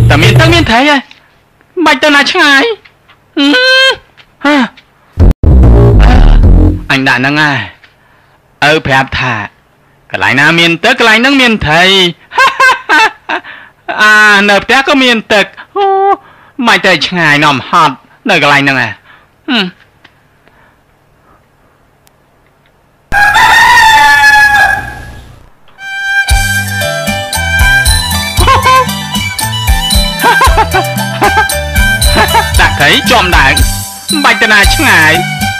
[SPEAKER 3] តែមានទឹកមានត្រីហើយមិនបាច់ទៅណាឆ្ងាយហឹមហាអញដាក់ហ្នឹងហើយឪប្រាប់ថាកន្លែងណាមានទឹកកន្លែងហ្នឹងមានត្រី អានៅផ្ទះក៏មានទឹកអូមិនទៅឆ្ងាយនាំហត់នៅកន្លែងហ្នឹងហ៎ហឹមដាក់ត្រីចំដើមមិនបាច់ទៅណាឆ្ងាយ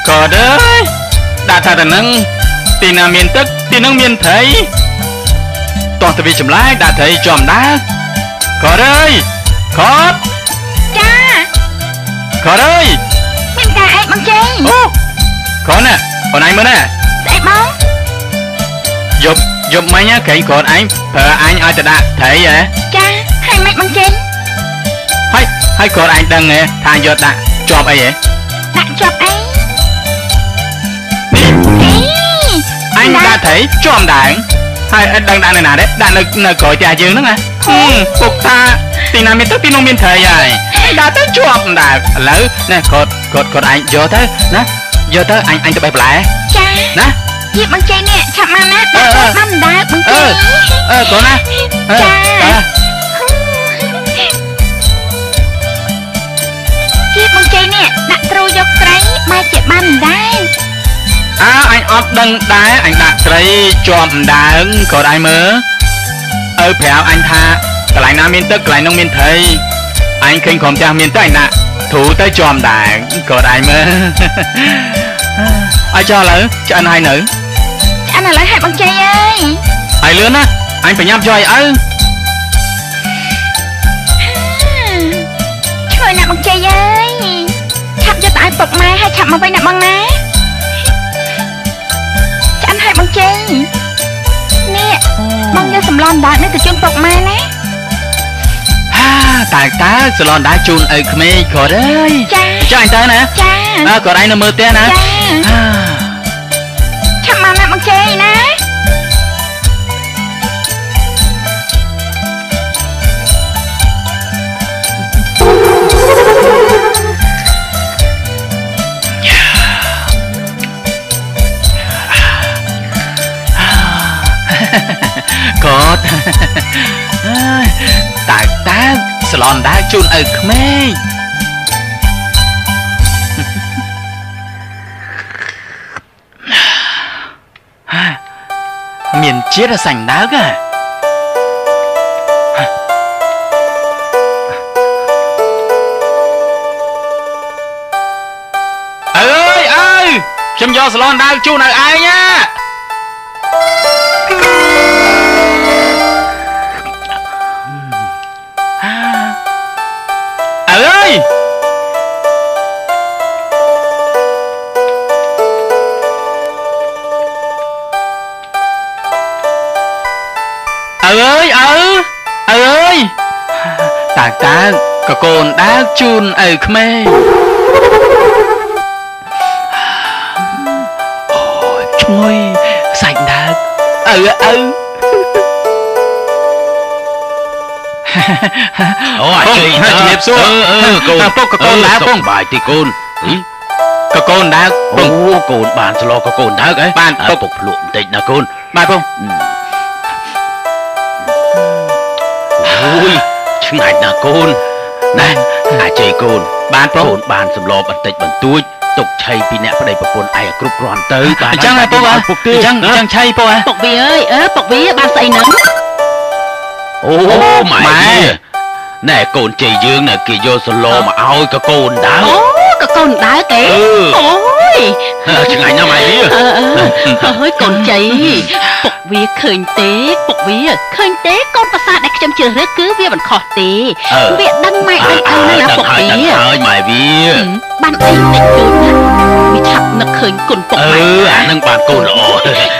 [SPEAKER 3] ក៏ដែរដាក់ថាទៅនឹងទីណាមានទឹកទីនឹងមានត្រីតោះទៅវាចម្លែកដាក់ត្រីចំដើមក៏ ដែរខត
[SPEAKER 2] ចា
[SPEAKER 3] ក៏ដែរ
[SPEAKER 2] មានការអីបងជ័យ
[SPEAKER 3] អូខនណាអូនឯងមើលណា
[SPEAKER 2] ស្អីបង
[SPEAKER 3] យប់យប់មិញណាក្រែងគាត់ឯងប្រើអញឲ្យទៅដាក់ត្រីហ៎
[SPEAKER 2] ចាហើយមិនបងជ័យ
[SPEAKER 3] ហើយហើយគាត់ឯងដឹង ហ៎ថាយកដាក់ជាប់អីហ៎
[SPEAKER 2] ដាក់ជាប់អី
[SPEAKER 3] នេះ
[SPEAKER 2] អី
[SPEAKER 3] អញដាក់ត្រីជាប់ដើមហើយអត់ដឹងដាក់នៅណាទេដាក់នៅនៅក្រោយផ្ទះយើងហ្នឹងណាហឹមពុកថាទីណាមានទឹកទីនោះមានត្រីហើយដាក់ទៅជាប់ដើមឥឡូវណែគាត់គាត់គាត់ឯងយកទៅណាយកទៅអញអញទៅបេះបន្លែ
[SPEAKER 2] ចា
[SPEAKER 3] ណា
[SPEAKER 2] យីបងជ័យនេះឆាប់មកណា
[SPEAKER 3] អឺ
[SPEAKER 2] ដាក់
[SPEAKER 3] អឺ
[SPEAKER 2] បានដើបង
[SPEAKER 3] អឺ
[SPEAKER 2] ជ័យ
[SPEAKER 3] អឺគាត់ណាអឺ
[SPEAKER 2] ចា
[SPEAKER 3] អឺ
[SPEAKER 2] យីបងជ័យនេះដាក់ទ្រូយកត្រីមកជាបានដែរ
[SPEAKER 3] អើអញអត់ដឹងដែរអញដាក់ត្រីជាប់ម្ដើងគាត់ឯងមើល ឪប្រាប់អញថាកន្លែងណាមានទឹកកន្លែងនោះមានត្រីអញឃើញក្រុមចាស់មានទឹកអញដាក់ធូរទៅជាប់ដែរគាត់ឯងមើលឲ្យចុះឥឡូវឆ្អិនហើយនៅ
[SPEAKER 2] ឆ្អិនឥឡូវហេតុបងជ័យអើយ
[SPEAKER 3] ហើយលឿនណាអញបញ្ញាប់ជួយឲ្យឪ
[SPEAKER 2] ឆ្លើយណាស់បងជ័យអើយឆាប់យកទៅឲ្យពុកម៉ែហើយឆាប់មកវិញណាបងណាឆ្អិនហើយបងជ័ យនេះបងយកសម្លម្ដងនេះទៅជូនពុកម៉ែណា
[SPEAKER 3] ហាតើតើសឡនដែរជូនឪក្មេងគាត់អើយ
[SPEAKER 2] ចា
[SPEAKER 3] ចាអញទៅណា
[SPEAKER 2] ចា
[SPEAKER 3] អើគាត់ឯងនៅមើលផ្ទះណា
[SPEAKER 2] ចា
[SPEAKER 3] ហា
[SPEAKER 2] ឆាប់មកណាបងជ័
[SPEAKER 3] សឡនដែរជូនឪក្មេងហាមានជាតិសាញ់ដើកហ៎អើយអើយខ្ញុំយកសឡនដើកជូនឲ្យឯងណា តើតើកកូនដើរជូនឪក្មេងអូយឈ្ងុយសាច់ដើរឪឪ
[SPEAKER 4] អូអាជ័យ
[SPEAKER 3] ជំរាបសួរ
[SPEAKER 4] អឺអឺកូន
[SPEAKER 3] ពុកកកូនដែរពុក
[SPEAKER 4] សុខសប្បាយទីកូនហី
[SPEAKER 3] កកូនដើរពុ
[SPEAKER 4] អូ
[SPEAKER 3] ក
[SPEAKER 4] កូនបានស្លោក៏កូនដើកហ៎
[SPEAKER 3] បាន
[SPEAKER 4] អើពុកភ្លក់បន្តិចណាកូន
[SPEAKER 3] បាទពុក
[SPEAKER 4] អូយ ឆ្ងាញ់ណាស់កូនណែអាជ័យកូន
[SPEAKER 3] បានពុក
[SPEAKER 4] កូនបានសម្លបន្តិចបន្តួចទុកឆៃពីអ្នកប្តីប្រពន្ធឯងឲ្យគ្រប់គ្រាន់ទៅបាន
[SPEAKER 3] អញ្ចឹងហើយពុកហ៎
[SPEAKER 4] ពុកទេ
[SPEAKER 3] អញ្ចឹងអញ្ចឹងឆៃពុកហ៎
[SPEAKER 5] ពុកវាអើយអើពុកវាបានស្អីនឹង
[SPEAKER 4] អូម៉ែ
[SPEAKER 3] ម៉ែ
[SPEAKER 4] ណែកូនជ័យយើងណែគេយកសឡមកឲ្យក៏កូនដើ
[SPEAKER 5] អូក៏កូនដើរគេ
[SPEAKER 4] អឺ
[SPEAKER 5] អូយ
[SPEAKER 4] ឆ្ងាញ់ណាស់ម៉ែវា
[SPEAKER 5] អឺអឺអើយកូនជ័យពុកវាឃើញទេពុកវាឃើញទេកូនប្រសាទដែលខ្ញុំជ្រើសរើសគឺវាមិនខុសទេ
[SPEAKER 4] អឺ
[SPEAKER 5] វាដឹងម៉ែដឹងឪណាស់ណាពុក
[SPEAKER 4] ហើយ
[SPEAKER 5] វា
[SPEAKER 4] ដឹងហើយម៉ែវា
[SPEAKER 5] បានអីតិចតួចណាវាឆាប់នឹកឃើញគុណពុក
[SPEAKER 4] អឺ
[SPEAKER 5] ម៉ែ
[SPEAKER 4] អានឹងបានកូនល្អ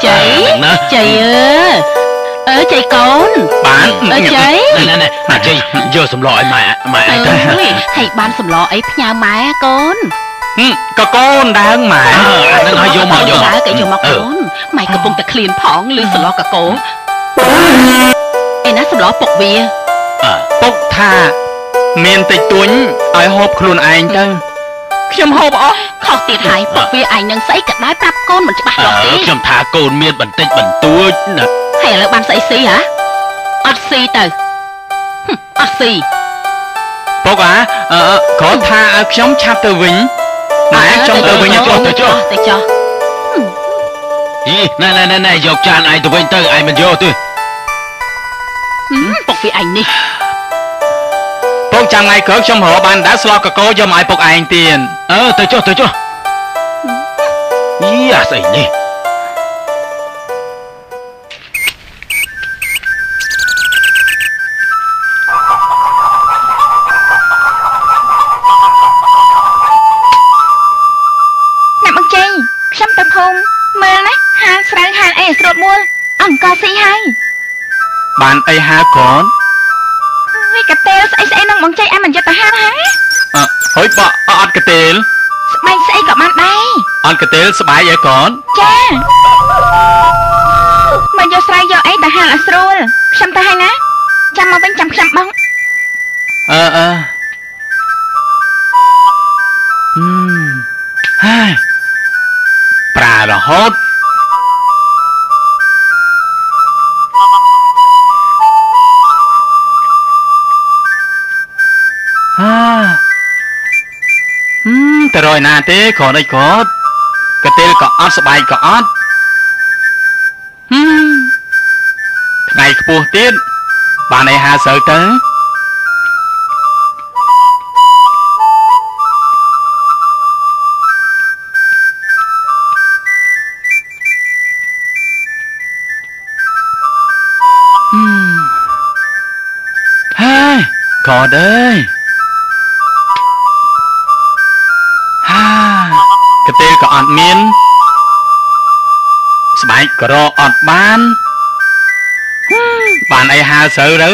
[SPEAKER 5] ជ័យ
[SPEAKER 4] ហ្នឹងណា
[SPEAKER 5] ជ័យអើអើជ័យកូន
[SPEAKER 3] បាន
[SPEAKER 5] អើជ័យ
[SPEAKER 4] ណែណែអាជ័យយកសម្លឲ្យម៉ែម៉ែ
[SPEAKER 5] អើ
[SPEAKER 4] ឯងទៅ
[SPEAKER 5] យហើយបានសម្លអីផ្ញើម៉ែកូន
[SPEAKER 3] ហឹម កកូនដើរម៉ែ
[SPEAKER 4] អើអានឹងឲ្យយកមកយកមក
[SPEAKER 5] ដើរក៏យកមក
[SPEAKER 4] អឺ
[SPEAKER 5] កូនម៉ែកំពុងតែឃ្លានផងឬសម្លកកូនឯណាសម្លពុកវា
[SPEAKER 4] អើ
[SPEAKER 3] ពុកថាមានតិចតួចឲ្យហូបខ្លួនឯងទៅខ្ញុំហូបអស់
[SPEAKER 5] ខុសទៀតហើយពុកវាឯងនឹងស្អីក៏ដោយប្រាប់កូនមិនច្បាស់
[SPEAKER 4] អ
[SPEAKER 5] លាស់ទេើ
[SPEAKER 4] ខ្ញុំថាកូនមានបន្តិចបន្តួចណា
[SPEAKER 5] ហើយឥឡូវបានស្អីស៊ីហ៎អត់ស៊ីទៅហឹមអត់ស៊ី
[SPEAKER 3] ពុកអាអឺគាត់ថាឲ្យខ្ញុំឆាប់ទៅវិញ ម៉ែខ្ញុំទៅវិញណាពុក
[SPEAKER 5] ទៅចុះទៅចុះ
[SPEAKER 4] យីណែណែណែណែយកចានឯងទៅវិញទៅឯងមិនយកទេ
[SPEAKER 5] ហឹមពុកវាឯងនេះ
[SPEAKER 3] ពុកចាំថ្ងៃក្រោយខ្ញុំរកបានដែរស្លកកកយកមកឲ្យពុកឯងទៀត
[SPEAKER 4] អើទៅចុះទៅចុះយីអាស្អីនេះ
[SPEAKER 2] បា
[SPEAKER 3] នអីហាគាត់
[SPEAKER 2] ហើយកតេលស្អីស្អីនឹងបងជ័យឲ្យមិនយកទៅហាលហ៎
[SPEAKER 3] អើហើយបកអត់កតេល
[SPEAKER 2] ស្បែកស្អីក៏បានដែរ
[SPEAKER 3] អត់កតេលស្បាយអីគាត់
[SPEAKER 2] ចាមកយកស្រូវយកអីទៅហាលឲ្យស្រួលខ្ញុំទៅហើយណាចាំមកវិញចាំខ្ញុំបង
[SPEAKER 3] អឺអឺ ណាទេគ្រាន់អីគាត់កតេលក៏អត់ស្បែកក៏អត់ថ្ងៃខ្ពស់ទៀតបានឯហាស្រូវទៅកតអើយ ត់មាន ស្បែកក៏រកអត់បានហឹមបានអីហាស្រូវទៅ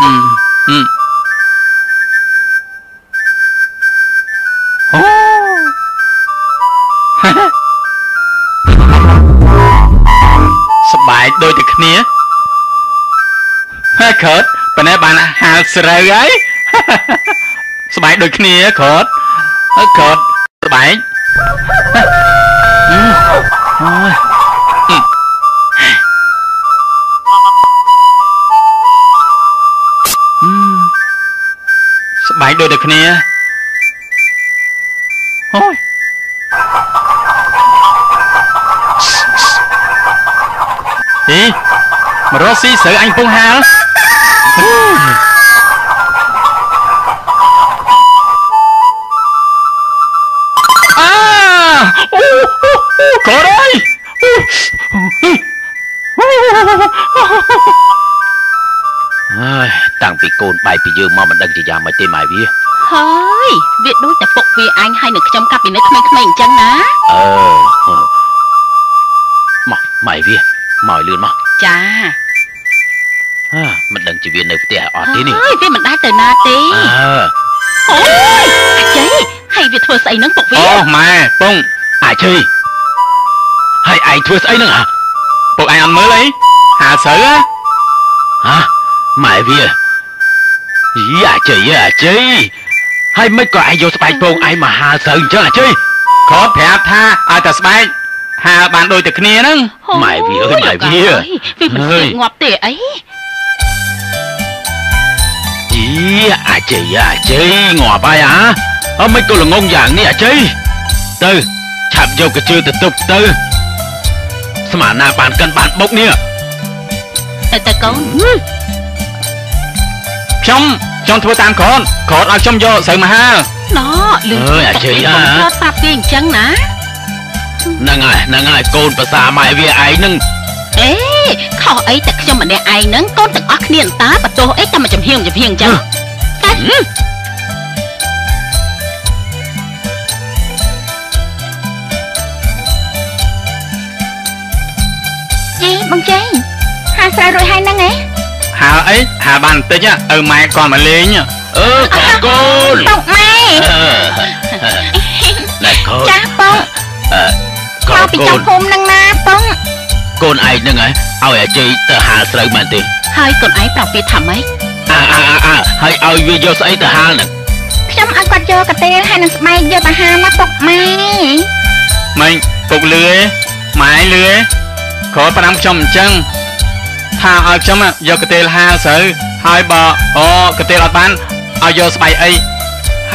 [SPEAKER 3] ហឹមហឹមអូសប្បាយដូចតែគ្នាហេខតប៉ុន្តែបានហាលស្រូវហើយសប្បាយដូចគ្នាខតអើខត ដូចតែគ្នាអូយអីមករកស៊ីស្រូវអញពងហាលអាអូកូនអើយ
[SPEAKER 4] ហើយតាំងពីកូនបែកពីយើងមកមិនដឹងជាយ៉ាងម៉េចទេម៉ែវា
[SPEAKER 5] ហើយវាដូចតែពុកវាអញហើយនឹងខ្ញុំកាប់ពីនៅក្មេងៗអញ្ចឹងណា
[SPEAKER 4] អឺមកម៉ែវាមកឲ្យលឿនមក
[SPEAKER 5] ចា
[SPEAKER 4] អើមិនដឹងជាវានៅផ្ទះអត់ទេនេះ
[SPEAKER 5] ហើយវាមិនដែលទៅណាទេ
[SPEAKER 4] អើ
[SPEAKER 5] អូយអាជ័យហើយវាធ្វើស្អីនឹងពុកវា
[SPEAKER 3] អូម៉ែពង
[SPEAKER 4] អាជ័យហើយឯងធ្វើស្អីហ្នឹងហ៎
[SPEAKER 3] ពុកអញអត់មើលអីហាលស្រូវហ៎
[SPEAKER 4] ហ៎ម៉ែវាយីអាជ័យអាជ័យ ហើយមិនក៏ឯងយកស្បែកពងឯងមកហាលស្រូវអញ្ចឹងអាជ័យ
[SPEAKER 3] ខតប្រាប់ថាឲ្យតែស្បែកហាលបានដូចតែគ្នាហ្នឹង
[SPEAKER 4] ម៉ែវាអើយម៉ែវា
[SPEAKER 5] វាមិនស្គាល់ងាប់ទេអី
[SPEAKER 4] យីអាជ័យអាជ័យងាប់ហើយហ៎អមិនក៏ល្ងងយ៉ាងនេះអាជ័យទៅឆាប់យកកញ្ជើទៅទប់ទៅ ស្មានណាបានកិនបានបុកនេះ
[SPEAKER 5] ទៅទៅកូន
[SPEAKER 3] ខ្ញុំខ្ញុំធ្វើតាមក្រន ក្រនឲ្យខ្ញុំយកស្រូវមកហាល
[SPEAKER 5] ណលឺ
[SPEAKER 4] អើយអាជ័យអើ
[SPEAKER 5] បងប្រាប់គេអញ្ចឹងណា
[SPEAKER 4] ហ្នឹងហើយហ្នឹងហើយកូនប្រសាម៉ែវាឯងហ្នឹង
[SPEAKER 5] អេខុសអីតែខ្ញុំម្នាក់ឯងហ្នឹងកូនទាំងអស់គ្នាអន្តើបន្ទោសអីតែមកចំហៀងចំហៀងអញ្ចឹងតែ
[SPEAKER 2] ជីបងជ័យហាស្រូវរួចហើយហ្នឹងហ៎
[SPEAKER 3] ហាលអីហាលបានបន្តិចហ៎ឪម៉ែគាត់មកលេងហ៎
[SPEAKER 4] អឺកូនកូន
[SPEAKER 2] តុកម៉ែ
[SPEAKER 4] អឺណែកូន
[SPEAKER 2] ចាស់បង
[SPEAKER 4] អឺកូ
[SPEAKER 2] មក
[SPEAKER 4] ន
[SPEAKER 2] ពី
[SPEAKER 4] កូ
[SPEAKER 2] ចុង
[SPEAKER 4] ន
[SPEAKER 2] ភូមិហ្នឹងណាបង
[SPEAKER 4] កូនឯងហ្នឹងហើយឲ្យអាជ័យទៅហាលស្រូវមែនទេ
[SPEAKER 5] ហើយកូនឯងប្រាប់វាថាម៉េច
[SPEAKER 4] អើអើអើហើយឲ្យវាយកស្អីទៅហាលហ្នឹង
[SPEAKER 2] ខ្ញុំឲ្យគាត់យកកាទេលហើយនឹងស្បែកយកទៅហាលណាតុកម៉ែ
[SPEAKER 3] មិញពុកលឿឯងម៉ែលឿឯងក្រនប្រាំខ្ញុំអញ្ចឹងថាឲ្យខ្ញុំហ៎យកកាទេលហាលស្រូវហើយបើអូកាទេលអត់បាន ឲ្យយកស្បែកអី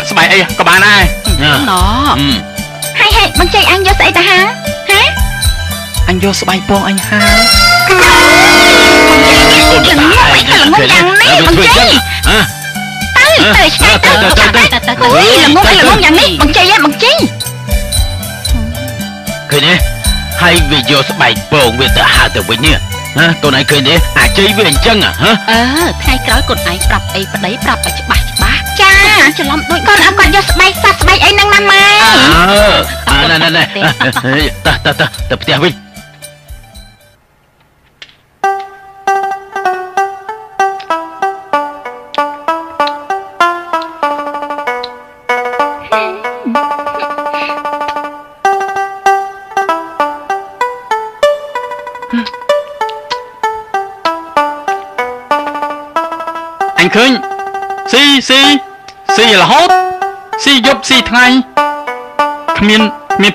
[SPEAKER 3] ស្បែកអីក៏បានដែរ
[SPEAKER 4] ណា
[SPEAKER 5] ណ
[SPEAKER 4] អឺ
[SPEAKER 2] ហើយហើយបងជ័យអញយកស្អីទៅហាលហា
[SPEAKER 3] អញយកស្បែកពងអញហាល
[SPEAKER 4] កូនប្រសាឯងអើ
[SPEAKER 2] ទៅទៅឆ្ងាយទៅទៅទៅទៅអូយល្ងងល្ងងយ៉ាងនេះបងជ័យហ៎បងជ័យ
[SPEAKER 4] ឃើញទេហើយវាយកស្បែកពងវាទៅហាលទៅវិញនេះ ណាកូនឯងឃើញទេអាជ័យវាអញ្ចឹងហ៎
[SPEAKER 5] អឺថ្ងៃក្រោយកូនឯងប្រាប់អីប្តីប្រាប់ឲ្យច្បាស់ច្បាស់
[SPEAKER 2] ចា
[SPEAKER 5] ច្រឡំដូច
[SPEAKER 2] កូនឲ្យគាត់យកស្បែកសាត់ស្បែកអីហ្នឹងណាម៉ែ
[SPEAKER 4] អើអាណែណែណែតើតើតើទៅផ្ទះវិញ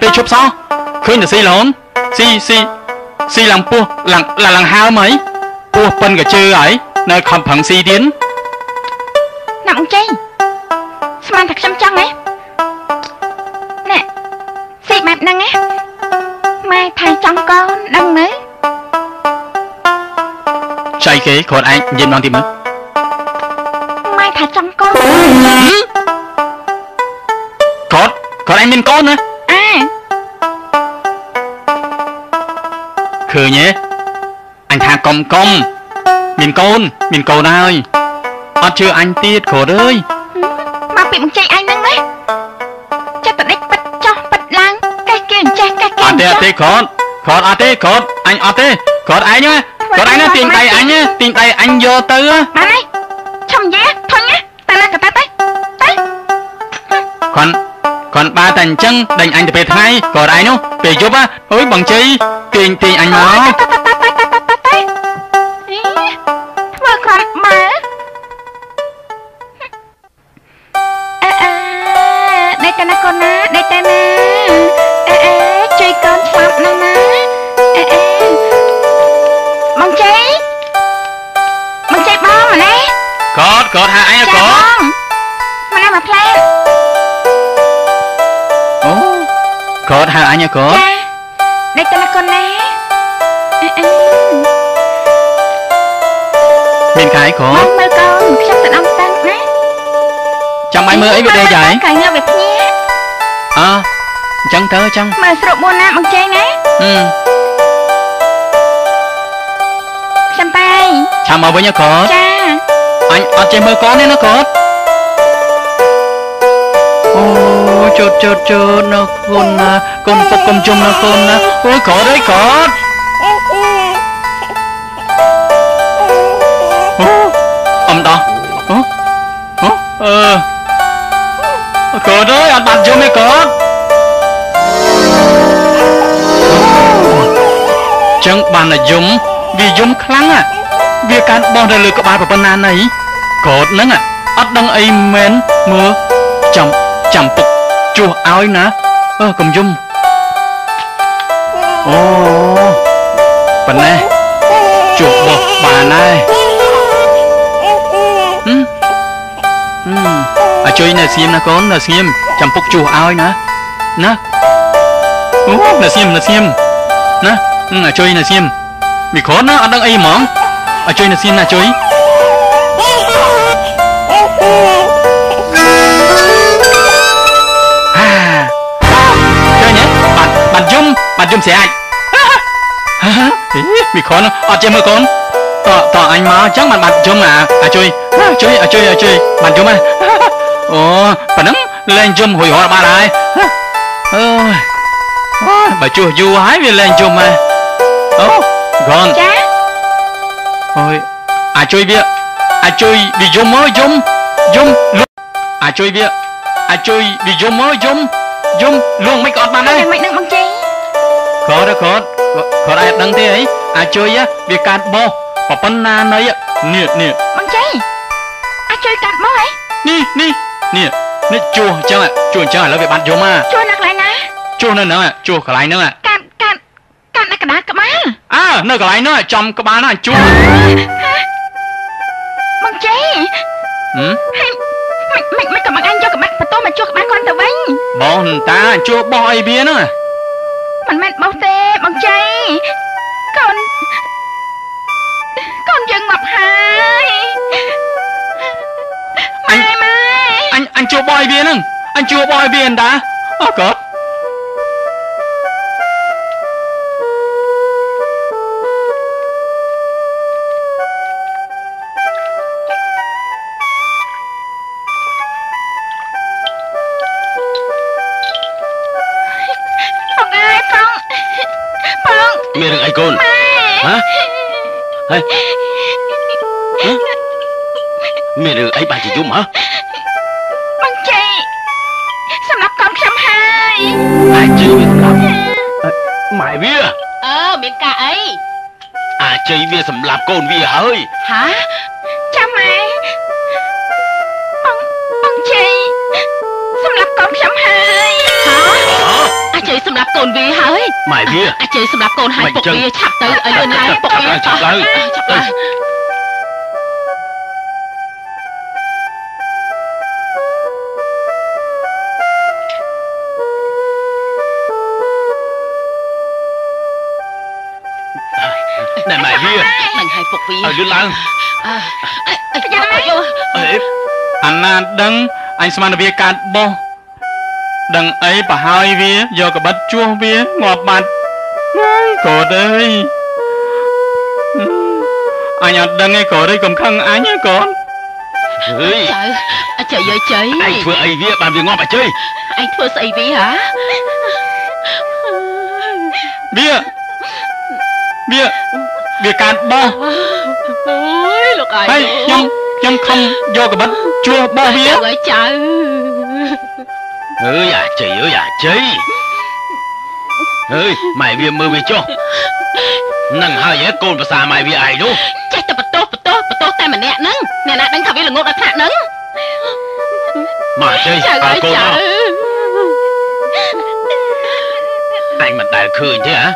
[SPEAKER 3] មានគ្មានពេលឈប់សោះឃើញតែស៊ីរហូតស៊ីស៊ីស៊ីឡើងពោះឡើងឡើងហើមហីពោះប៉ិនក៏ជើហើយនៅខំប្រឹងស៊ីទៀត
[SPEAKER 2] ណាបងជ័យស្មានតែខ្ញុំចង់ហ៎ណែស៊ីបែបហ្នឹងណាម៉ែថៃចង់កូនដឹងនៅ
[SPEAKER 3] ចៃគេគ្រាន់ឯងនិយាយម្ដងទៀតមើល
[SPEAKER 2] ម៉ែថាចង់កូន
[SPEAKER 3] គាត់គាត់ឯងមានកូនណា ឃើញទេអញថាកុំកុំមានកូនមានកូនហើយអត់ជឿអញទៀតគ្រូអើយ
[SPEAKER 2] មកពីមកចៃអញហ្នឹងណាចិត្តតែដេកប៉ិតចោះប៉ិតឡើងកេះគេអញ្ចេះកេះគេ
[SPEAKER 3] អ
[SPEAKER 2] អ
[SPEAKER 3] ត់
[SPEAKER 2] ញ្ទេចេះ
[SPEAKER 3] អត់ទេគ្រូគ្រូអត់ទេគ្រូអញអត់ទេគ្រូឯងណាគ្រូឯងណាទាញដៃអញណាទាញដៃអញយកទៅណា
[SPEAKER 2] បានហើយឈំយាធុញណាតែណាក៏ទៅទៅទៅ
[SPEAKER 3] គាត់គាត់បើតែអញ្ចឹងដេញអញទៅពេលថ្ងៃគ្រូឯងនោះ ពេលយប់ណាអើយបងជ័យទាញទាញអញមក
[SPEAKER 2] ទៅទៅទៅទៅទៅទៅទៅធ្វើគាត់មើលអឺអឺដេកតែណាកូនណាដេកតែណាអឺអឺជួយកូនស្លាប់ណាណាអឺអឺបងជ័យបងជ័យបងម្លេះ
[SPEAKER 3] គាត់គាត់ហៅអញ គាត់ហៅអញណាគាត់
[SPEAKER 2] ចាដេកតែណាកូនណាអឺអឺ
[SPEAKER 3] មានកាយគាត់
[SPEAKER 2] មើលកូនខ្ញុំទៅដំតាំងណា
[SPEAKER 3] ចាំបាច់មើលអីវាដេកហើយ
[SPEAKER 2] កាញ់វាភ្ញា
[SPEAKER 3] អើអញ្ចឹងទៅអញ្ចឹង
[SPEAKER 2] មើលស្រុកបួនណាបងជ័យណា
[SPEAKER 3] អឺ
[SPEAKER 2] ខ្ញុំតែ
[SPEAKER 3] ចាំមកវិញណាគាត់
[SPEAKER 2] ចា
[SPEAKER 3] អញអត់ចេះមើលកូនទេណាគាត់អូជូតជូតជូតណាកូនណាកូនពុកកុំយំណាកូនណាអូយកោតអើយកោតអំដោះអូអឺកោតអើយអត់បានយំទេកោតចឹងបានតែយំវាយំខ្លាំងណាវាកាត់បោះទៅលើក្បាលប៉ុណ្ណាណីកោតហ្នឹងអត់ដឹងអីមែនមើលចាំចាំពុកជួសឲ្យណាអើកុំយំ អូប៉ុណ្ណេះជួសបោះបានហើយហឹមហឹមអាជួយនៅស្ងៀមណាកូននៅស្ងៀមចាំពុកជួសឲ្យណាណាអូនៅស្ងៀមនៅស្ងៀមណាហឹមអាជួយនៅស្ងៀមមីខនណាអត់ដឹងអីហ្មងអជួយនៅសៀនណាជួយហា បាត់យំស្រាច់ហាមីខនអត់ចេះមើលកូនតតអញមកអញ្ចឹងបានបាត់យំអាអាជួយជួយអាជួយអាជួយបាត់យំហ៎អូប៉ណ្ណឹងលែងយំរួយរាល់បាត់ហើយអើយអូយបើជួសយូរហើយវាលែងយំហ៎អូកូន
[SPEAKER 2] ចា
[SPEAKER 3] អូយអាចជួយវាអាចជួយវាយំមកយំយំលួងអាចជួយវាអាចជួយវាយំមកយំយំលួងមិនក៏អត់បានដែរ
[SPEAKER 2] យ៉ាងម៉េចនឹង បងជ័យ
[SPEAKER 3] ក្រត់ក្រត់ក្រត់អាចដឹងទេអីអាចជួយវាកាត់បោះប្រប៉ុណ្ណាណីនេះនេះ
[SPEAKER 2] បងជ័យអាចជួយកាត់មកហ៎
[SPEAKER 3] នេះនេះនេះនេះជួសអញ្ចឹងជួសអញ្ចឹងឥឡូវវាបាត់យំមក
[SPEAKER 2] ជួយនៅកន្លែងណា
[SPEAKER 3] ជួសនៅហ្នឹងជួសកន្លែងហ្នឹង
[SPEAKER 2] កាត់កាត់កាត់នៅកណ្ដាលក្បាល
[SPEAKER 3] អើនៅកន្លែងហ្នឹងចំក្បាលហ្នឹងជួស
[SPEAKER 2] បងជ័យ
[SPEAKER 3] ហឹម
[SPEAKER 2] ហើយមិនមិនមិនក៏មកអញយកក្បាច់បន្ទោមកជួសក្បាលគាត់ទៅវិញ
[SPEAKER 3] បងតាជួសបោះអីវាហ្នឹង ញអញជួបបយវាហ្នឹងអញជួបបយវាអណ្ដាអើគាត់
[SPEAKER 4] ម៉ែវា
[SPEAKER 5] អាចជ័យសម្រាប់កូនហើយ
[SPEAKER 4] មិន
[SPEAKER 5] ពុក
[SPEAKER 4] ចឹង
[SPEAKER 5] វាឆាប់ទៅឲ្យលឿនឡើងពុកវា
[SPEAKER 4] ឆាប់ឡើងឆាប់ឡើង
[SPEAKER 5] អើឆាប់ឡើង
[SPEAKER 4] ណែម៉ែវា
[SPEAKER 5] នឹងឲ្យពុកវា
[SPEAKER 4] ឲ្យលឿនឡើង
[SPEAKER 5] អើអីយ៉ាងម៉េច
[SPEAKER 4] អេ
[SPEAKER 3] អាណាដឹងអញស្មានតែវាកាត់បោះ ដឹងអីប្រហើយវាយកកបិតជួសវាងាប់បាត់ហើយកូនអើយអញអត់ដឹងឯងកូនអើយកុំខឹងអញឯងកូន
[SPEAKER 4] អើយ
[SPEAKER 5] ចៅអជ័យអើយជ័យ
[SPEAKER 4] ឯងធ្វើអីវាបានវាងាប់អជ័យ
[SPEAKER 5] ឯងធ្វើស្អីវាហ៎
[SPEAKER 3] វាវាវាកានបោះ
[SPEAKER 5] អូយលោកឯង
[SPEAKER 3] ហើយខ្ញុំខ្ញុំខំយកកបិតជួសបោះវា
[SPEAKER 5] ចៅ អើយចៅ
[SPEAKER 4] អើយអាជ័យអើយអាជ័យអើយម៉ែវាមើលវាចុះនឹងហើយឯងកូនភាសាម៉ែវាឯងនោះ
[SPEAKER 5] ចេះតែបន្ទោសបន្ទោសបន្ទោសតែម្នាក់ហ្នឹងអ្នកណាដឹងថាវាល្ងត់ដល់ថ្នាក់ហ្នឹង
[SPEAKER 4] មកអាជ័យ
[SPEAKER 5] ចៅអើ
[SPEAKER 4] ឲ្យយកូន
[SPEAKER 5] ចៅ
[SPEAKER 4] មកតែមិនដែលឃើញទេហ៎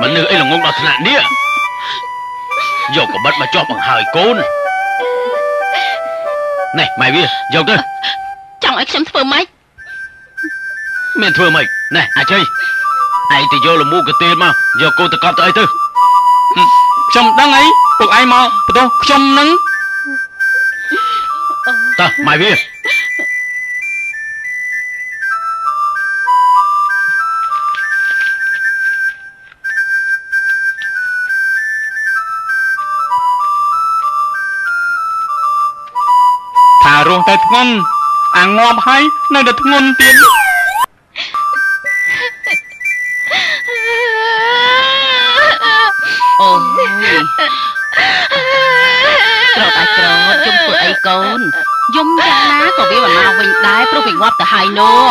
[SPEAKER 4] មនុស្សអីល្ងងដល់ថ្នាក់នេះយកកបិតមកជាប់បង្ហើយកូននេះម៉ែវាយកទៅ
[SPEAKER 5] ច ង់ឲ្យខ្ញុំធ្វើម៉េច
[SPEAKER 4] មានធ្វើម៉េចណែអាជ័យឯងទៅយកលមូកទេលមកយកកូនទៅកប់ទៅអីទៅ
[SPEAKER 3] ខ្ញុំដឹងអីពួកឯងមកបន្ទោសខ្ញុំនឹង
[SPEAKER 4] តោះម៉ែវា
[SPEAKER 3] ថារស់តែធ្ងន់ អាងាប់ហើយនៅតែធ្ងន់ទៀត
[SPEAKER 5] អូយក្រត់អាចក្រត់យំធ្វើអីកូនយំយ៉ាងណាក៏វាមិនមកវិញដែរព្រោះវាងាប់ទៅហើយនោះ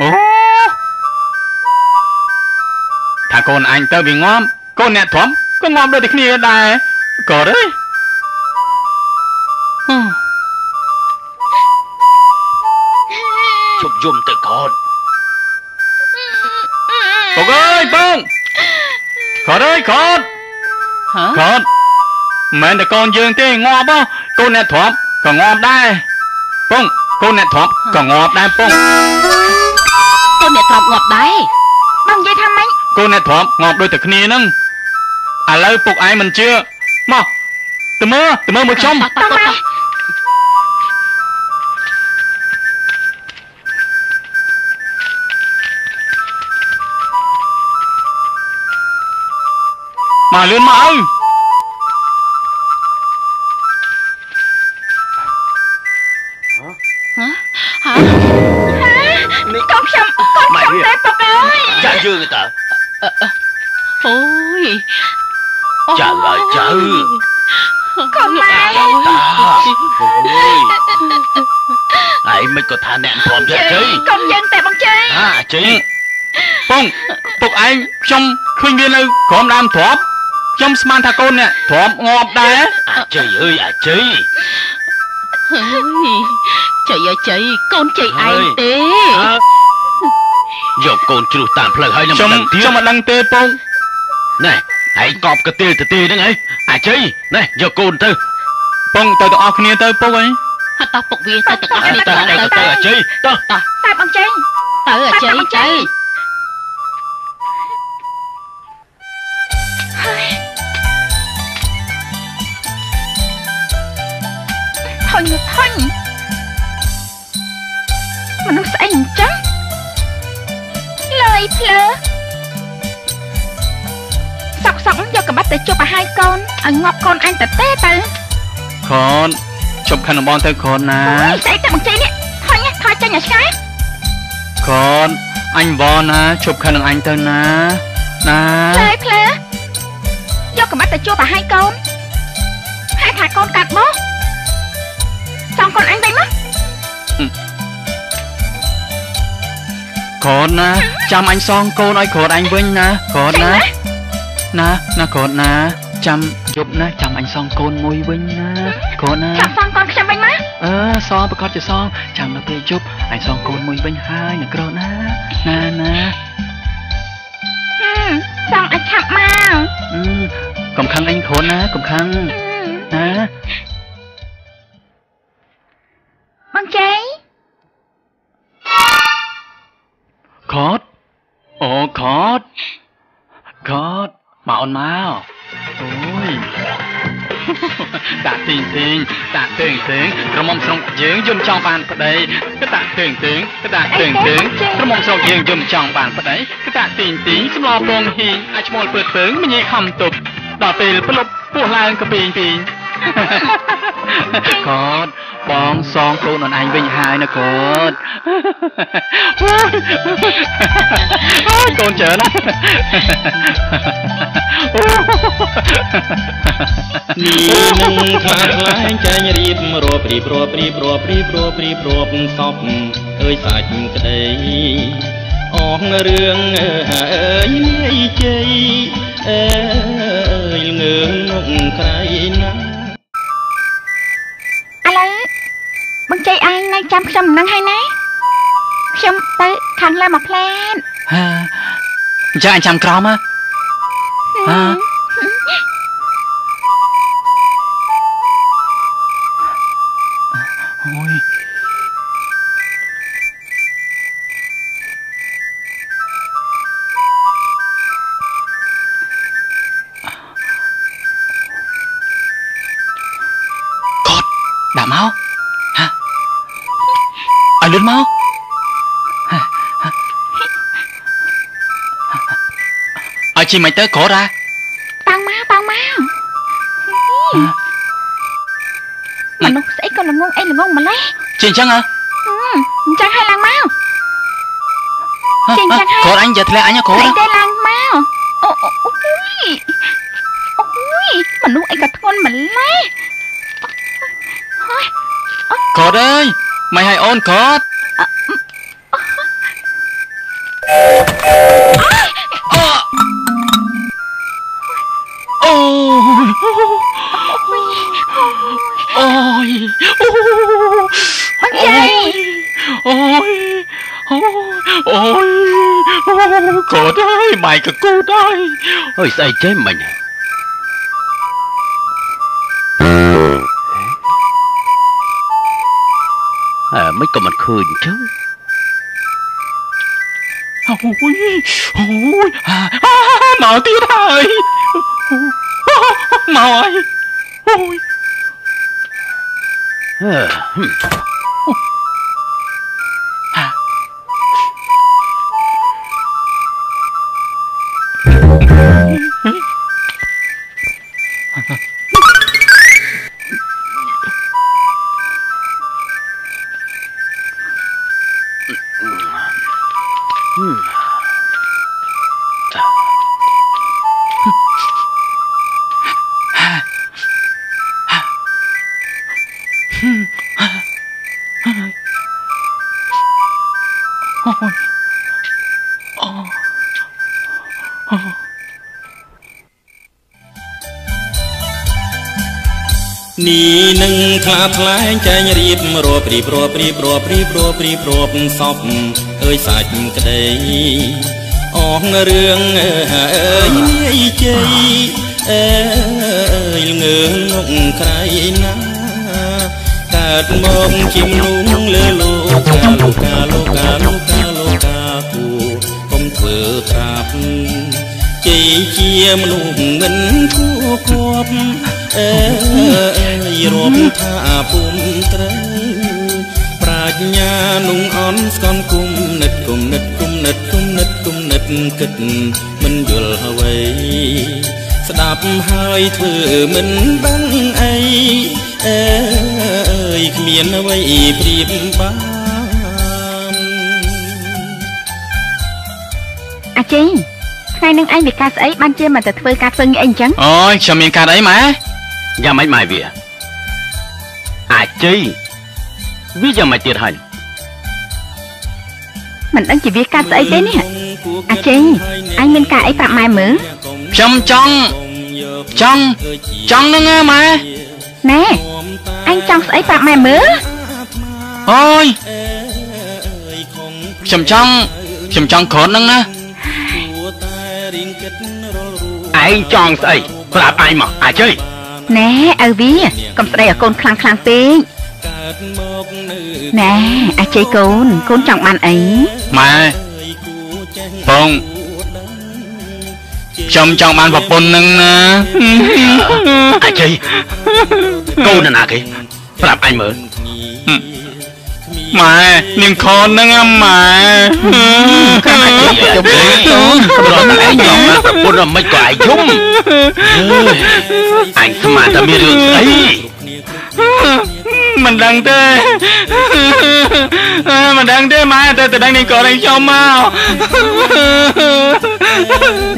[SPEAKER 3] អូថាកូនអញទៅវាងាប់ កូនអ្នកធំក៏ងាប់ដូចតែគ្នាដែរក៏ទេហឺ
[SPEAKER 4] ជប់យំទៅកូន
[SPEAKER 3] ពុកអើយបងខតអើយខត
[SPEAKER 5] ហ៎
[SPEAKER 3] ខតមិនមែនតែកូនយើងទេងាប់ហ៎កូនអ្នកធំក៏ងាប់ដែរពងកូនអ្នកធំក៏ងាប់ដែរពង
[SPEAKER 5] កូនអ្នកទ្របងាប់ដែរ
[SPEAKER 2] បងនិយាយថាម៉េច
[SPEAKER 3] កូនអ្នកធំងាប់ដូចតែគ្នាហ្នឹង ឥឡូវពុកឯងមិនជឿមកទៅមើលទៅមើលមួយខ្ញុំ
[SPEAKER 5] តោះតោះតោះតោះ
[SPEAKER 3] មកលឿនមកអើ
[SPEAKER 5] ហ៎ហ៎
[SPEAKER 2] កូនខ្ញុំកូន
[SPEAKER 4] ម៉ែ
[SPEAKER 2] ខ្ញុំ
[SPEAKER 4] វា
[SPEAKER 2] ទេពុកអើយ
[SPEAKER 4] ចាក់យើងទៅ
[SPEAKER 5] អូយ
[SPEAKER 4] ចាក់ហើយចៅ
[SPEAKER 2] កូនម៉ែ
[SPEAKER 4] តាអូយឯងមិនក៏ថាអ្នកព្រមចាក់ជ័យកូ
[SPEAKER 2] នយើងតែបងជ័យ
[SPEAKER 4] អាជ័យ
[SPEAKER 3] ពងពុកឯងខ្ញុំឃើញវានៅក្រោមដើមទ្របខ្ញុំស្មានថាកូនអ្នកទ្របងាប់ដែរ
[SPEAKER 4] អាជ័យអើយអាជ័យ
[SPEAKER 5] ហើយចៃអើយចៃកូនចៃឯងទេ
[SPEAKER 4] អើយកកូនជ្រុះតាមផ្លូវហើយនឹង
[SPEAKER 3] ខ្ញុំ
[SPEAKER 4] មិនដឹងទៀត
[SPEAKER 3] ខ្ញុំមិនដឹងទេពង
[SPEAKER 4] ណែ ឯងកប់កទេលទៅទេហ្នឹងឯងអាជ័យណែយកកូនទៅ
[SPEAKER 3] ពងទៅទាំងអស់គ្នាទៅពុកអី
[SPEAKER 5] ហត់តោះពុកវាទៅទាំងអស់
[SPEAKER 4] ទៅ
[SPEAKER 5] គ្នា
[SPEAKER 4] ទៅ
[SPEAKER 5] ទៅ
[SPEAKER 4] ទៅ
[SPEAKER 5] ទៅ
[SPEAKER 4] ទៅអាជ័យតោះ
[SPEAKER 5] តោះ
[SPEAKER 2] តែបងជ័យ
[SPEAKER 5] ទៅអាចៃចៃ
[SPEAKER 2] ធុញទៅធុញមនុស្សស្អីអញ្ចឹងលើយភ្លើ សក់សក់យកកបាត់ទៅជប់ឲ្យហើយកូនឲ្យងាប់កូនអញទៅទេទៅ
[SPEAKER 3] ខនជប់ខណ្ឌបងទៅខនណា
[SPEAKER 2] អូយស្អីតែបងជ័យនេះធុញថយចេញឲ្យឆ្ងាយ
[SPEAKER 3] ខនអញវណាជប់ខណ្ឌនឹងអញទៅណាណា
[SPEAKER 2] លើយភ្លើយកកបាត់ទៅជប់ឲ្យហើយកូនហើយថាកូនកាត់បោះចង់កូនអញវិញមក
[SPEAKER 3] ខនណាចាំអញសងកូនឲ្យក្រោតអញវិញណាក្រោតណា ណាណាក្រោតណា ចាំយប់ណាចាំអញសងកូនមួយវិញណាក្រោតណា
[SPEAKER 2] ចង់សងកូនខ្ញុំវិញមក
[SPEAKER 3] អឺសងប្រកាសជាសងចាំនៅពេលយប់អញសងកូនមួយវិញហើយណាក្រោតណាណាណា
[SPEAKER 2] ហឹមសងឲ្យឆាប់មក
[SPEAKER 3] អឺកុំខឹងអញក្រោតណាកុំខឹង
[SPEAKER 2] ហឹម
[SPEAKER 3] ណា
[SPEAKER 2] បងជ័យ
[SPEAKER 3] ខតអូខតខត មកអូនមកអូយតាក់ទីងទីងតាក់ទៀងទៀងក្រមុំស្រុកយើងយំចង់បានប្តីគឺតាក់ទៀងទៀងគឺតាក់ទៀងទៀងក្រមុំស្រុកយើងយំចង់បានប្តីគឺតាក់ទីងទីងស្មោពងហ៊ីងអាចឈ្មោលពើពើងមញីខំទប់ដល់ពេលផ្លប់ពោះឡើងកពីងពីង កូនបងសងកូនននឯងវិញហើយណាកូនអូយកូនច្រើនណា
[SPEAKER 1] នេះនឹងខ្លាខ្លែងចែងរៀបរាប់ព្រីព្រាប់ព្រីព្រាប់ព្រីព្រាប់ព្រីព្រាប់សពអើយសាច់ក្តីអងរឿងអើយលាយជ័យអើយងើងងក្រៃណា
[SPEAKER 2] បងជ័យឯងនៅចាំខ្ញុំមិនហ្នឹងហើយណាខ្ញុំទៅខាងលើមកផ្លែត
[SPEAKER 3] ហាអញ្ចឹងអញចាំក្រោមហ៎ហា ឲ្យជីមិនទៅក្រោតហ่ะ
[SPEAKER 2] ប៉ាំងមកប៉ាំងមកមនុស្សស្អីក៏ល្ងងអីល្ងងម្លេះ
[SPEAKER 3] ជីអញ្ចឹងហ៎
[SPEAKER 2] ហឹមអញ្ចឹងឲ្យឡើងមកចេញចាត់ហើយ
[SPEAKER 3] ក្រោតអញយកធ្លាក់អញហ៎ក្រោត
[SPEAKER 2] អី
[SPEAKER 3] ហ៎
[SPEAKER 2] ទេឡើងមកអូអូអូយអូយមនុស្សអីក៏ធ្ងន់ម្លេះ
[SPEAKER 3] កូនអើយមិនឲ្យអូនកូន អើយម៉ៃក៏គូតអើយ
[SPEAKER 4] អើយស្អីចេះមិញអើមិនក៏មិនឃើញអញ្ចឹ
[SPEAKER 1] នេះនឹងខ្លាថ្លែងចែងរៀបរាប់ព្រីព្រាប់ព្រីព្រាប់ព្រីព្រាប់ព្រីព្រាប់សពអើយសាច់ក្តីអងរឿងអើយលាយជ័យអើយងើងងក្រៃណាស់កើតមកជាមនុស្សលើលោកាលោកាលោកាលោកាលោកាគូកុំធ្វើត្រាប់ជ័យជាមនុស្សមិនគួរគប់ អើយរាប់ថាពុំត្រូវប្រាជ្ញានុងអន់ស្គន់គុំនិតគុំនិតគុំនិតគុំនិតគុំនិតគិតមិនយល់អ្វីស្ដាប់ហើយធ្វើមិនដឹងអីអើយគ្មានអ្វីប្រៀបបាន
[SPEAKER 2] អាចេងថ្ងៃនឹងឯងវាការស្អីបានជាមកទៅធ្វើការធ្វើងារអីអញ្ចឹង
[SPEAKER 3] អូយខ្ញុំមានកាត់អីម៉ែ
[SPEAKER 4] យ៉ាងម៉េចម៉ែវាអាចជ័យវាយ៉ាងម៉េចទៀតហើយ
[SPEAKER 2] មិនដឹងជាវាការស្អីទេនេះអាចេងអញមានការអីប្រាប់ម៉ែមើល
[SPEAKER 3] ខ្ញុំចង់ចង់ចង់ហ្នឹងណាម៉ែ
[SPEAKER 2] ណែអញចង់ស្អីប្រាប់ម៉ែមើល
[SPEAKER 3] អូយខ្ញុំចង់ខ្ញុំចង់ក្រោតហ្នឹងណា
[SPEAKER 4] ឯងចង់ស្អីប្រាប់ឯងមកអាចជ័យ
[SPEAKER 2] ណែឪវាកុំស្ដីឲ្យកូនខ្លាំងខ្លាំងពេកណែអាចេយកូនកូនចង់បានអី
[SPEAKER 3] ម៉ែបងខ្ញុំចង់បានប្រពន្ធហ្នឹងណា
[SPEAKER 4] អាចជ័យកូនណាគេប្រាប់អញមើល
[SPEAKER 3] ម៉ែនាងខនហ្នឹងអាម៉ែ
[SPEAKER 4] ចាំអញជុំកូនកម្រតែឯងយកមកប្រពន្ធមិនក៏ឯងយំអញស្មានតែមានរឿងស្អី
[SPEAKER 3] មិនដឹងទេមិនដឹងទេម៉ែតែតែដឹងនាងខនឯងខ្ញុំមក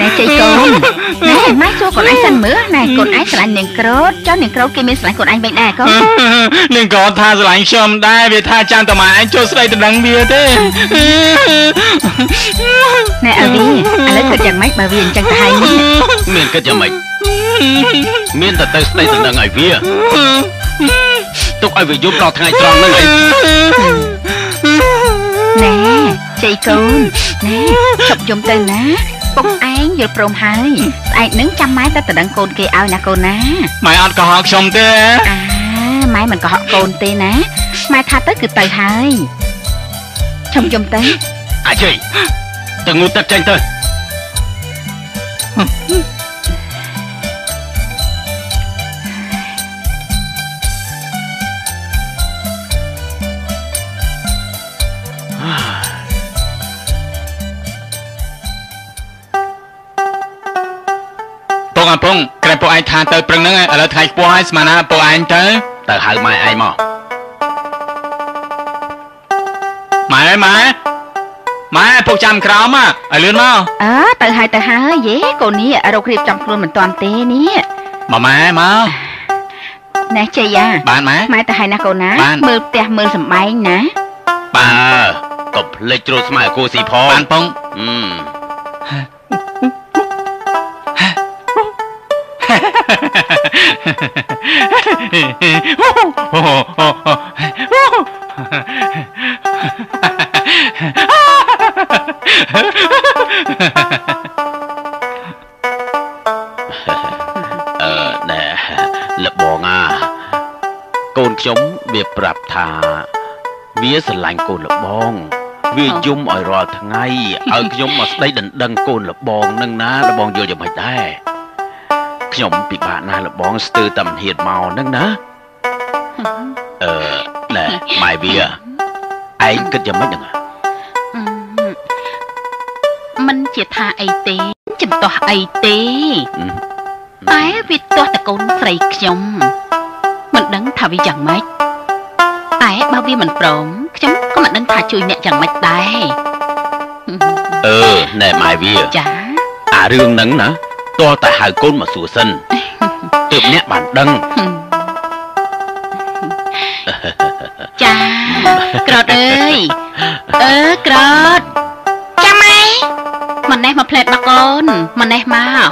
[SPEAKER 2] ណែជ័យកូនណែម៉ែសួរកូនឯងសិនមើលណែកូនឯងស្រឡាញ់នាងក្រូតចុះនាងក្រូតគេមានស្រឡាញ់កូនឯងវិញដែរកូន
[SPEAKER 3] នាងខនថាស្រឡាញ់ខ្ញុំដែរវាថាចាំតែម៉ែឯងចូលស្ដីទៅដឹងវាទេ
[SPEAKER 2] ណែអើវីឥឡូវគិតយ៉ាងម៉េចបើវាអញ្ចឹងទៅហើយនេះ
[SPEAKER 4] មានគិតយ៉ាងម៉េចមានតែទៅស្ដីទៅនឹងឲ្យវា ទុកឲ្យវាយំដល់ថ្ងៃត្រង់ហ្នឹងឯង
[SPEAKER 2] ណែជ័យកូនណែឈប់យំទៅណាពុកឯងយល់ព្រមហើយស្អែកនឹងចាំម៉ែទៅតដឹងកូនគេឲ្យណាកូនណា
[SPEAKER 3] ម៉ែអត់កុហកខ្ញុំទេ
[SPEAKER 2] អាម៉ែមិនកុហកកូនទេណាម៉ែថាទៅគឺទៅហើយឈប់យំទៅ
[SPEAKER 4] អាជ័យទៅងូតទឹកចេញទៅ
[SPEAKER 3] ពុ ពងក្រែពុកឯងថាទៅព្រឹងហ្នឹងឯងឥឡូវថ្ងៃខ្ពស់ហើយស្មានណាពុកឯងទៅ
[SPEAKER 4] ទៅហៅម៉ែឯងមក
[SPEAKER 3] ម៉ែម៉ែម៉ែពុកចាំក្រោមមកឲ្យលឿនមក
[SPEAKER 2] អើទៅហើយទៅហើយយេកូននេះរករៀបចំខ្លួនមិនតាន់ទេនេះ
[SPEAKER 3] មកម៉ែមក
[SPEAKER 2] ណែជ័យយ៉ា
[SPEAKER 3] បានម៉ែ
[SPEAKER 2] ម៉ែទៅហើយណាកូនណា
[SPEAKER 3] បាន
[SPEAKER 2] មើលផ្ទះមើលសំបែងណា
[SPEAKER 4] បាទកុំភ្លេចជ្រូតស្មៅឲ្យគូស៊ីផង
[SPEAKER 3] បានពង
[SPEAKER 4] អឺ ណែលបងអាកូនខ្ញុំវាប្រាប់ថា វាស្រឡាញ់កូនលបង វាយំឲ្យរាល់ថ្ងៃឲ្យខ្ញុំមកស្ដីដណ្ដឹងកូនលបងនឹងណាលបងយល់យ៉ាងម៉េចដែរ ខ្ញុំពិបាកណាស់លបងស្ទើរតែមិនហ៊ានមកនឹងណាអឺណែម៉ែវាឯងគិតយ៉ាងម៉េចហ្នឹង
[SPEAKER 5] អឺមិនជាថាអីទេចំទាស់អីទេតែវាទាស់តែកូនស្រីខ្ញុំមិនដឹងថាវាយ៉ាងម៉េចតែបើវាមិនព្រមខ្ញុំក៏មិនដឹងថាជួយអ្នកយ៉ាងម៉េចដែរ
[SPEAKER 4] អឺណែម៉ែវា
[SPEAKER 5] ចា
[SPEAKER 4] អារឿងហ្នឹងណា តោះតែហៅកូនមកសួរសិនទើបអ្នកបានដឹង
[SPEAKER 5] ចាក្រតអើយអឺក្រត
[SPEAKER 2] ចាំម៉ែ
[SPEAKER 5] ម៉ណេះមកផ្លែតមកកូនម៉ណេះមក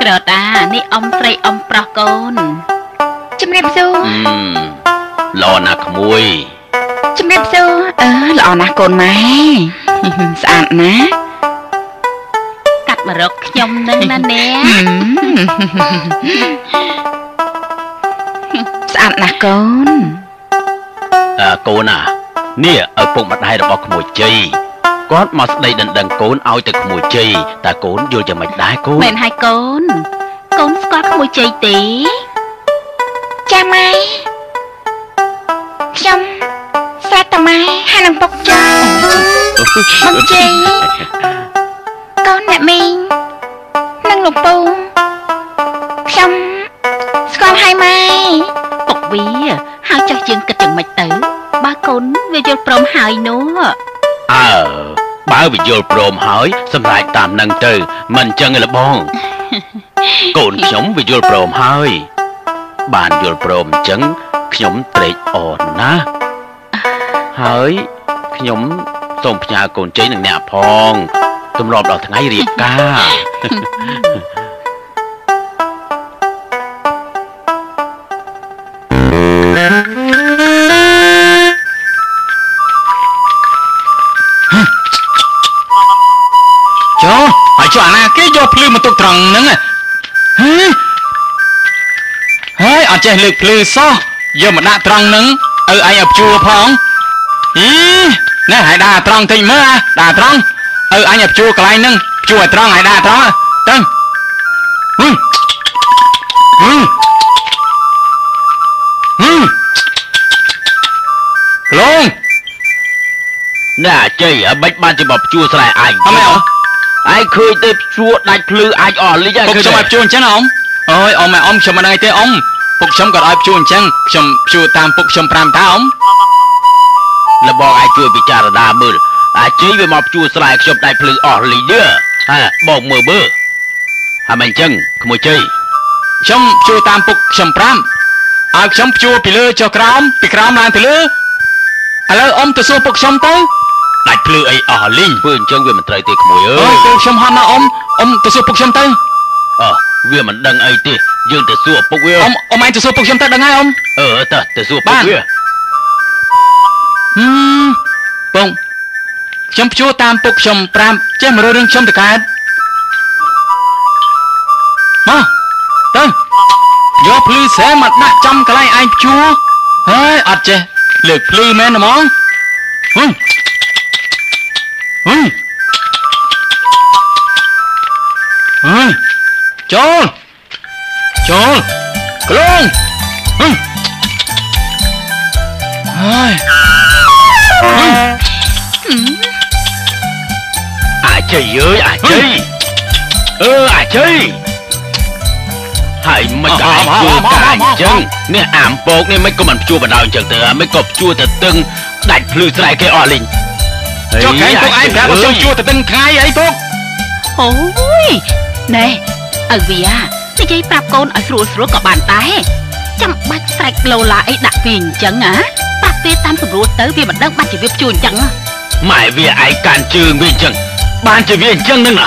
[SPEAKER 5] ក្រតអានេះអ៊ំស្រីអ៊ំប្រុសកូន
[SPEAKER 2] ជំរាបសួរ
[SPEAKER 4] អឺល្អណាស់ក្មួយ
[SPEAKER 2] ជំរាបសួរអឺល្អណាស់កូនម៉ែស្អាតណាស់
[SPEAKER 5] កាត់មករកខ្ញុំនឹងណាអ្នក
[SPEAKER 2] ស្អាតណាស់កូន
[SPEAKER 4] អើកូនណានេះឪពុកម្ដាយរបស់ក្មួយជ័យគាត់មកស្ដីដណ្ដឹងកូនឲ្យទៅក្មួយជ័យតើកូនយល់យ៉ាងម៉េចដែរកូន
[SPEAKER 5] មែនហើយកូនកូនស្គាល់ក្មួយជ័យទេ
[SPEAKER 2] ចាំម៉ែខ្ញុំស្អាតតាម៉ែហើយនឹងពុកចាបងជ័យកូនអ្នកមីងនិងលោកពូខ្ញុំស្គាល់ហើយម៉ែ
[SPEAKER 5] ពុកវាហើយចាស់ជាងគិតយ៉ាងម៉េចទៅ បើកូនវាយល់ព្រមហើយនោះ
[SPEAKER 4] អើបើវាយល់ព្រមហើយសម្រេចតាមនឹងទៅ មិនអញ្ចឹងទេលបងកូនខ្ញុំវាយល់ព្រមហើយ បានយល់ព្រមអញ្ចឹងខ្ញុំត្រេកអរណាស់ហើយខ្ញុំសូមផ្ញើកូនជ័យនឹងអ្នកផងទម្លាប់ដល់ថ្ងៃរៀបការ
[SPEAKER 3] ចុះហើយចុះអាណាគេយកភ្លឺមកទុកត្រង់ហ្នឹង ចេះលើកភ្លឺសោះយកមកដាក់ត្រង់ហ្នឹងឪឯងឲ្យជួផងអីណែហើយដើរត្រង់តិចមើលដើរត្រង់អឺអញឲ្យជួកន្លែងហ្នឹងជួឲ្យត្រង់ហើយដើរត្រង់ទៅហឹមហឹមហឹមក្លង
[SPEAKER 4] ណែអាជ័យអ្មិចបានជាមកជួស្រែឯង
[SPEAKER 3] អត់មែនអ
[SPEAKER 4] ឯងឃើញទេជួដាច់ភ្លឺអាចអស់លីង
[SPEAKER 3] ពុកខ្ញុំឲ្យជួអញ្ចឹងអ៊ំអើយអ៊ំម៉ែអ៊ំខ្ញុំមិនដឹងអីទេអ៊ំ ពុកខ្ញុំក៏ឲ្យជួអញ្ចឹងខ្ញុំជួតាមពុកខ្ញុំ5តាអ៊ំ
[SPEAKER 4] លបងឯងជួយពិចារណាមើលអាជ័យវាមកជួស្រែខ្ញុំដាច់ភ្លឺអស់លីងយើហ่าបងមើលមើលហើយមិនអញ្ចឹងក្មួយជ័យ
[SPEAKER 3] ខ្ញុំជួតាមពុកខ្ញុំ5ឲ្យខ្ញុំជួពីលើចុះក្រោមពីក្រោមឡើងទៅលើឥឡូវអ៊ំទៅសួរពុកខ្ញុំទៅ
[SPEAKER 4] ដាច់ភ្លឺអីអស់លីងធ្វើអញ្ចឹងវាមិនត្រូវទេក្មួយអើ
[SPEAKER 3] អើយ
[SPEAKER 4] យ
[SPEAKER 3] ពុកខ្ញុំហត់ណាស់អ៊ំអ៊ំទៅសួរពុកខ្ញុំទៅ
[SPEAKER 4] អើវាមិនដឹងអីទេ យើងទៅសួរពុកវា
[SPEAKER 3] អ៊ំអ៊ំឯងទៅសួរពុកខ្ញុំទៅដឹងហើយអ៊ំ
[SPEAKER 4] អឺតើទៅសួរពុ
[SPEAKER 3] បា
[SPEAKER 4] ក
[SPEAKER 3] ន
[SPEAKER 4] វា
[SPEAKER 3] ហឹមបងខ្ញុំជួតាមពុកខ្ញុំ5ចេះមករើរឿងខ្ញុំទៅកើតមកទៅយកភ្លឺស្រែមកដាក់ចំកន្លែងឯងជួហើយអត់ចេះលើកភ្លឺមែនហ្មងហឹមហឹមហឹមចូល ចូលក្លងហឹមហើយហឹម
[SPEAKER 4] អាជ័យអើយអាជ័យអឺអាជ័យហើយមិនក៏ឯងជួការអញ្ចឹងនេះអាមពកនេះមិនក៏មិនជួបបណ្ដោយអញ្ចឹងទៅមិនក៏ជួទៅទឹងដាច់ភ្លឺស្រែគេអស់លីង
[SPEAKER 3] ចុះកែពុកឯងប្រាប់ឲ្យខ្ញុំជួទៅទាំងថ្ងៃអីពុក
[SPEAKER 5] អូយណែឪវា និយាយប្រាប់កូនឲ្យស្រួលស្រួលក៏បានដែរចាំបាច់ស្រែកឡូឡាអីដាក់វាអញ្ចឹងហ៎ប្រាប់វាតាមស្រួលទៅវាមិនដឹងបាច់ជាវាជួអញ្ចឹងហ៎
[SPEAKER 4] ម៉ែវាឯងកាន់ជើងវាអញ្ចឹងបានជាវាអញ្ចឹងនឹងណា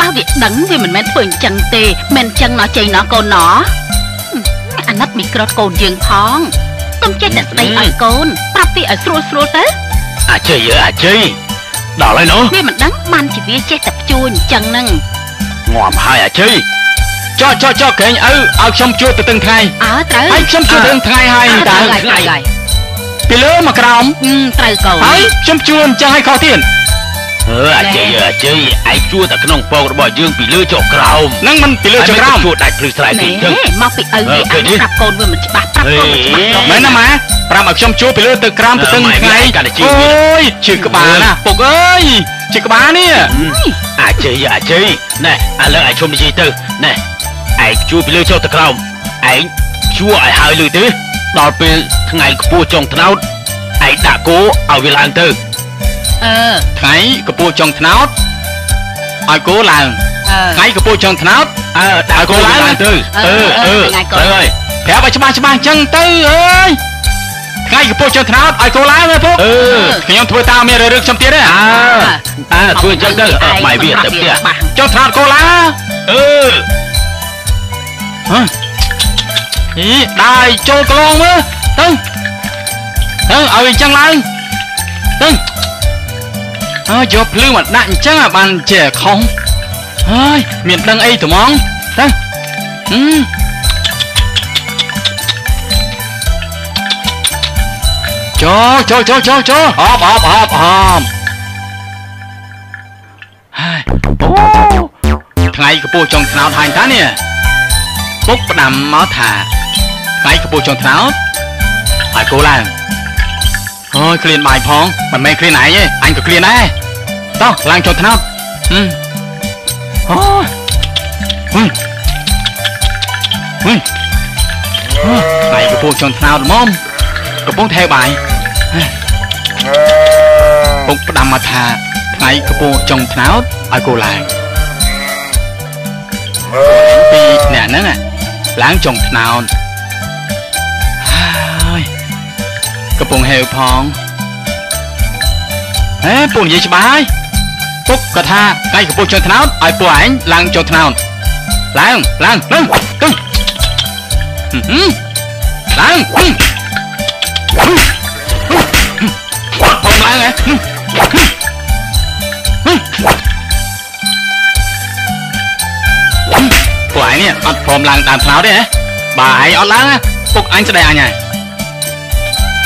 [SPEAKER 5] បើវាដឹងវាមិនមែនធ្វើអញ្ចឹងទេមិនអញ្ចឹងណោះចេញណោះកូនណោះហឹមអាណិតមីក្រូតកូនយើងផងកុំចេះតែស្ដីឲ្យកូនប្រាប់វាឲ្យស្រួលស្រួលទៅ
[SPEAKER 4] អាជ័យអើយអាជ័យដល់ហើយនោះ
[SPEAKER 5] វាមិនដឹងបានជាវាចេះតែជួអញ្ចឹងហ្នឹង
[SPEAKER 4] ងាប់ហើយអាជ័យ
[SPEAKER 3] ចុះចុះចុះកែងឪឲ្យខ្ញុំជួទៅទាំងថ្ងៃ
[SPEAKER 5] អើត្រូវ
[SPEAKER 3] ហើយខ្ញុំជួទៅទាំងថ្ងៃហើយ
[SPEAKER 5] អើ
[SPEAKER 3] តើ
[SPEAKER 5] ត្រូវហើយត្រូវហើយ
[SPEAKER 3] ពីលើមកក្រោម
[SPEAKER 5] ហឹមត្រូវកូន
[SPEAKER 3] ហើយខ្ញុំជួអញ្ចឹងឲ្យខុសទៀត
[SPEAKER 4] អឺអាជ័យអើយអាជ័យឯងជួតែក្នុងពករបស់យើងពីលើចុះក្រោម
[SPEAKER 3] ហ្នឹងមិនពីលើចុះក្រោម
[SPEAKER 4] ជួដាច់ភ្លឺស្រែគេ
[SPEAKER 5] ណែ
[SPEAKER 4] អញ្ចឹង
[SPEAKER 5] មកពីឪវា
[SPEAKER 4] អើឃើ
[SPEAKER 5] អាច
[SPEAKER 4] ញទេ
[SPEAKER 5] ប្រាប់កូនវាមិនច្បាស់ប្រាប់កូនមិនច្បាស់
[SPEAKER 4] ហេ
[SPEAKER 5] ហ៎
[SPEAKER 3] មែនណាម៉ែប្រាប់ឲ្យខ្ញុំជួពីលើទៅក្រោមទៅទាំងថ្ងៃ
[SPEAKER 4] អើម៉ែកាន់តែជឿ
[SPEAKER 3] អូយជឿក្បាលណាពុកអើយជឿក្បាលនេះ
[SPEAKER 4] អាជ័យអាជ័យណែឥឡូវឯងឈុំនិយាយទៅណែ ឯងជួពីលើចុះទៅក្រោមឯងជួឲ្យហើយលុយទេដល់ពេលថ្ងៃខ្ពស់ចុងថ្នោតឯងដាក់គោឲ្យវាឡើងទៅ
[SPEAKER 5] អឺ
[SPEAKER 3] ថ្ងៃកពស់ចុងថ្នោតឲ្យគោឡើង
[SPEAKER 5] អឺ
[SPEAKER 3] ថ្ងៃកពស់ចុងថ្នោត
[SPEAKER 4] អើដាក់គោឡើងទៅ
[SPEAKER 5] អឺ
[SPEAKER 4] អឺ
[SPEAKER 5] អឺ
[SPEAKER 4] អឺ
[SPEAKER 5] ថ្ងៃកូន
[SPEAKER 4] ទៅហើយ
[SPEAKER 3] ប្រាប់ឲ្យច្បាស់ច្បាស់អញ្ចឹងទៅអើយថ្ងៃកពស់ចុងថ្នោតឲ្យគោឡើងហើយពុក
[SPEAKER 4] អឺ
[SPEAKER 3] ខ្ញុំធ្វើតាមមានរឿងខ្ញុំទៀតទេ
[SPEAKER 4] អើអើធ្វើអញ្ចឹងទៅអើម៉ែវាទៅផ្ទះ
[SPEAKER 5] ច្បាស់
[SPEAKER 3] ចុងថ្នោតគោឡើង
[SPEAKER 4] អឺ
[SPEAKER 3] ហ៎អីដើរចូលកន្លងមើលទៅទៅឲ្យអញ្ចឹងឡើងទៅអើយកភ្លឺមកដាក់អញ្ចឹងអាបានជាខុសហើយមានដឹងអីត្មងទៅហឹមចូលចូលចូលចូលចូលអបអបអបអបហើយអូថ្ងៃកពស់ចុងថ្នោតហាញ់តានេះ ពុកផ្ដាំមកថាថ្ងៃកពស់ចុងថ្នោតឲ្យគោឡើងអូយក្លៀនបាយផងមិនមែនក្លៀនឯងទេអញក៏ក្លៀនដែរតោះឡើងចុងថ្នោតហឹមអូយហឹមហឹមអូថ្ងៃកពស់ចុងថ្នោតហ្មងកំពុងថែបាយហេពុកផ្ដាំមកថាថ្ងៃកពស់ចុងថ្នោតឲ្យគោឡើងពីអ្នកហ្នឹងអា ឡើងចុងថ្នោតហើយកំពុងហេវផងហេពូនិយាយច្បាស់ហើយពុកក៏ថាថ្ងៃកំពុងចុងថ្នោតឲ្យពួកឯងឡើងចុងថ្នោតឡើងឡើងឡើងទៅហឹមហឹមឡើងហឹមហឹមហឹមផងឡើងហ៎ ពួកឯងនេះអត់ព្រមឡើងតាមថ្នោតទេហ៎បើឯងអត់ឡើងណាពុកអញស្ដីអញហើយ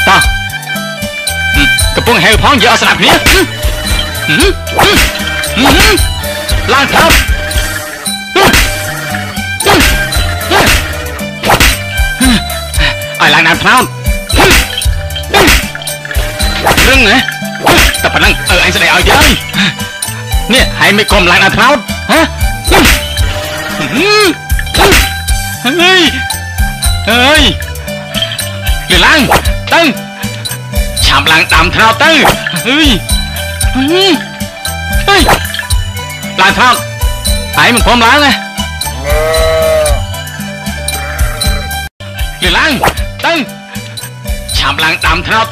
[SPEAKER 3] តោះហឹមកំពុងហេវផងយកអត់ស្ដាប់គ្នាហឹមហឹមហឹមហឹមឡើងថោតហឹមហឹមហឹមឲ្យឡើងតាមថ្នោតហឹមហឹមរឹងណាតែប៉ុណ្ណឹងអើអញស្ដីឲ្យទៀតហើយនេះហើយមិនគុំឡើងតាមថ្នោតហ៎ ហឹមហឹមហឹមហើយហើយវាឡើងទៅឆាប់ឡើងតាមថ្នោតទៅអើយហឹមអើយឡើងថ្នោតហើយមិនព្រមឡើងទេវាឡើងទៅឆាប់ឡើងតាមថ្នោត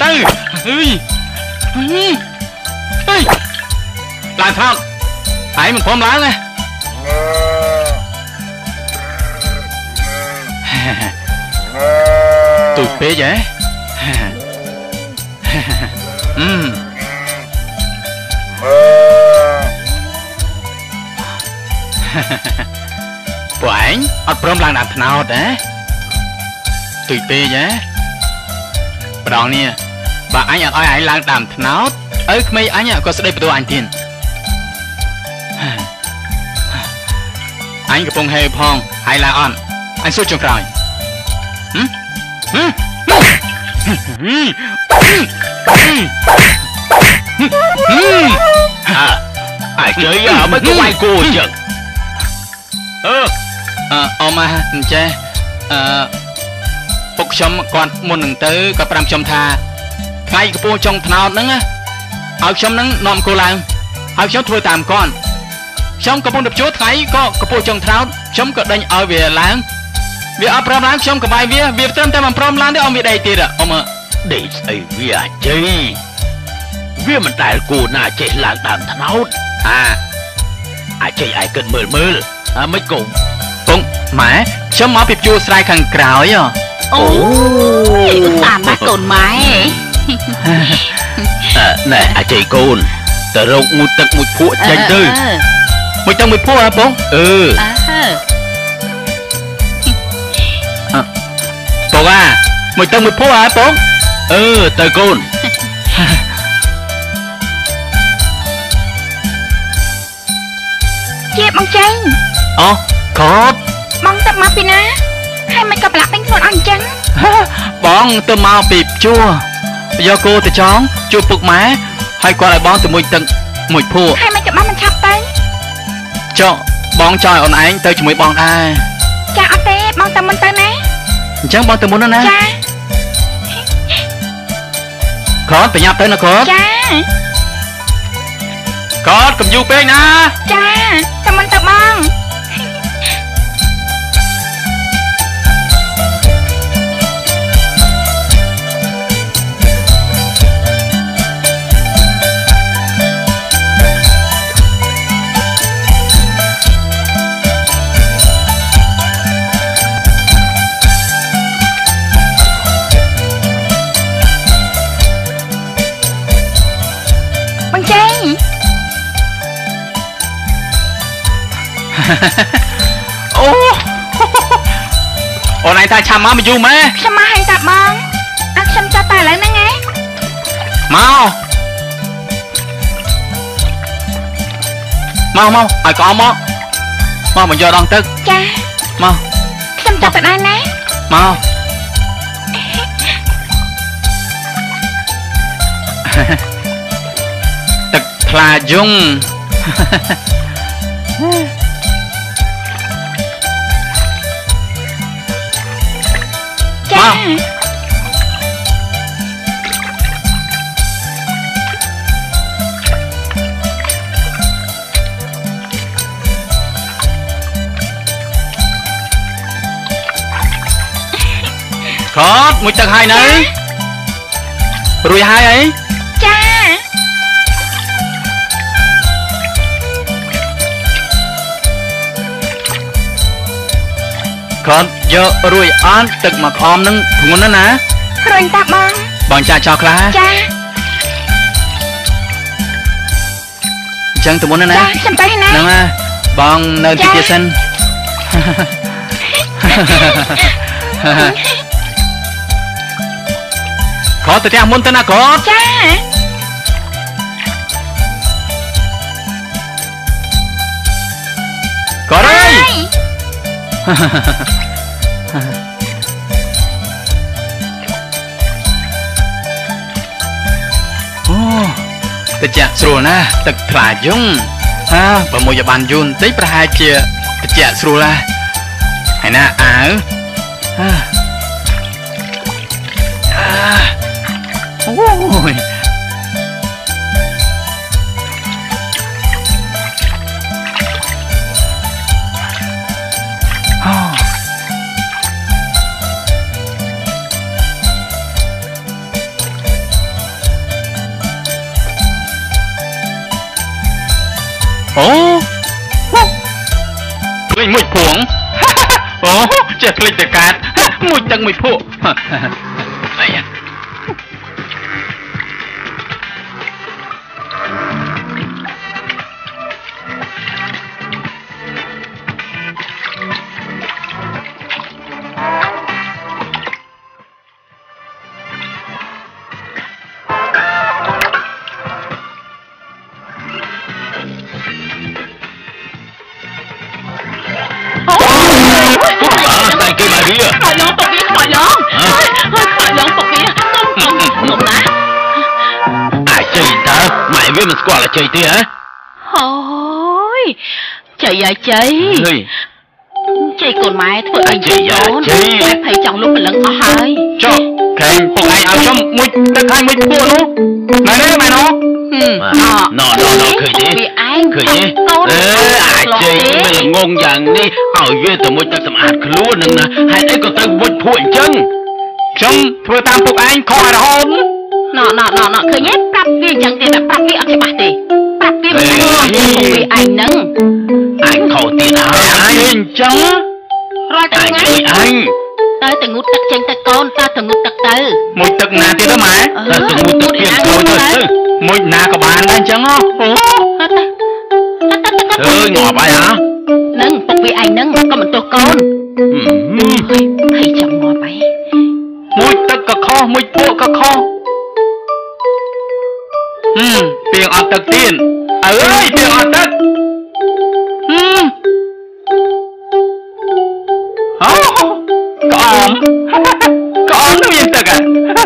[SPEAKER 3] ទៅអើយហឹមអើយឡើងថ្នោតហើយមិនព្រមឡើងទេ tụi bế vậy ừ Quảng, ở prom lang đạp nào đấy Tụi bế vậy Bà đòn nè Bà anh ở ai lang đạp nào Ơ mấy anh có sẽ đây bà anh tiền Anh có bông hề phong Hay là on Anh suốt trong rồi
[SPEAKER 4] អាចជ័យអើមិនក៏វាយគោចឹងអឺ
[SPEAKER 3] អឺអមអញ្ចេះអឺពុកខ្ញុំគាត់មុននឹងទៅគាត់ប្រាប់ខ្ញុំថាថ្ងៃកពស់ចុងថ្នោតហ្នឹងណាឲ្យខ្ញុំហ្នឹងនាំគោឡើងហើយខ្ញុំធ្វើតាមគាត់ខ្ញុំកំពុងទៅជួថ្ងៃក៏កពស់ចុងថ្នោតខ្ញុំក៏ដេញឲ្យវាឡើង វាអត់ព្រមឡើងខ្ញុំក៏បាយវាវាត្រឹមតែមិនព្រមឡើងទេអមវាដេកទៀតអម
[SPEAKER 4] ដេកស្អីវាអាចជ័យវាមិនដែលគួរណាចេះឡើងដើមថ្នោតអាអាចជ័យឯងគិតមើលមើលអាមិនគុំ
[SPEAKER 3] ពុកម៉ែខ្ញុំមកពីជួរស្រែខាងក្រោយហ៎
[SPEAKER 5] អូយឧស្សាហ៍ណាស់កូនម៉ែ
[SPEAKER 4] អឺណែអាចជ័យកូនទៅរកមួយទឹកមួយភក់ចេញទៅ
[SPEAKER 3] មួយទឹកមួយភួរហ៎ពុក
[SPEAKER 4] អឺ
[SPEAKER 5] អើ
[SPEAKER 3] មួយទឹកមួយភួរហ៎ពុក
[SPEAKER 4] អឺទៅកូន
[SPEAKER 2] ជាបងចេញ
[SPEAKER 3] អូកត
[SPEAKER 2] បងទៅមកពីណាហើយមិនក៏ប្រឡាក់ពេញខ្លួនអស់អញ្ចឹង
[SPEAKER 3] បងទៅមកពីជួរយកគោទៅចងជួពុកម៉ែហើយគាត់ឲ្យបងទៅមួយទឹកមួយភួរ
[SPEAKER 2] ហើយមិនក៏បានមិនឆាប់ទៅ
[SPEAKER 3] ចុះបងចង់ឲ្យអូនឯងទៅជាមួយបងដែរ
[SPEAKER 2] ចាអត់ទេបងទៅមុនទៅណា
[SPEAKER 3] អញ្ចឹងបងទៅមុនណាណា
[SPEAKER 2] ចា
[SPEAKER 3] កតប្រញាប់ទៅណាកត
[SPEAKER 2] ចា
[SPEAKER 3] កតកុំយូរពេកណា
[SPEAKER 2] ចាទៅមុនទៅបងបង
[SPEAKER 3] អូអូនឯងថាឆាំមកមកយូរម៉ែ
[SPEAKER 2] ខ្ញុំមកហែងតាបងអត់ខ្ញុំចាប់តែឥឡូវហ្នឹងឯង
[SPEAKER 3] មកមកមកឲ្យកអមកមកមកយកដងទឹក
[SPEAKER 2] ចា
[SPEAKER 3] មក
[SPEAKER 2] ខ្ញុំចាប់តែដែរណា
[SPEAKER 3] មកទឹកថ្លាយង
[SPEAKER 2] ចា
[SPEAKER 3] មកកតមួយទឹកហើយនៅរួចហើ យករួចអន់ទឹកមកក្អមនឹងធ្ងន់ណាស់ណា
[SPEAKER 2] រួញតាបង
[SPEAKER 3] បងចាចោលខ្លះ
[SPEAKER 2] ចា
[SPEAKER 3] ចឹងទៅមុនណាណា
[SPEAKER 2] ចាំតែណា
[SPEAKER 3] ហ្នឹងណាបងនៅទីទៀតសិនគាត់ទៅផ្ទះមុនទៅណាគាត់
[SPEAKER 2] ចា
[SPEAKER 3] គាត់អើយ តិចស្រួលណាស់ទឹកថ្លាយងហាបើមួយឲ្យបានយូរបន្តិចប្រហែលជាតិចស្រួលណាស់ហើយណាអាវហាអា
[SPEAKER 4] វា
[SPEAKER 5] ខ្លាចឡងពុកវាខ្លាចឡងហើយខ្លាចឡងពុកវាសុំសុំសុំណា
[SPEAKER 4] អាចជ័យតើម៉ែវាមិនស្គាល់អាចជ័យទេហ៎
[SPEAKER 5] អូយចៃអាយចៃ
[SPEAKER 4] ហេ
[SPEAKER 5] ចៃកូនម៉ែធ្វើអី
[SPEAKER 4] ចៃ
[SPEAKER 5] ចៃ
[SPEAKER 4] អា
[SPEAKER 5] កូន
[SPEAKER 4] ចៃ
[SPEAKER 5] តែភ័យចង់លុបព្រលឹងអស់ហើយ
[SPEAKER 3] ចុះខេងពុកឯងឲ្យខ្ញុំមួយទឹកហើយមួយភក់នោះណែនេះម៉ែនោះ
[SPEAKER 5] ហឹម
[SPEAKER 4] ណណណណឃើញទេ
[SPEAKER 5] វាឯង
[SPEAKER 4] ឃើញទេ
[SPEAKER 5] កូន
[SPEAKER 4] អឺអាចជ័យមិនល្ងងយ៉ាងនេះឲ្យវាទៅមួយទឹកសម្អាតខ្លួននឹងណាហេតុអីក៏ទៅមុជភក់អញ្ចឹង
[SPEAKER 3] ខ្ញុំធ្វើតាមពុកឯងខុសឲ្យរហូត
[SPEAKER 5] ណណណណឃើញទេប្រាប់វាអញ្ចឹងទេតែប្រាប់វាអត់ច្បាស់ទេប្រាប់វាមិនដឹងខ្លួនទេពុកវាឯងហ្នឹង
[SPEAKER 4] អាចខុសទៀតហើយ
[SPEAKER 3] ឯងអញ្ចឹង
[SPEAKER 5] រាល់តែ
[SPEAKER 4] អាច
[SPEAKER 5] ថ្ងៃ
[SPEAKER 4] ជួយអញ
[SPEAKER 5] ទៅទៅងូតទឹកចេញទៅកូនទៅទៅងូតទឹកទៅ
[SPEAKER 3] មួយទឹកណាទៀតទៅម៉ែ
[SPEAKER 4] ទៅទៅមុជទឹកទៀតទៅទៅទៅ
[SPEAKER 3] មួយណាក៏បានដែរអញ្ចឹងហ៎អូ
[SPEAKER 4] អើយងាប់ហើយហ៎
[SPEAKER 5] នឹងពុកវាឯងហ្នឹងក៏មិនទោសកូនភ័យចង់ងាប់ហើយ
[SPEAKER 3] មួយទឹកក៏ខុសមួយភក់ក៏ខុសហឹមពីងអត់ទឹកទៀតអើយពីងអត់ទឹកហឹម ក្អមក្អមនឹងមានទឹកហ៎ហឹ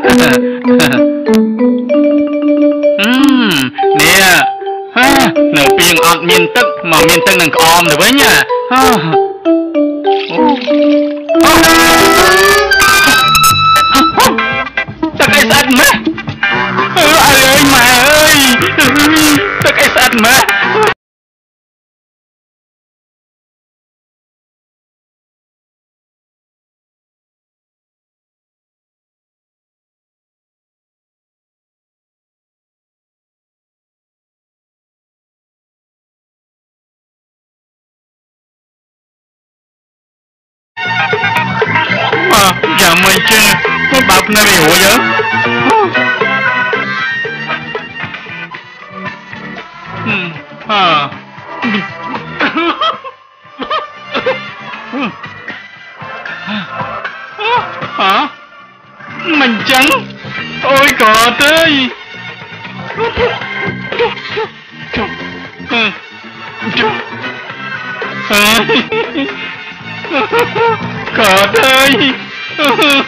[SPEAKER 3] មនេះហានៅពីងអត់មានទឹកមកមានទឹកនឹងក្អមទៅវិញហ៎អូទឹកអីស្អាតម៉េះអើអើយម៉ែអើយទឹកអីស្អាតម៉េះ ទៅបើកភ្នែកឲ្យរួចអើ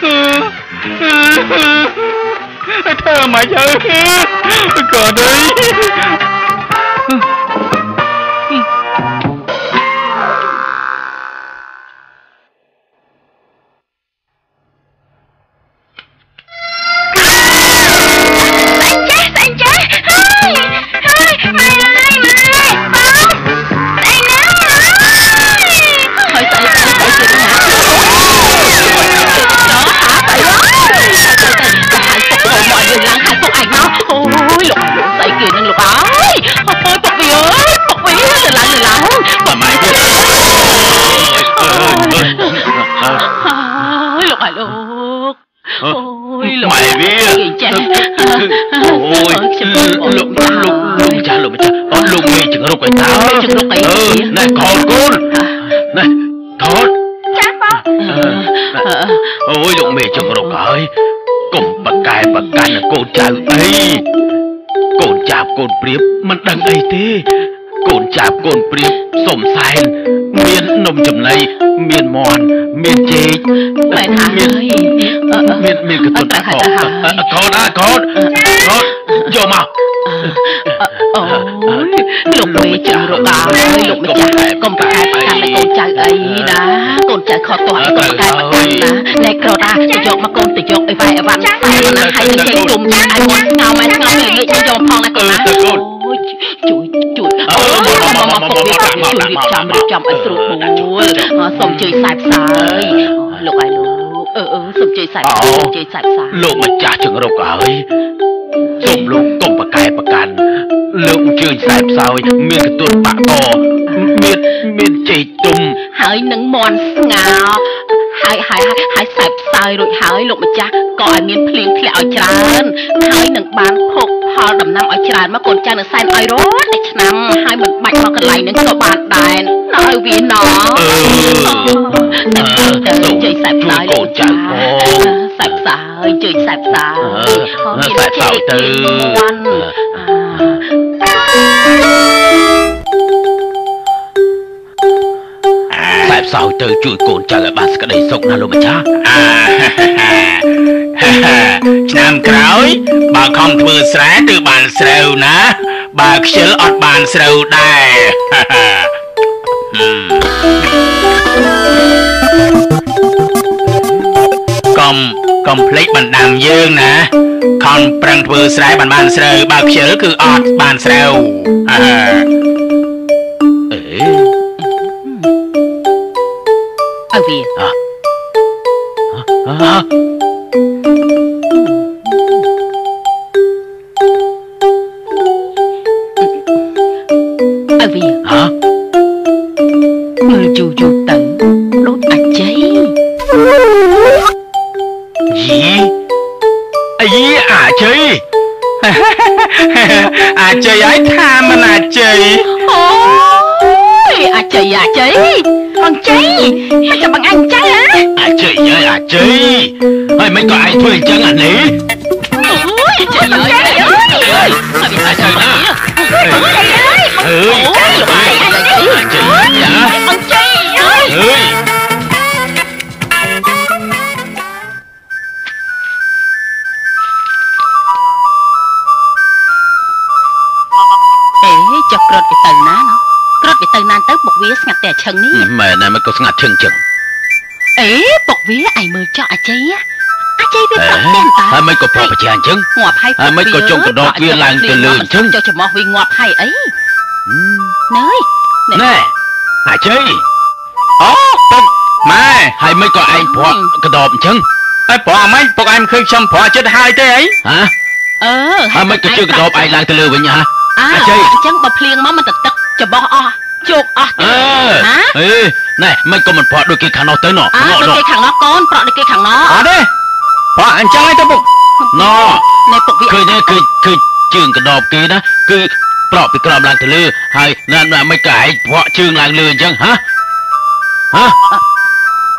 [SPEAKER 3] ហឹម (laughs) thơ mà chơi,
[SPEAKER 5] cờ đi. លោកស្អីគេនឹងលោកអើយអូយពុកវាអើយពុកវាទៅឡើងទៅឡើង
[SPEAKER 4] បើម៉ែវាអើយអើយអើយ
[SPEAKER 5] ហើយលោកហើយលោកអូយលោក
[SPEAKER 4] ម៉ែវា
[SPEAKER 5] ចេះ
[SPEAKER 4] អូយ
[SPEAKER 5] ខ្ញុំ
[SPEAKER 4] លោកលោកលោកលោកម្ចាស់លោកម្ចាស់អត់លោកមេជង្រុកឲ្យតើ
[SPEAKER 5] មេជង្រុកអី
[SPEAKER 4] អឺណែកូនកូនណែថត
[SPEAKER 2] ចាបង
[SPEAKER 4] អូយលោកមេចង្រុកហើយកុំបកកែបកកាន់នឹងកូនចៅអី កូនចាប់កូនព្រៀបមិនដឹងអីទេ កូនចាប់កូនព្រៀបសុំសែនមាននំចំណីមានមាន់មានចេក
[SPEAKER 5] មែនហើយអឺ
[SPEAKER 4] មានមានកន្ទុន
[SPEAKER 5] ទៅ
[SPEAKER 4] ក
[SPEAKER 5] ហើោយទៅហើ
[SPEAKER 4] កោតអាកោតកោតយកមក
[SPEAKER 5] អូយលោកមេជំរកហើយលោកម្ចាស់កុំប្រកែកប្រកាន់ឲ្យកូនចៅអីណាកូនចៅខកទាស់ឲ្យកុំប្រកែកប្រកាន់ណាណែក្រតាទៅយកមកកូនទៅយកអីវាយអីវ៉ាន់តែណាហើយនឹងចេញគុំឲ្យមកស្ងោមឲ្យស្ងោមល្ងាចទៅយកផងណាកូនណាអូយជួយជួយអូមកមកមកពុកនេះជួយរៀបចំរៀបចំឲ្យស្រួលបួលសូមជួយខ្សែផ្សាយលោកឯងលោក អឺអឺសូមជួយខ្សែផ្សាយជួយខ្សែផ្សាយ
[SPEAKER 4] លោកម្ចាស់ជង្រុកហើយសូមលោកកុំប្រកែកប្រកាន់លើកអញ្ជើញខ្សែផ្សោយមានកន្ទុនបាក់កមានមានចេកទុំ
[SPEAKER 5] ហើយនឹងមន់ស្ងោហើយហើយហើយហើយខ្សែផ្សាយរួចហើយលោកម្ចាស់ក៏ឲ្យមានភ្លៀងធ្លាក់ឲ្យច្រើនហើយនឹងបានភោគផលដំណាំឲ្យច្រើនមកកូនចៅនឹងសែនឲ្យរត់តែឆ្នាំហើយមិនបា ច់មកកន្លែងនឹងក៏បានដែរណឲ្យវាណោ
[SPEAKER 4] អឺ
[SPEAKER 5] តែតែជួយខ្សែផ្សាយ
[SPEAKER 4] ជួយកូនចៅផង
[SPEAKER 5] ខ្សែផ្សាយជួយខ្សែផ្សាយ
[SPEAKER 4] អឺ
[SPEAKER 5] ហើយ
[SPEAKER 4] ខ្សែផ្សាយទៅ
[SPEAKER 5] មន់
[SPEAKER 4] ខ្សែផ្សោយទៅជួយកូនចៅឲ្យបានសេចក្តីសុខណាលោកម្ចាស់
[SPEAKER 3] ឆ្នាំក្រោយបើខំធ្វើស្រែគឺបានស្រូវណា បើខ្ជិលអត់បានស្រូវដែរកុំកុំភ្លេចបណ្ដាំយើងណាខំប្រឹងធ្វើស្រែបានបានស្រូវបើខ្ជិលគឺអត់បានស្រូវ
[SPEAKER 4] អេ
[SPEAKER 5] ឲ្យវា
[SPEAKER 4] អឺ ក៏
[SPEAKER 5] ប្រប្រ
[SPEAKER 4] ជាអញ្ចឹង
[SPEAKER 5] ងាប់ហើយ
[SPEAKER 4] ហើយមិនក៏ចុងកណ្ដោបវាឡើងទៅលើអញ្ចឹង
[SPEAKER 5] ចុះច្រមុះវាងាប់ហើយអីណើយ
[SPEAKER 4] ណែអាចជ័យ
[SPEAKER 3] អូពុកម៉ែ
[SPEAKER 4] ហើយមិនក៏ឯងព្រក់កដោបអញ្ចឹង
[SPEAKER 3] ហើយប្រអមិនពុកឯងមិនឃើញខ្ញុំប្រក់ចិត្តហើយទេអី
[SPEAKER 4] ហ៎
[SPEAKER 5] អឺ
[SPEAKER 4] ហើយមិនក៏ជឿកដោបឯងឡើងទៅលើវិញហ៎
[SPEAKER 5] អើ
[SPEAKER 4] អាជ័យ
[SPEAKER 5] អញ្ចឹងបើភ្លៀងមកមិនទៅទឹកច្បោះអស់ជោគអស់
[SPEAKER 4] អ
[SPEAKER 5] ទេឺណា
[SPEAKER 4] អេណែមិនក៏មិនព្រក់ដូចគេខាងនោះទៅណោះ
[SPEAKER 5] អើ
[SPEAKER 4] ណោះ
[SPEAKER 5] ដូច
[SPEAKER 4] ណោះ
[SPEAKER 5] គេខាងនោះកូនប្រក់ដូចគេខាងនោះ
[SPEAKER 3] អត់ទេប្រក់អញ្ចឹងឯងទៅពុក
[SPEAKER 4] ណោះ
[SPEAKER 5] ណែពុកវា
[SPEAKER 4] ឃើញទេគឺគឺជើងកដោបគេណាគឺប្រក់ពីក្រោមឡើងទៅលើហើយណាស់មិនក៏ឯងព្រក់ជើងឡើងលើអញ្ចឹងហ៎ហ៎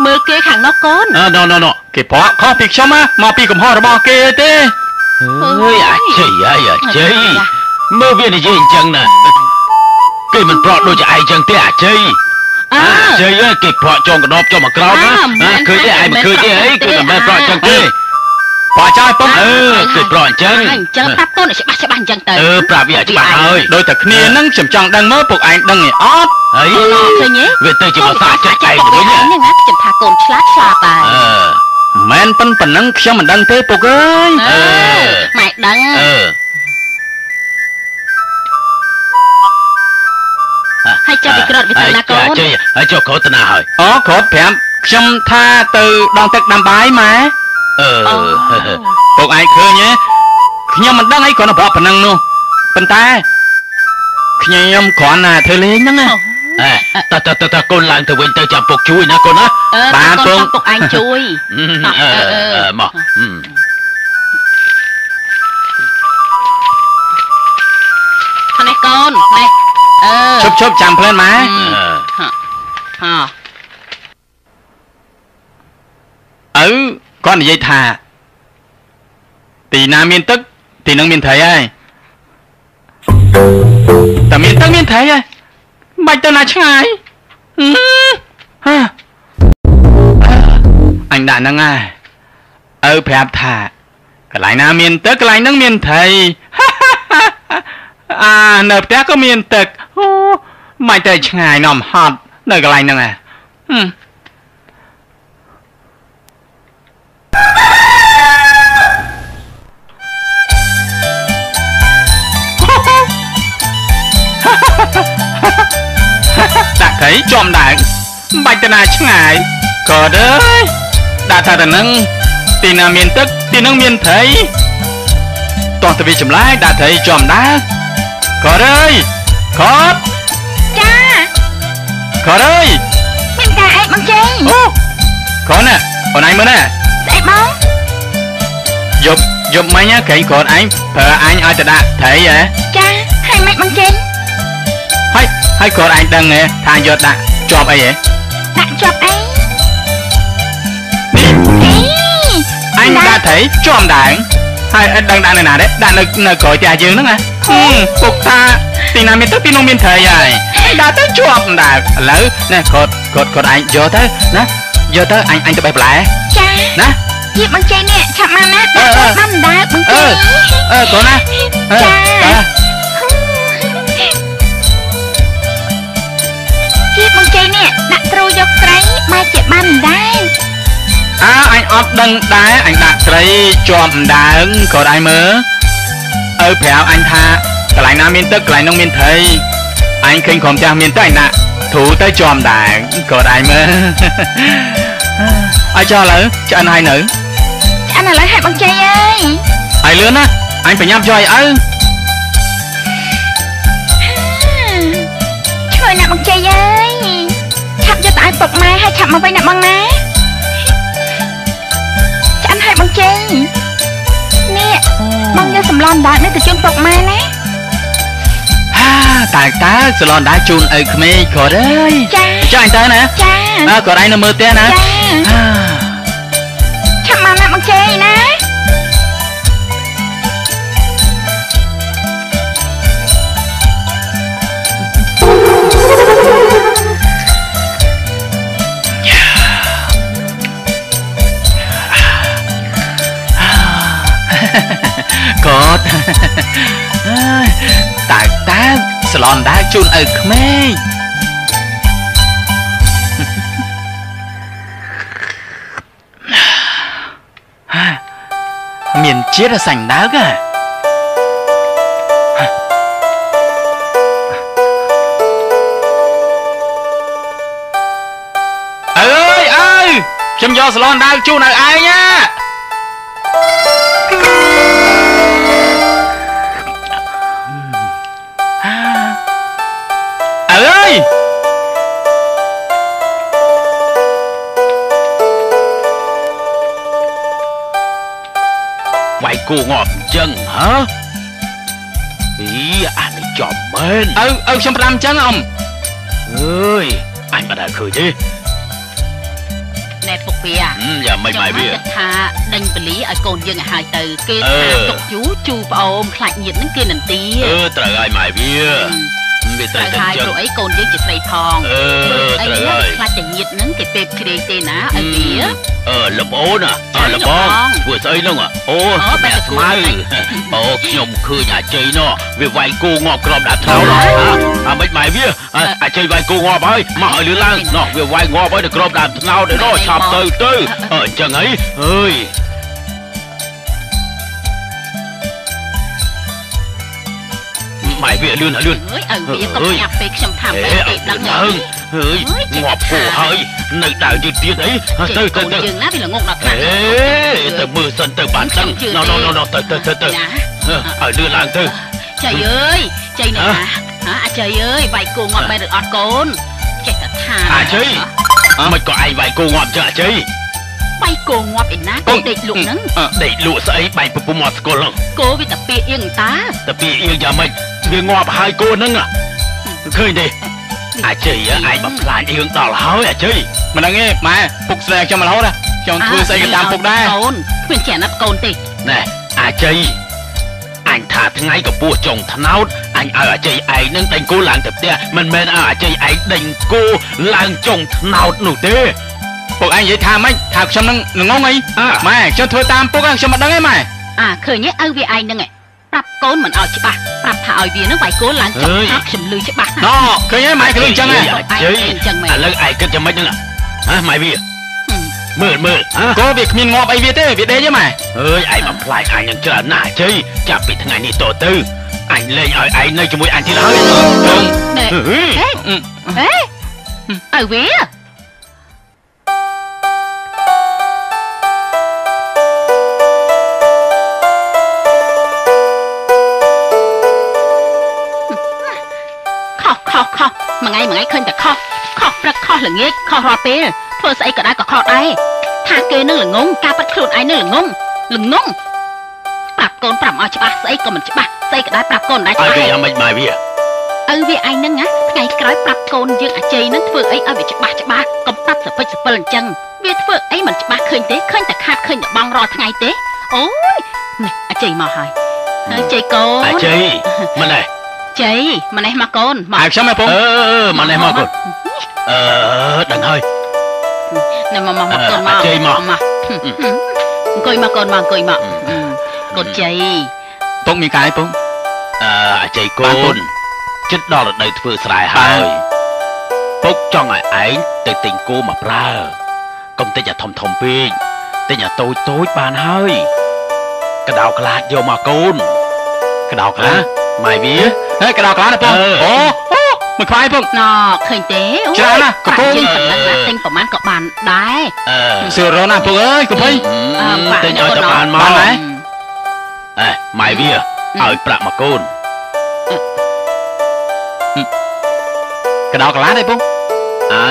[SPEAKER 5] មើលគេខាងនោះកូន
[SPEAKER 4] អឺណោះណោះណោះ
[SPEAKER 3] គេប្រក់ខុសពីខ្ញុំណាមកពីកំហុសរបស់គេទេ
[SPEAKER 4] អើយអាជ័យហើយអាជ័យមើលវានិយាយអញ្ចឹងណាគេមិនប្រក់ដូចឯងអញ្ចឹងទេអាជ័យ
[SPEAKER 5] អើ
[SPEAKER 4] អាជ័យអើយគេប្រក់ចងកដោបចុះមកក្រោមណា
[SPEAKER 5] អើមិន
[SPEAKER 4] ណាឃើញទេឯងមិនឃើញទេអីគឺមិនមែនប្រក់អញ្ចឹងទេ
[SPEAKER 3] ប្រក់ចោលពុក
[SPEAKER 4] អឺគេប្រក់អញ្ចឹង
[SPEAKER 5] អញ្ចឹងប្រាប់កូនឲ្យច្បាស់ច្បាស់អញ្ចឹងទៅ
[SPEAKER 4] អឺប្រាប់វាឲ្យច្បាស់ហើយ
[SPEAKER 3] ដោយតែគ្នានឹងខ្ញុំចង់ដឹងមើលពុកឯងដឹងឯអត់
[SPEAKER 4] ហើយ
[SPEAKER 5] ឃើញទេ
[SPEAKER 4] វាទៅជាភាសាចិត្តឯង
[SPEAKER 5] ពុក
[SPEAKER 4] ទៅ
[SPEAKER 5] វា
[SPEAKER 4] វិញ
[SPEAKER 5] ហ្នឹងណាខ្ញុំថាកូនឆ្លាតឆ្លាតតែ
[SPEAKER 4] អឺ
[SPEAKER 3] មែនប៉ុនប៉ុណ្ណឹងខ្ញុំមិនដឹងទេពុកអើយ
[SPEAKER 5] អឺម៉ែដឹង
[SPEAKER 4] អឺ
[SPEAKER 5] ហើយចាប់ពីក្រត់វាទៅណាកូន
[SPEAKER 4] ជ័យហើយចុះក្រោតទៅណាហើយ
[SPEAKER 3] អូគ្រាន់ប្រាប់ខ្ញុំថាទៅដងទឹកដាំបាយម៉ែ
[SPEAKER 4] អឺ
[SPEAKER 3] ពុកឯងឃើញទេខ្ញុំមិនដឹងអីគ្រាន់តែប្រាប់ប៉ុណ្ណឹងនោះប៉ុន្តែខ្ញុំគ្រាន់តែធ្វើលេងហ្នឹងណា
[SPEAKER 4] តើតើតើតើកូនឡើងទៅវិញទៅចាំពុកជួយណាកូនណា
[SPEAKER 3] បានពុ
[SPEAKER 5] កពុកឯងជួយ
[SPEAKER 4] មក
[SPEAKER 5] នេះកូននេះអឺ
[SPEAKER 3] ឈប់ឈប់ចាំភ្លែនម៉ែ
[SPEAKER 5] ហ៎
[SPEAKER 3] អើ គាត់និយាយថាទីណាមានទឹកទីនឹងមានត្រីហើយតែមានទឹកមានត្រីហើយមិនបាច់ទៅណាឆ្ងាយហឺអញដាក់ហ្នឹងហើយឪប្រាប់ថាកន្លែងណាមានទឹកកន្លែងហ្នឹងមានត្រីអានៅផ្ទះក៏មានទឹកអូមិនទៅឆ្ងាយនាំហត់នៅកន្លែងហ្នឹងហ៎ហឹម ដាក់ត្រីជាប់ដើមមិនបាច់ទៅណាឆ្ងាយក៏អើយដាក់ថាទៅនឹងទីណាមានទឹកទីនឹងមានត្រីតោះទៅវាចម្លែកដាក់ត្រីជាប់ដើមក៏អើយខត
[SPEAKER 2] ចា
[SPEAKER 3] ក៏អើយ
[SPEAKER 2] មានការអីបងជ័យ
[SPEAKER 3] អូខនណាអូនឯងមើលណា
[SPEAKER 2] ស្អីបង
[SPEAKER 3] យប់យប់មិញក្រែងគាត់ឯងប្រើអញឲ្យទៅដាក់ត្រីហ៎
[SPEAKER 2] ចាហើយមិនបងជ័យ
[SPEAKER 3] ហើយហើយគាត់ឯងដឹងហ៎ថាយកដាក់ជាប់អីហ៎
[SPEAKER 2] ដាក់ជាប់អី
[SPEAKER 3] នេះ
[SPEAKER 2] អី
[SPEAKER 3] អញដាក់ត្រីជាប់ដើមហើយអត់ដឹងដាក់នៅណាទេដាក់នៅនៅក្រោយផ្ទះយើងហ្នឹងណាហឹមពុកថាទីណាមានទឹកទីនោះមានត្រីហើយហើយដាក់ទៅជាប់ដើមឥឡូវណែគាត់គាត់គាត់ឯងយកទៅណា យកទៅអញអញទៅបេះបន្លែ
[SPEAKER 2] ចា
[SPEAKER 3] ណា
[SPEAKER 2] យីបងជ័យនេះឆាប់មកណា
[SPEAKER 3] អឺ
[SPEAKER 2] ដាក់
[SPEAKER 3] អឺ
[SPEAKER 2] ចូលបានដើបងជ័យ
[SPEAKER 3] អឺគាត់ណាអឺ
[SPEAKER 2] ចា
[SPEAKER 3] អឺ
[SPEAKER 2] ជីបងជ័យនេះដាក់ទ្រូយកត្រីបែរជាបានដែរ
[SPEAKER 3] អើអញអត់ដឹងដែរអញដាក់ត្រីជាប់ដើមគាត់ឯងមើលឪប្រាប់អញថាកន្លែងណាមានទឹកកន្លែងនោះមានត្រីអញឃើញក្រុមផ្ទះមានទឹកអញដាក់ ធូរទៅជាប់ដើមគាត់ឯងមើលឲ្យចុះឥឡូវឆ្អិនហើយនៅ
[SPEAKER 2] ឆ្អិនឥឡូវហើយបងជ័យអើយ
[SPEAKER 3] ហើយលឿនណាអញប្រញាប់ជួយឲ្យឪ
[SPEAKER 2] ឈ្ងុយណាស់បងជ័យអើយឆាប់យកទៅឲ្យពុកម៉ែហើយឆាប់មកវិញណាបងណាឆ្អិនហើយបងជ័យនេះបងយកសម្លម្ដងនេះទៅជូនពុកម៉ែណា
[SPEAKER 3] ហា តើតើសឡនដែរជូនឪក្មេងគាត់អើយ
[SPEAKER 2] ចា
[SPEAKER 3] ចាអញទៅណា
[SPEAKER 2] ចា
[SPEAKER 3] អើគាត់ឯងនៅមើលផ្ទះណា
[SPEAKER 2] ចា
[SPEAKER 3] សឡនដែរជូនឪក្មេងមានជាតិសាញ់ដើកហ៎អើយអើយខ្ញុំយកសាឡនដើកជូនឲ្យឯងណា
[SPEAKER 4] គោងាប់អញ្ចឹងហ៎អីអានេះចំមែន
[SPEAKER 3] ឪឪខ្ញុំផ្ដាំអញ្ចឹងអ៊ំ
[SPEAKER 4] អើយអញមិនដែលឃើញទេ
[SPEAKER 5] ណែពុកវា
[SPEAKER 4] ហឹមយ៉ាមិនម៉ៃវា
[SPEAKER 5] ខ្ញុំគិតថាដេញបលីឲ្យកូនយើងឲ្យហើយទៅគេ
[SPEAKER 4] អឺ
[SPEAKER 5] ថាទុកជូរជូរប្អូនខ្លាចញាតហ្នឹងគេនន្ទា
[SPEAKER 4] អឺត្រូវហើយម៉ៃវា វាត្រូវ
[SPEAKER 5] ត្រូវ
[SPEAKER 4] តែ
[SPEAKER 5] ហើយ
[SPEAKER 4] អញ្ចឹង
[SPEAKER 5] ព្រោះអីកូនយើងជាស្រីផង
[SPEAKER 4] អឺត្រូវ
[SPEAKER 5] អី
[SPEAKER 4] ហើយ
[SPEAKER 5] ខ្លាចតែញាតហ្នឹងគេពេបជ្រាយទេណាឲ្យវា
[SPEAKER 4] អឺលំអូនអើលបង
[SPEAKER 5] លបង
[SPEAKER 4] ធ្វើស្អីហ្នឹងអូ
[SPEAKER 5] អូបែ
[SPEAKER 4] បែ
[SPEAKER 5] ប
[SPEAKER 4] ស្មៅ
[SPEAKER 5] ស្មៅ
[SPEAKER 4] អូខ្ញុំឃើញអាជ័យនោះវាវាយគោងាប់ក្របដាក់ថោណោះអាមិនម៉ៃវាអាជ័យវាយគោងាប់ហើយមកឲ្យលឿនឡើងណោះវាវាយងាប់ហើយទៅក្របដាក់ថ្នោតឯណោះឆាប់ទៅទៅអឺអញ្ចឹងហីអើយ វាលឿនលឿន
[SPEAKER 5] អើយឲ្យវាកុំញាប់ពេកខ្ញុំថា
[SPEAKER 4] អេ
[SPEAKER 5] ពេក
[SPEAKER 4] អ
[SPEAKER 5] គេ
[SPEAKER 4] ត់
[SPEAKER 5] ដឹង
[SPEAKER 4] ដឹងហើយងាប់គោហើយនៅដើរយឺតទៀតអីទៅ
[SPEAKER 5] ទៅ
[SPEAKER 4] ទៅ
[SPEAKER 5] ទៅ
[SPEAKER 4] ទៅ
[SPEAKER 5] យើងណាវាល្ងងដល់ខ្អេលាំង
[SPEAKER 4] ទៅមើលសិនទៅបានដឹងណោណោណោទៅទៅទៅទៅ
[SPEAKER 5] ណា
[SPEAKER 4] ឲ្យលឿនឡើងទៅ
[SPEAKER 5] ចៃអើយចៃនេះណាហ៎អាចៃអើយវាយគោងាប់បែរឬអត់កូនចេះតែថា
[SPEAKER 4] អាជ័យមិនក៏ឯងវាយគោងាប់ចឹងអាជ័យ
[SPEAKER 5] វាយគោងាប់ឯណាកូនដេកលក់ហ្នឹង
[SPEAKER 4] ដេកលក់ស្អីបែកពពុះមកស្គាល់ហ្នឹង
[SPEAKER 5] គោវាតែពាកអៀងតា
[SPEAKER 4] តែពីអៀងយ៉ាងម៉េច វាងាប់ហើយគោហ្នឹងឃើញទេអាជ័យឯងបំផ្លាញអៀងដល់ហើយអាជ័យ
[SPEAKER 3] មិនដឹងទេម៉ែពុកស្រីឲ្យខ្ញុំរហូតណាខ្ញុំធ្វើស្អីក៏តាមពុកដែរ
[SPEAKER 5] កូនគ្មានចេះណាត់កូនទេ
[SPEAKER 4] ណែអាជ័យអញថាថ្ងៃកពស់ចុងថ្នោតអញឲ្យអាជ័យឯងនឹងដេញគោឡើងទៅផ្ទះមិនមែនឲ្យអាជ័យឯងដេញគោឡើងចុងថ្នោតនោះទេ
[SPEAKER 3] ពួកឯងនិយាយថាម៉េចថាខ្ញុំនឹងល្ងងអី
[SPEAKER 4] អ่า
[SPEAKER 3] ម៉ែខ្ញុំធ្វើតាមពុកហ្នឹងខ្ញុំមិនដឹងទេម៉ែ
[SPEAKER 5] អាឃើញទេឪវាឯងហ្នឹងឯងប្រាប់កូនមិនឲ្យច្បាស់ប្រាប់ ថាឲ្យវានឹងវាយកូនឡើងចុះថាខ្ញុំលឺច្បាស់
[SPEAKER 3] ណ៎ឃើញទេម៉ែគ្រឿងអញ្ចឹងហ៎
[SPEAKER 4] អាជ័យ
[SPEAKER 5] អញ្ចឹងមែន
[SPEAKER 4] ឥឡូវឯងគិតយ៉ាងម៉េចហ្នឹងហ៎ម៉ែវាមើលមើលហ៎
[SPEAKER 3] គោវាគ្មានងាប់អីវាទេវាដេកទេម៉ែ
[SPEAKER 4] អើយឯងបំផ្លាញអញនឹងច្រើនណាស់អាជ័យចាប់ពីថ្ងៃនេះតទៅអញលេងឲ្យឯងនៅជាមួយអញទៀតហើយ
[SPEAKER 5] ណែ
[SPEAKER 4] ហឺ
[SPEAKER 5] ហេហេឪវា មួយថ្ងៃមួយថ្ងៃឃើញតែខុសខុសព្រឹកខុសល្ងាចខុសរាល់ពេលធ្វើស្អីក៏ដែរក៏ខុសដែរថាគេនឹងល្ងងការប៉ັດខ្លួនឯងនឹងល្ងងល្ងងប្រាប់កូនប្រាប់ឲ្យច្បាស់ស្អីក៏មិនច្បាស់ស្អីក៏ដែរប្រាប់កូនដែរ
[SPEAKER 4] ឲ្យ
[SPEAKER 5] ច្បាស់
[SPEAKER 4] វាយ៉ាងម៉េចម៉ែវា
[SPEAKER 5] ឪវាឯងហ្នឹងណាថ្ងៃក្រោយប្រាប់កូនយើងអាជ័យហ្នឹងធ្វើអីឲ្យវាច្បាស់ច្បាស់កុំប្រាប់សពេចសពិលអញ្ចឹងវាធ្វើអីមិនច្បាស់ឃើញទេឃើញតែខាតឃើញតែបងរាល់ថ្ងៃទេអូយនេះអាជ័យមកហើយហើយជ័យកូន
[SPEAKER 4] អាជ័យម៉ណែ
[SPEAKER 5] ជ័យម្នេះមកកូនមក
[SPEAKER 3] ឲ្យខ្ញុំឯងពង
[SPEAKER 4] អឺម៉ណែមកកូនអឺដឹងហើយ
[SPEAKER 5] ណែមកមកមកកូនមក
[SPEAKER 4] អាជ័យមក
[SPEAKER 5] មកអង្គុយមកកូនមកអង្គុយមកកូនជ័យ
[SPEAKER 3] ពុកមានកាយពុក
[SPEAKER 4] អឺអាជ័យកូ
[SPEAKER 3] បាទពុក
[SPEAKER 4] នចិត្តដល់រដូវធ្វើស្រែហើយពុកចង់ឲ្យឯងទៅទិញគោមកប្រើកុំទិញអាធំធំពេកទិញអាតូចតូចបានហើយកដោក្លាតយកមកកូន
[SPEAKER 3] កដោក្លា
[SPEAKER 4] ណា ម៉ែវា
[SPEAKER 3] ហេកដោក្លាណាពុក
[SPEAKER 4] អឺ
[SPEAKER 3] អូអូមួយខ្វាយពុក
[SPEAKER 5] ណឃើញទេអូយ
[SPEAKER 3] ច្រើនណាស់កកូន
[SPEAKER 5] ប្រាក់យើងប៉ុណ្ណឹងណាទិញប្រហែលក៏បានដែរ
[SPEAKER 4] អឺ
[SPEAKER 3] សឿរណាពុកអើយកុំភ័យ
[SPEAKER 5] អឺបាទ
[SPEAKER 4] ទិញឲ្យតែបានមក
[SPEAKER 3] បានដែរ
[SPEAKER 4] អេម៉ែវាឲ្យប្រាក់មកកូន
[SPEAKER 3] កដោក្លាទេពុក
[SPEAKER 4] អើ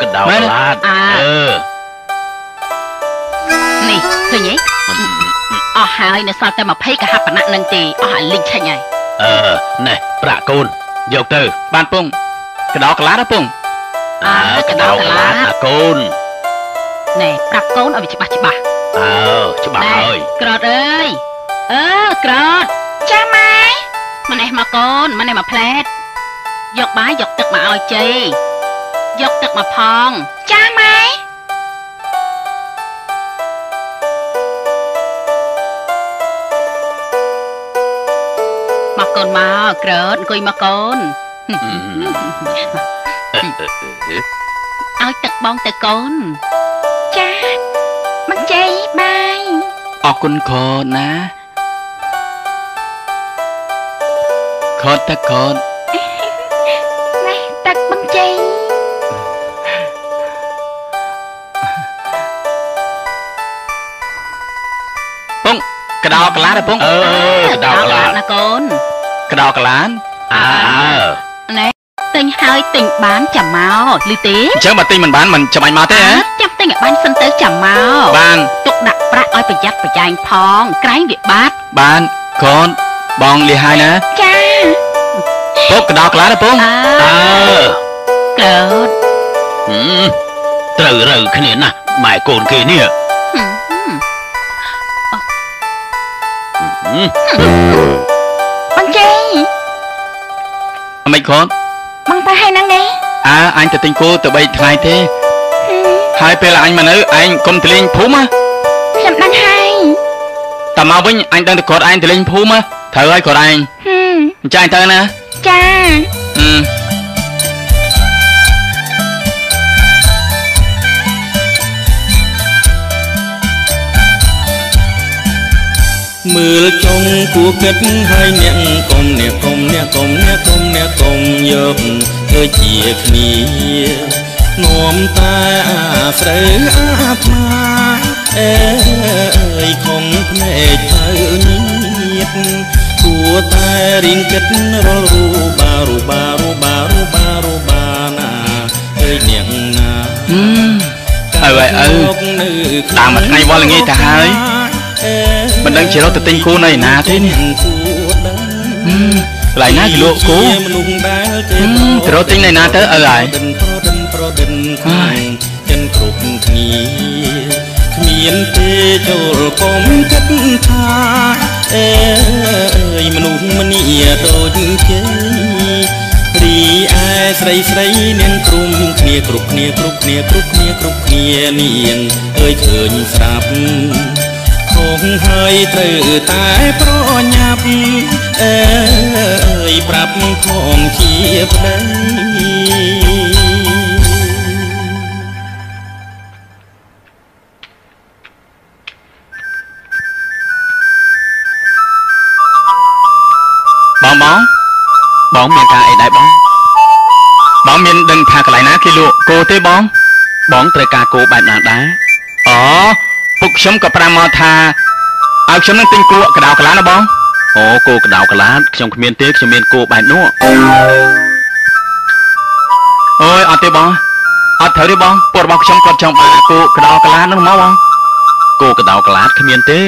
[SPEAKER 4] កដោ
[SPEAKER 3] មែ
[SPEAKER 4] ក្ន
[SPEAKER 3] ទេ
[SPEAKER 4] លាត
[SPEAKER 5] អើ
[SPEAKER 4] អឺ
[SPEAKER 5] នេះឃើញទេអស់ហើយនៅសល់តែ20កហបណៈនឹងទេអស់អាលីងឆេញហើយ
[SPEAKER 4] អឺណែប្រាក់កូនយកទៅ
[SPEAKER 3] បានពុកកដោក្លាទេពុក
[SPEAKER 5] អើកដោក្លាត
[SPEAKER 4] ណាកូន
[SPEAKER 5] ណែប្រាប់កូនឲ្យវាច្បាស់ច្បាស់
[SPEAKER 4] អើច្បាស់ហើយ
[SPEAKER 5] ក្រតអើយអឺក្រត
[SPEAKER 2] ចាម៉ែ
[SPEAKER 5] ម្នេះមកកូនម្នេះមកផ្លែតយកបាយយកទឹកមកឲ្យជ័យយកទឹកមកផង
[SPEAKER 2] ចា
[SPEAKER 5] ម៉ែ កកូនមកក្រតអង្គុយមកកូនឲ្យទឹកបងទៅកូន
[SPEAKER 2] ចាមកជ័យបាយ
[SPEAKER 3] អរគុណខតណាខតទឹកខត
[SPEAKER 2] ណែទឹកបងជ័យ
[SPEAKER 3] ពុកកដោក្លាទេពុក
[SPEAKER 4] អឺកដោក្លាត
[SPEAKER 5] ណាកូន
[SPEAKER 3] កដោក្លាន
[SPEAKER 4] អើ
[SPEAKER 5] ណែទិញហើយទិញបានចាំមកឮទេ
[SPEAKER 3] អញ្ចឹងបើទិញមិនបានមិនចាំបាច់មកទេហ៎
[SPEAKER 5] ចាំទិញឲ្យបានសិនទៅចាំមក
[SPEAKER 3] បាន
[SPEAKER 5] ទុកដាក់ប្រាក់ឲ្យប្រយ័ត្នប្រយែងផងក្រែងវាបាត់
[SPEAKER 3] បានខតបងលីហើយណា
[SPEAKER 2] ចា
[SPEAKER 3] ពុកកដោក្លាទេពុក
[SPEAKER 5] អើ
[SPEAKER 4] អើ
[SPEAKER 5] ក្រត
[SPEAKER 4] ហឹមត្រូវរើគ្នាណាស់ម៉ែកូនគេនេះ
[SPEAKER 5] ហឹម
[SPEAKER 4] ហឹម
[SPEAKER 2] បងជ័យ
[SPEAKER 3] អ មិនខត
[SPEAKER 2] បងទៅហើយហ្នឹងទេ
[SPEAKER 3] អើអញទៅទិញគោទៅ3ថ្ងៃទេ
[SPEAKER 2] ហឹម
[SPEAKER 3] ហើយពេលអញមកនៅឯងកុំទៅលេងភូមិណា
[SPEAKER 2] ខ្ញុំដឹងហើយ
[SPEAKER 3] តែមកវិញអញដឹងតែគាត់ឯងទៅលេងភូមិណាត្រូវហើយគាត់ឯង
[SPEAKER 2] ហឹម
[SPEAKER 3] អញ្ចឹងទៅណា
[SPEAKER 2] ចា
[SPEAKER 3] អឺ
[SPEAKER 1] មើលចុងគួគិតហើយអ្នកកុំអ្នកកុំអ្នកកុំអ្នកកុំអ្នកកុំយកធ្វើជាគ្នានាំតែអាស្រូវអាត្មាអើយខំភ្នែកទៅញៀតគួរតែរៀងគិតរលរូបារូបារូបារូបារូបាណាអើយអ្នកណា
[SPEAKER 3] ហឹមអើហើយអើតាមមួយថ្ងៃវល់ល្ងាចទៅហើយ មិនដឹងជារត់ទៅទិញគោនៅឯណាទេនេះហឹមកន្លែងណាគេលក់គោ
[SPEAKER 1] មនុស្សដែល
[SPEAKER 3] ហឹមទៅរត់ទិញនៅឯណាទៅអើហើយ
[SPEAKER 1] ប្រដិនប្រដិនប្រដិនក្នុងចិនគ្រប់គ្នាគ្មានទេចូលកុំគិតថាអើយមនុស្សម្នាដូចជ័យរីឯស្រីស្រីនាងក្រុមគ្នាគ្រប់គ្នាគ្រប់គ្នាគ្រប់គ្នាគ្រប់គ្នានាងអើយឃើញស្រាប់ ខុសហើយត្រូវតែប្រញាប់អើយប្រាប់ផងជាប្តី
[SPEAKER 3] បងបង
[SPEAKER 4] បងមានការអីដែរបង
[SPEAKER 3] បងមានដឹងថាកន្លែងណាគេលក់គោទេបង
[SPEAKER 4] បងត្រូវការគោបែបណាដែរ
[SPEAKER 3] អូ ពុកខ្ញុំក៏ប្រាំមកថាឲ្យខ្ញុំនឹងទិញគោកដោកន្លាណាបង
[SPEAKER 4] អូគោកដោកឡាតខ្ញុំគ្មានទេខ្ញុំមានគោបែបនោះ
[SPEAKER 3] អូយអត់ទេបងអត់ត្រូវទេបងពួករបស់ខ្ញុំគាត់ចង់បានគោកដោកន្លានោះមកបង
[SPEAKER 4] គោកដោកឡាតគ្មានទេ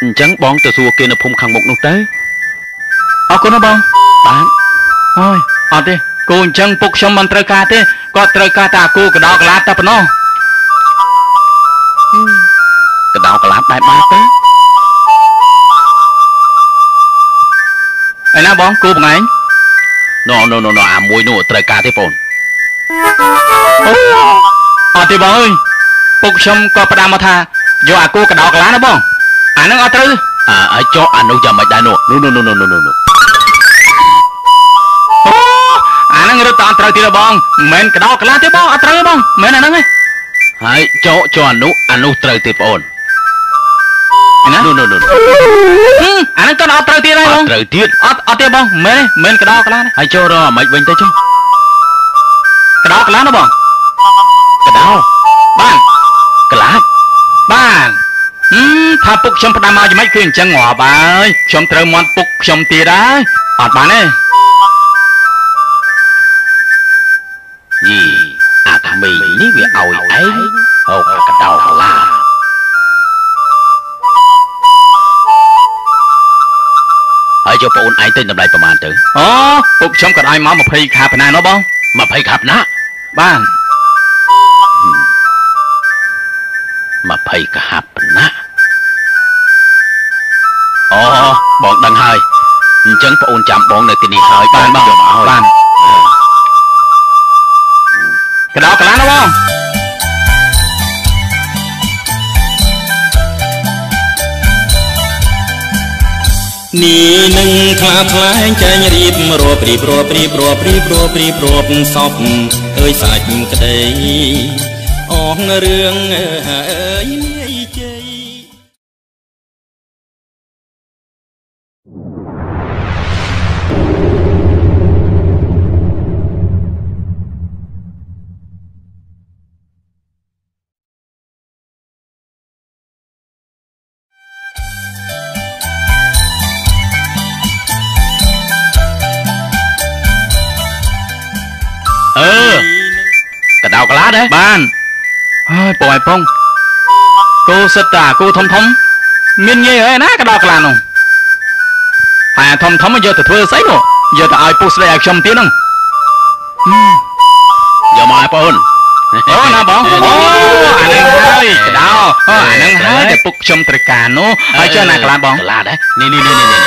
[SPEAKER 4] អញ្ចឹងបងទៅសួរគេនៅភូមិខាងមុខនោះទៅ
[SPEAKER 3] អរគុណណាបង
[SPEAKER 4] បាទ
[SPEAKER 3] អូយអត់ទេគោអញ្ចឹងពុកខ្ញុំមិនត្រូវការទេគាត់ត្រូវការតែអាគោកដោកន្លាតែប៉ុណ្ណោះ
[SPEAKER 4] ដោកឡាតបែបណាទៅ
[SPEAKER 3] ឯណាបងគោបងឯង
[SPEAKER 4] ណូណូណូណូអាមួយនោះត្រូវការទេបង
[SPEAKER 3] អូអត់ទេបងអើយពុកខ្ញុំក៏ផ្ដាំមកថាយកអាគោកដោកន្លាណាបងអាហ្នឹងអត់ត្រូវទេ
[SPEAKER 4] អាឲ្យចុះអានោះយ៉ាងម៉េចដែរនោះនោះនោះនោះនោះនោះ
[SPEAKER 3] អូអាហ្នឹងរត់តអត់ត្រូវទៀតទេបងមិនមែនកដោកន្លាទេបងអត់ត្រូវទេបងមិនមែនអាហ្នឹងទេ
[SPEAKER 4] ហើយចុះចុះអានោះអានោះត្រូវទេបង
[SPEAKER 3] ឯណា
[SPEAKER 4] នោះនោះនោះ
[SPEAKER 3] ហឹមអាហ្នឹងក៏អត់ត្រូវទៀតដែរ
[SPEAKER 4] អ
[SPEAKER 3] បង
[SPEAKER 4] ត់ត្រូវទៀត
[SPEAKER 3] អត់អត់ទេបងមិនមែនមិនកដោកន្លាទេ
[SPEAKER 4] ហើយចុះរកអាម៉េចវិញទៅចុះ
[SPEAKER 3] កដោកន្លាណាបង
[SPEAKER 4] កដោ
[SPEAKER 3] បាន
[SPEAKER 4] កឡាត
[SPEAKER 3] បានហឹមថាពុកខ្ញុំផ្ដាំមកយ៉ាងម៉េចគឺអញ្ចឹងងាប់ហើយខ្ញុំត្រូវមន់ពុកខ្ញុំទៀតហើយអត់បានទេ
[SPEAKER 4] យីអាក្មេងនេះវាឲ្យឯងហូបកដោកឡា ហើយចុះបងឯងទិញតម្លៃប្រហែលទៅ
[SPEAKER 3] អូពុកខ្ញុំក៏ឲ្យមក20ខាប៉ុណ្ណាណោះបង
[SPEAKER 4] 20ខាប់ណា
[SPEAKER 3] បាន
[SPEAKER 4] 20កាប់ណាអូបងដឹងហើយអញ្ចឹងបងអូនចាំបងនៅទីនេះហើយបងយកមកឲ្យ
[SPEAKER 3] បានកដោកន្លាណាបង
[SPEAKER 1] នេះនឹងខ្លាខ្លែងចែងរៀបរាប់រៀបរាប់រៀបរាប់រៀបរាប់រៀបរាប់សពអើយសាច់ក្តីអងរឿងអើយ
[SPEAKER 3] ហើយពងឲ្យពងគោសិតតាគោធំធំ មានងាយហើយណាកដោកន្លានោះហើយអាធំធំមកយកទៅធ្វើស្អីនោះយកទៅឲ្យពុះស្ដីឲ្យខ្ញុំទៀតហ្នឹងហឹម
[SPEAKER 4] យកមកឲ្យបងអូន
[SPEAKER 3] អូណាបងអូអាហ្នឹងហើយកដោអូអាហ្នឹងហើយតែពុកខ្ញុំត្រូវការនោះហើយចុះណាកន្លាបង
[SPEAKER 4] កឡាដែរនេះនេះនេះនេះនេះ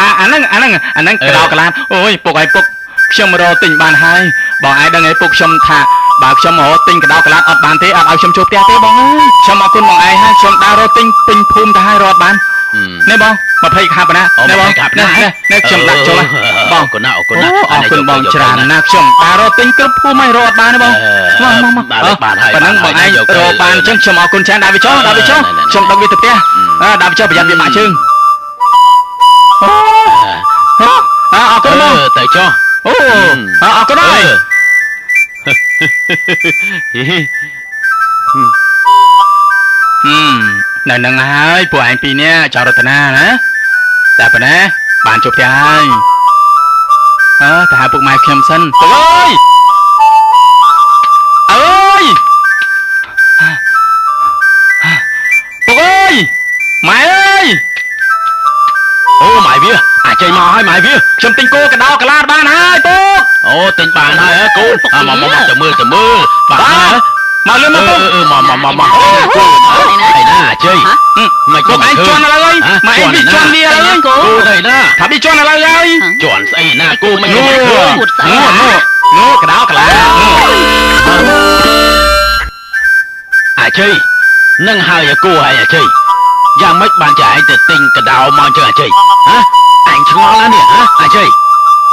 [SPEAKER 3] អាអាហ្នឹងអាហ្នឹងអាហ្នឹង
[SPEAKER 4] អឺ
[SPEAKER 3] កដោកន្លាអូយពុកឲ្យពុកខ្ញុំរកទិញបានហើយបងឯងដឹងឲ្យពុកខ្ញុំថា បើខ្ញុំរកទិញកដោកន្លាអត់បានទេអត់ឲ្យខ្ញុំជួបផ្ទះទេបងអើយខ្ញុំអរគុណបងឯងហើយខ្ញុំដើររកទិញពេញភូមិទៅហើយរត់បាន
[SPEAKER 4] ហឹម
[SPEAKER 3] នេះបង20ខាប់ណា
[SPEAKER 4] អូ
[SPEAKER 3] នេះបង
[SPEAKER 4] 20ខាប់
[SPEAKER 3] នេះ
[SPEAKER 4] ណា
[SPEAKER 3] នេះនេះខ្ញុំដាក់ចូលណាប
[SPEAKER 4] បងងគុណណាអរគុណណា
[SPEAKER 3] អរគុណបងច្រើនណាស់ខ្ញុំដើររកទិញគ្រប់ភូមិហើយរត់បានទេបងមកមកមក
[SPEAKER 4] បានហើយបានហើយ
[SPEAKER 3] ប៉ណ្ណឹងបងឯង
[SPEAKER 4] យកទៅ
[SPEAKER 3] រកបានអញ្ចឹងខ្ញុំអរគុណច្រើនដាក់វាចុះដាក់វាចុះខ្ញុំដឹកវាទៅផ្ទះអើដាក់វាចុះប្រយ័ត្នវាបាក់ជើងអូអរគុណបង
[SPEAKER 4] អឺទៅចុះ
[SPEAKER 3] អូអរគុណហើយ
[SPEAKER 4] អឺ
[SPEAKER 3] ហឹម នៅនឹងហើយពួកឯងពីរនាក់ចៅរតនាណាតែប៉ុណ្ណាបានជួបផ្ទះហើយអើទៅហៅពុកម៉ែខ្ញុំសិនពុកអើយអើយពុកអើយម៉ែអើយ
[SPEAKER 4] អូម៉ៃវាអាចចេញមកហើយម៉ៃវា
[SPEAKER 3] ខ្ញុំទិញគោកដោកន្លាតបានហើយពុក
[SPEAKER 4] អូទិញបានហើយហ៎កូនអាមកមកមកទៅមើលទៅមើលបានហើយ
[SPEAKER 3] ម៉មកលឿនមក
[SPEAKER 4] អឺ
[SPEAKER 3] ពុក
[SPEAKER 4] អឺមកមកមកមកគូឯណាជ័យមិន
[SPEAKER 3] ពុកឯងជន់ឥឡូវហើយមកឯងវាជន់នេះឥឡូវហើយ
[SPEAKER 4] គូឯណា
[SPEAKER 3] ថាវាជន់ឥឡូវហើយ
[SPEAKER 4] ជន់ស្អីណាគូមិន
[SPEAKER 3] នោះ
[SPEAKER 4] ឃើញ
[SPEAKER 3] នោះនោះនោះកដោកលា
[SPEAKER 4] អាជ័យនឹងហើយគូហើយអាជ័យយ៉ាងម៉េចបានចាឯងទៅទិញកដោមកចឹងអាជ័យហ៎អញឆ្ងល់ណាស់នេះហ៎អាជ័យ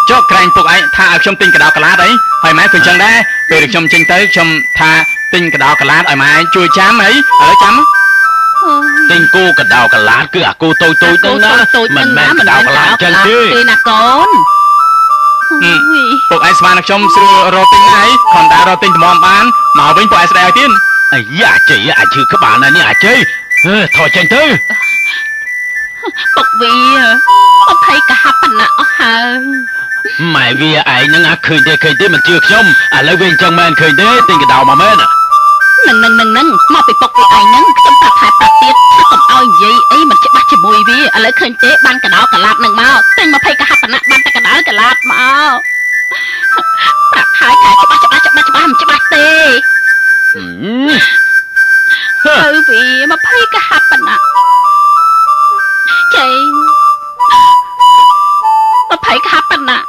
[SPEAKER 3] ចុះក្រែងពុកឯងថាឲ្យខ្ញុំទិញកដោកលាតអីហើយម៉ែក៏អញ្ចឹងដែរពេលខ្ញុំចេញទៅខ្ញុំថាទិញកដោកលាតឲ្យម៉ែជួយចាំអីឥឡូវចាំ
[SPEAKER 4] ទិញគូកដោកលាតគឺអាគូតូចតូចទៅណា
[SPEAKER 5] តូច
[SPEAKER 4] មិនមែនកដោកលាតចឹងទេ
[SPEAKER 5] ទេណាកូន
[SPEAKER 3] ពុកឯងស្មានតែខ្ញុំស្រួលរកទិញអីខំដែររកទិញតម្រាំបានមកវិញពុកឯងស្ដីឲ្យទៀត
[SPEAKER 4] អាយ៉ាជ័យអាឈឺក្បាលណាស់នេះអាជ័យហឺថយចេញទៅ
[SPEAKER 5] ពុកវា20កហបណៈអស់ហើយ
[SPEAKER 4] ម៉ែវាឯងហ្នឹងអាឃើញទេឃើញទេមិនជឿខ្ញុំឥឡូវវាអញ្ចឹងមែនឃើញទេទិញកដោមកមែន
[SPEAKER 5] នឹងនឹងនឹងនឹងមកពីពុកវាឯងហ្នឹងខ្ញុំប្រាប់ថែប្រាប់ទៀតថាកុំឲ្យនិយាយអីមិនច្បាស់ជាមួយវាឥឡូវឃើញទេបានកដោកលាតនឹងមកទិញ20កហបណៈបានតែកដោកលាតមកប្រាប់ហើយថាច្បាស់ច្បាស់ច្បាស់ច្បាស់មិនច្បាស់ទេ
[SPEAKER 4] ហឹម
[SPEAKER 5] ទៅវា20កហបណៈចេញ20កហបណៈ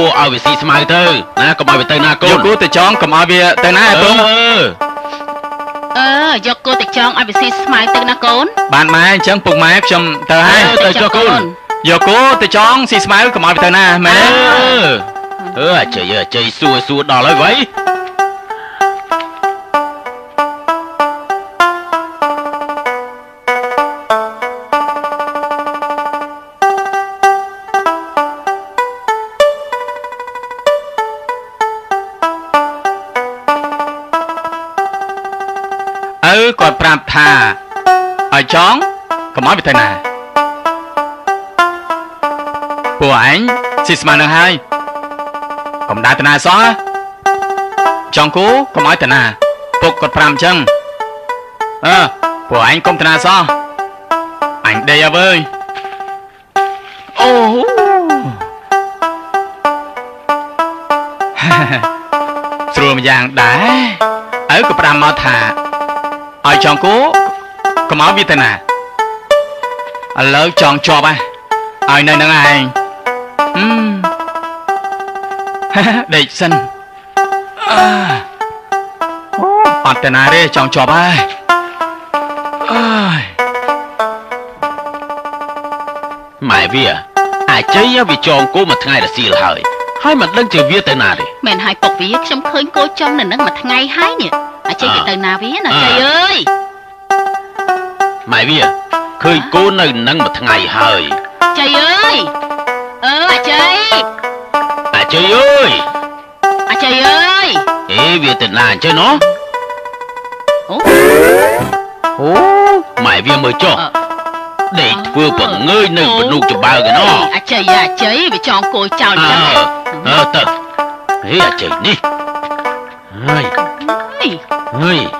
[SPEAKER 4] យកគូឲ្យវាស៊ីស្មៅទៅណាកុំឲ្យវាទៅណាកូ
[SPEAKER 3] យក
[SPEAKER 4] ន
[SPEAKER 3] គូទៅចងកុំឲ្យវាទៅណាឯ
[SPEAKER 4] អឺ
[SPEAKER 3] ពង
[SPEAKER 5] អឺយកគោទៅចងឲ្យវាស៊ីស្មៅទៅណាកូន
[SPEAKER 3] បានម៉ែអញ្ចឹងពុកម៉ែខ្ញុំទៅហើយ
[SPEAKER 4] ទៅចុះកូន
[SPEAKER 3] យកគូទៅចងស៊ីស្មៅកុំឲ្យវាទៅណាម៉ែ
[SPEAKER 4] អឺអឺអាជ័យអាជ័យសួរសួរដល់ហើយវៃ
[SPEAKER 3] ចងកុំឲ្យវាទៅណាពួកឯងស៊ីស្មៅនឹងហើយកុំដើរទៅណាសោះចងគូកុំឲ្យទៅណាពុកគាត់ប្រាប់អញ្ចឹងអើពួកឯងកុំទៅណាសោះអញដេកអើយអូស្រួលម្យ៉ាងដែរឪក៏ប្រាំមកថាឲ្យចងគូ កុំឲ្យវាទៅណាឥឡូវចងជាប់ហ่ะឲ្យនៅនឹងឯងហឹមដេកសិនអើអូអត់ទៅណាទេចងជាប់ហើយអើយ
[SPEAKER 4] ម៉ែវាអាជ័យវាចងគូមួយថ្ងៃរសៀលហើយហើយមិនដឹងជាវាទៅណាទេ
[SPEAKER 5] មែនហើយពុកវាខ្ញុំឃើញគោចងនៅនឹងមួយថ្ងៃហើយនេះអាចេញទៅទៅណាវាណាចៃអើយ
[SPEAKER 4] ម៉ែវាឃើញគូនៅនឹងមួយថ្ងៃហើយ
[SPEAKER 5] ចៃអើយអឺអាចៃ
[SPEAKER 4] អាជ័យអើយ
[SPEAKER 5] អាចៃអើយ
[SPEAKER 4] អេវាទៅណាអញ្ចឹងណោះ
[SPEAKER 5] អូ
[SPEAKER 4] អូម៉ែវាមើលចុះដេកធ្វើបង្ងើយនៅបនុកចំបើកឯណោះ
[SPEAKER 5] អាចៃអាចៃវាចងគោចោល
[SPEAKER 4] អ
[SPEAKER 5] ចឹងើ
[SPEAKER 4] អើទៅហេអាជ័យនេះហើយ
[SPEAKER 5] អី
[SPEAKER 4] ហើយ
[SPEAKER 5] អូ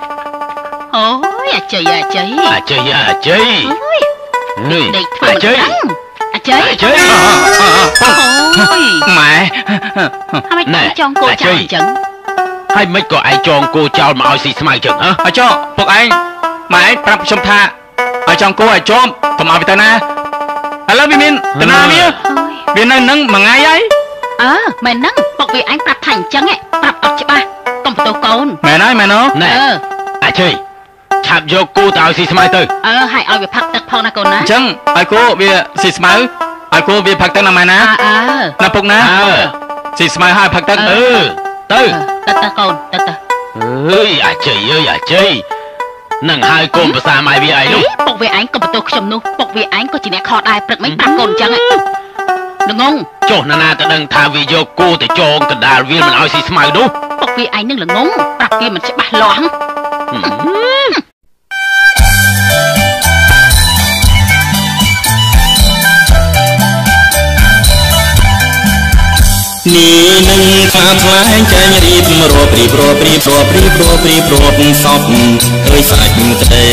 [SPEAKER 5] យអាចៃអាចៃ
[SPEAKER 4] អាជ័យអាជ័យ
[SPEAKER 5] អូយ
[SPEAKER 4] ហើយ
[SPEAKER 5] ដេកធ្វើ
[SPEAKER 4] អា
[SPEAKER 5] មិន
[SPEAKER 4] ជ័យ
[SPEAKER 5] ដឹងអាចៃ
[SPEAKER 4] អាជ័យ
[SPEAKER 5] អូយ
[SPEAKER 3] ម៉ែ
[SPEAKER 5] ហើយមិនទៅចងគោចោលអញ្ចឹង
[SPEAKER 4] ហើយមិនក៏ឯងចងគោចោលមកឲ្យស៊ីស្មៅចឹងហ៎
[SPEAKER 3] ឲ្យចុះពុកឯងម៉ែឯងប្រាប់ខ្ញុំថាឲ្យចង់គោឲ្យជាប់កុំឲ្យវាទៅណាឥឡូវវាមានទៅណាវា
[SPEAKER 5] អូយ
[SPEAKER 3] វានៅនឹងមួយថ្ងៃហើយ
[SPEAKER 5] អើមែនហ្នឹងពុកវាអញប្រាប់ថាអញ្ចឹងឯងប្រាប់អត់ច្បាស់កុំបន្ទោសកូន
[SPEAKER 3] មែនហើយមែនហ៎
[SPEAKER 4] ណែ
[SPEAKER 5] អឺ
[SPEAKER 4] អាជ័យ ឆាប់យកគោទៅឲ្យស៊ីស្មៅទៅ
[SPEAKER 5] អឺឲ្យឲ្យវាផឹកទឹកផងណាកូនណា
[SPEAKER 3] អញ្ចឹងឲ្យគោវាស៊ីស្មៅឲ្យគោវាផឹកទឹកណាម៉ែណា
[SPEAKER 5] អើអើ
[SPEAKER 3] ណាពុកណា
[SPEAKER 4] អើ
[SPEAKER 3] ស៊ីស្មៅឲ្យផឹកទឹក
[SPEAKER 4] អឺទៅ
[SPEAKER 5] ទៅទៅកូនទៅទៅ
[SPEAKER 4] អើយអាជ័យអើយអាជ័យនឹងហើយកូនប្រសាម៉ែវាឯង
[SPEAKER 5] អី
[SPEAKER 4] នោះ
[SPEAKER 5] ពុកវាឯងក៏បន្ទោសខ្ញុំនោះពុកវាឯងក៏ជាអ្នកខកដែរព្រឹកមិញប្រាប់កូនអញ្ចឹងឯងល្ងង
[SPEAKER 4] ចុះណានាទៅដឹងថាវាយកគោទៅចងកណ្ដាលវាមិនឲ្យស៊ីស្មៅនោះ
[SPEAKER 5] ពុកវាឯងនឹងល្ងងប្រាប់វាមិនច្បាស់លាស់
[SPEAKER 1] នេះនឹងថាថ្លែងចែងរៀបរាប់រៀបរាប់រៀបរាប់រៀបរាប់រៀបរាប់សពអើយសាច់ក្តី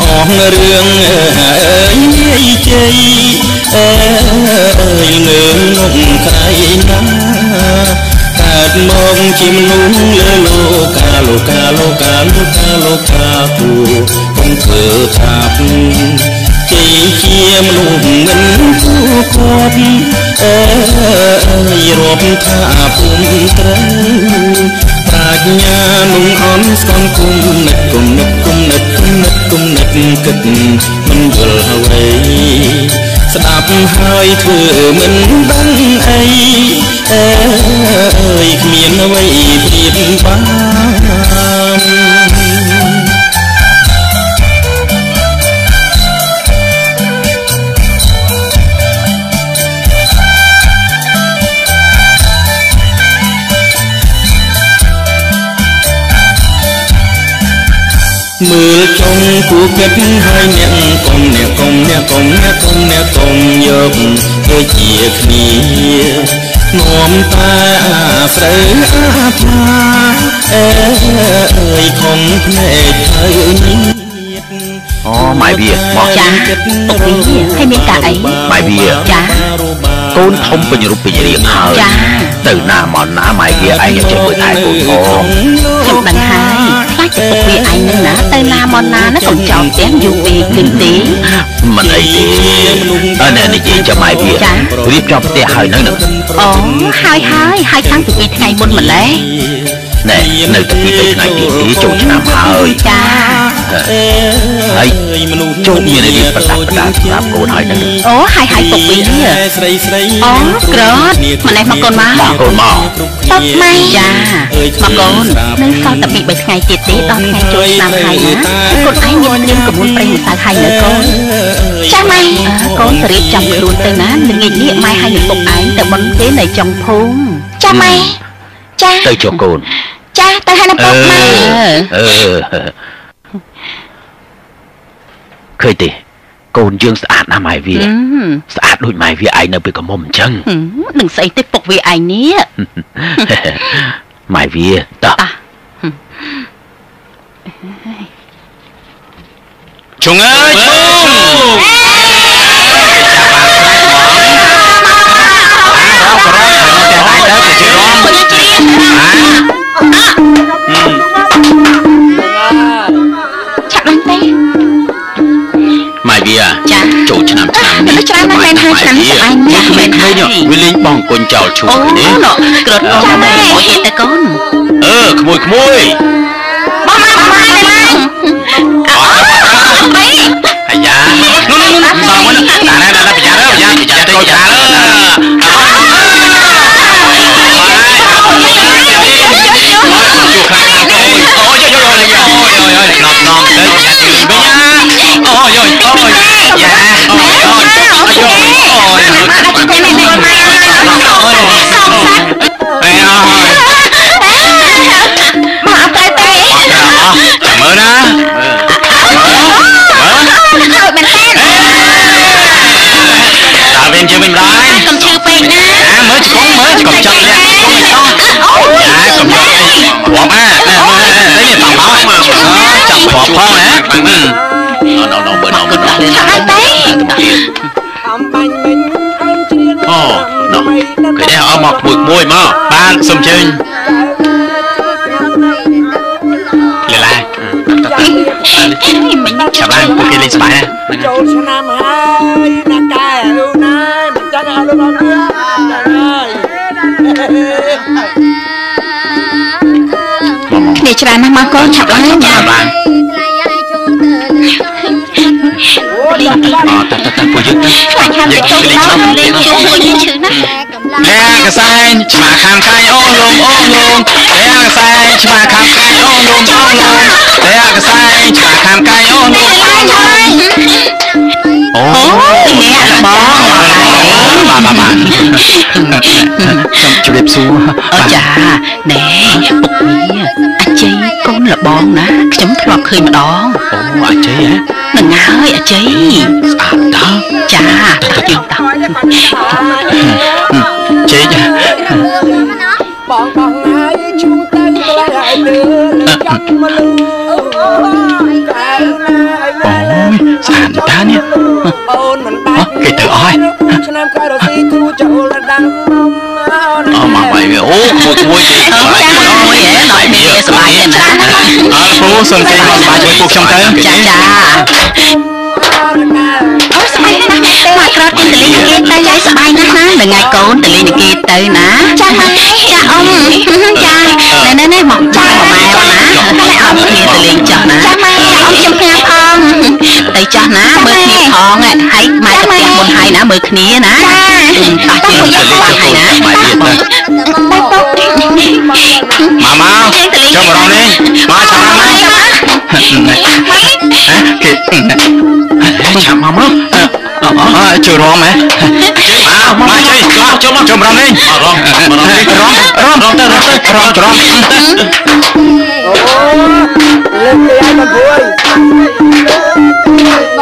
[SPEAKER 1] អស់រឿងអើយនាយជ័យអើយងើងងំក្រៃណាកើតមកជាមនុស្សលើលោកាលោកាលោកាលោកាលោកាគូកុំធ្វើថាប់ ជ័យជាមនុស្សមិនគួរគប់អើយរាប់ថាភូមិត្រូវប្រាជ្ញាนุ่งអន់ស្គនគុំនឹកគុំនឹកគុំនឹកគុំនឹកគុំនឹកគិតមិនយល់អ្វីស្ដាប់ហើយធ្វើមិនដឹងអីអើយគ្មានអ្វីប្រៀបបាន មើលចុងគួគិតហើយអ្នកកុំអ្នកកុំអ្នកកុំអ្នកកុំអ្នកកុំយកធ្វើជាគ្នានាំតែអាស្រូវអាថ្លាអើយខំភ្នែកទៅនេះ
[SPEAKER 4] អូម៉ៃវាមក
[SPEAKER 5] ចាពុកវាហើយមានតាអី
[SPEAKER 4] ម៉ៃវា
[SPEAKER 5] ចា
[SPEAKER 4] កូនធំពេញរូបពេញរាងហើយ
[SPEAKER 5] ចា
[SPEAKER 4] ទៅណាមកណាម៉ៃវាឯងចេះមើលថែកូនផង
[SPEAKER 5] ខ្ញុំដឹងហើយ ខ្លាចតែពុកវាឯងនឹងណាទៅណាមកណាណាកុំចោលផ្ទះយូរពេកពេកទេ
[SPEAKER 4] មិនអីទេអើនេះនិយាយចាំម៉ៃវា
[SPEAKER 5] ចា
[SPEAKER 4] រៀបចំផ្ទះហើយនៅនឹង
[SPEAKER 5] អូហើយហើយហើយតាំងពី2ថ្ងៃមុនម្លេះ
[SPEAKER 4] ណែនៅតែពីរថ្ងៃទៀតទេចូលឆ្នាំហើយ
[SPEAKER 5] ចា
[SPEAKER 4] ហើយចូលមានរៀបប្រដាប់ប្រដាសម្រាប់កូនហើយនឹង
[SPEAKER 5] អូហើយហើយពុកវា
[SPEAKER 1] ស្រីស្រី
[SPEAKER 5] អូក្រត់ម្លេះមកកូនមក
[SPEAKER 4] មកកូនមក
[SPEAKER 5] ពុកម៉ែចាមកកូននៅសល់តែពី3ថ្ងៃទៀតទេដល់ថ្ងៃចូលឆ្នាំហើយណាកូនឯងមានត្រៀមកម្ពុជាប្រេងម្សៅហើយនៅកូនចាម៉ែកូនទៅរៀបចំខ្លួនទៅណាល្ងាចនេះម៉ែហើយនឹងពុកឯងទៅបន់គេនៅចុងភូមិចាម៉ែចា
[SPEAKER 4] ទៅចុះកូន
[SPEAKER 5] ចាទៅហើយនឹងពុកម៉ែ
[SPEAKER 4] អឺឃើញទេកូនយើងស្អាតណាស់ម៉ែវាស្អាតដូចម៉ែវាឯងនៅពេលកមុំអញ្ចឹង
[SPEAKER 5] នឹងស្អីទេពុកវាឯងនេះ
[SPEAKER 4] ម៉ែវាតោះ
[SPEAKER 5] តា
[SPEAKER 3] ជុងអើយជុង
[SPEAKER 4] មែន
[SPEAKER 5] ហើយឆ្នាំនេះស្អាតណាស់មែនហើយ
[SPEAKER 4] វាលេងបងអង្គុញចោលឈូ
[SPEAKER 5] អូ
[SPEAKER 4] កនេះ
[SPEAKER 5] ណក្រត់អូម៉ែអូយតែកូន
[SPEAKER 4] អឺក្មួយក្មួយ យោណំណំទៅយ៉ាទីវិញអូយយោអូយយ៉ាអូយអូយអូយអូយអូយអេអើយ
[SPEAKER 5] មកអត់ទៅទេ
[SPEAKER 4] ចាំមើលណា
[SPEAKER 5] ហើយមែនទេ
[SPEAKER 4] តាវិញ ជាវិញម្ដង
[SPEAKER 5] កុំឈឺពេកណា
[SPEAKER 4] អាមើលឆ្កងមើលឆ្កងចឹងលាក់ឆ្កងមិនតោះ
[SPEAKER 5] អូយ
[SPEAKER 4] យ៉ាកុំយកអីព្រមអានេះ គ្នាច្រើ
[SPEAKER 5] នណាស់មកកូនឆាប់ឡើងចា
[SPEAKER 4] ចាប់ឡើង
[SPEAKER 5] លេង
[SPEAKER 4] អត់តតតពួកយើងទៅ
[SPEAKER 5] ខ្លាចខាងទៅទៅលេងជួមួយយើងឈឺណាស់
[SPEAKER 4] លាកសែងឆ្មាខាងកាយអូលងអូលងលាកសែងឆ្មាខាងកាយអូលងអូលងលាកសែងឆ្មាខាងកាយអូលងអូ
[SPEAKER 5] អូអ្នកបង
[SPEAKER 4] បាទបាទបាទជម្រាបសួរ
[SPEAKER 5] អឺចាណែពុកនេះអាជ័យ កូនលបងណាខ្ញុំធ្លាប់ឃើញម្ដង
[SPEAKER 4] អូអាជ័យហ៎
[SPEAKER 5] នឹងហើយអាជ័យ
[SPEAKER 4] ស្អាតតើ
[SPEAKER 5] ចាតើយើងតើ
[SPEAKER 4] ជ័យ
[SPEAKER 6] បងបងហើយឈូទៅកន្លែងហើយទឿចាំមកលូអូយកែវណាឲ្យណា
[SPEAKER 2] អូយស្អាតតានេះ
[SPEAKER 6] អូនមិនបាច់
[SPEAKER 2] គេទៅអស់ហើយ
[SPEAKER 6] ឆ្នាំក្រោយរស៊ីគ្រូចូលដាំមុំអូន
[SPEAKER 4] អស់មកបាយវា អូមួយមួយទេ
[SPEAKER 5] អើចាអូយហ៎ណយមានសบายទេណា
[SPEAKER 2] អើគ្រូសូមចេញមកសប្បាយជួយពួកខ្ញុំទៅ
[SPEAKER 5] ចាចា
[SPEAKER 6] អូនណា
[SPEAKER 5] អូស្បាយណាស់ណាស់មកក្រោតទៅលេងគេទៅយាយស្បាយណាស់ណាល្ងាចកូនទៅលេងគេទៅណាចាម៉ែចាអ៊ំចាណែណែមកចាម៉ែណាតែអត់គ្នាទៅលេងចាស់ណាចាម៉ែអ៊ំជំនាផង ទៅចាស់ណាមើលគ្នាផងហើយម៉ែទៅផ្ទះមុនហើយណាមើលគ្នាណាតោះជើងទៅលេងចាស់ហើយណា
[SPEAKER 4] បាយទៀតណា
[SPEAKER 2] មកមកចុះមករងនេះមកឆាប់មកគេឆាប់មកមកអើជួយរងមែមកមកជ័យចុះមកចុះមករងនេះរងមករងនេះរងរងរងទៅរងទៅរងរង
[SPEAKER 6] អូលើកគេឲ្យមកព្រួយ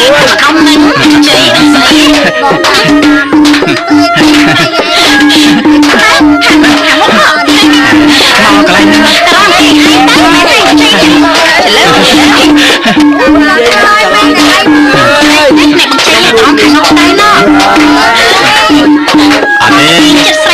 [SPEAKER 2] រាន់តែរង
[SPEAKER 3] មកក្នុ
[SPEAKER 2] ង
[SPEAKER 5] បានមក
[SPEAKER 3] កន្លែងនេះអ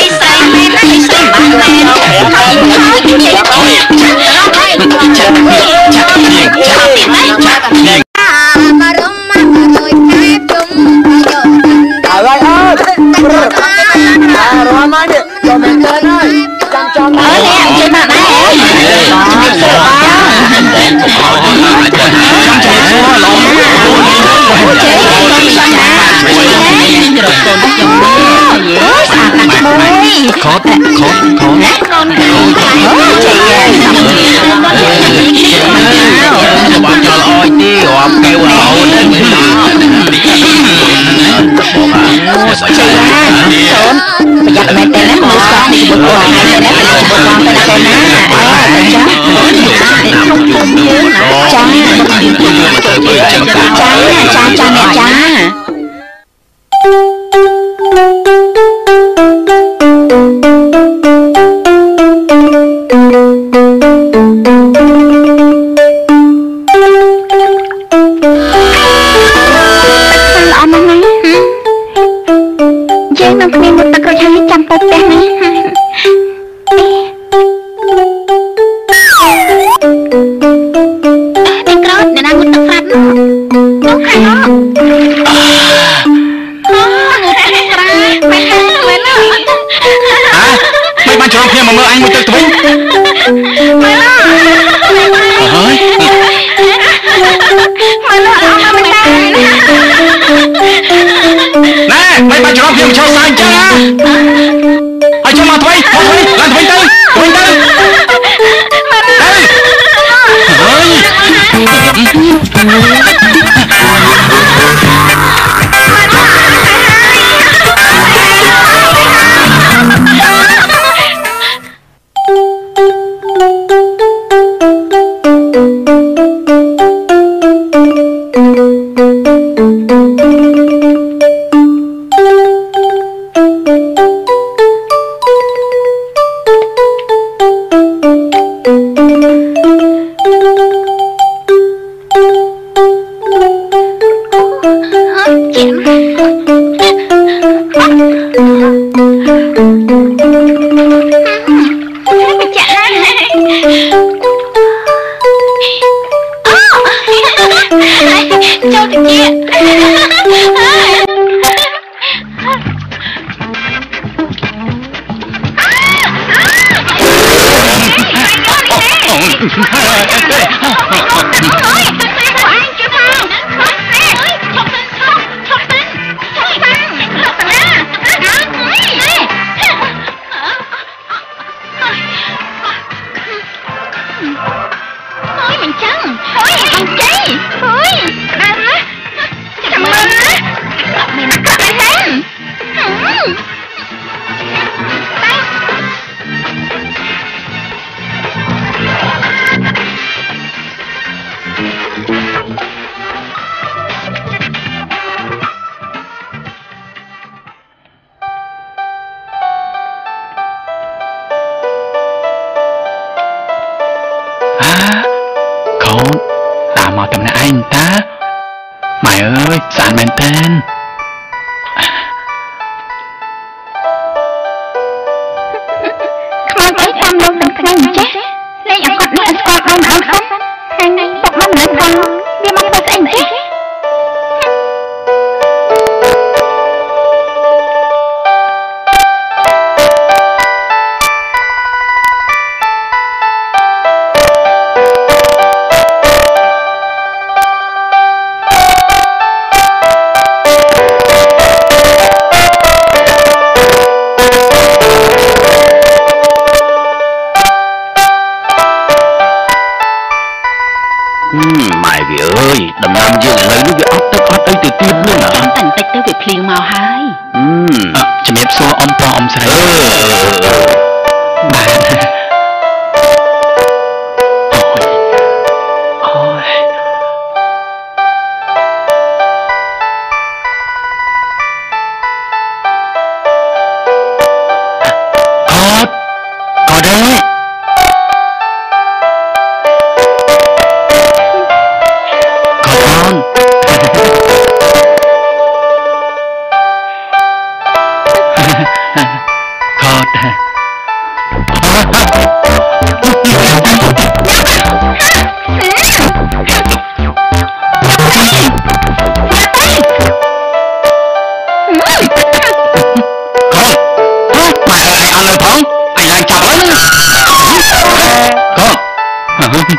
[SPEAKER 3] ញ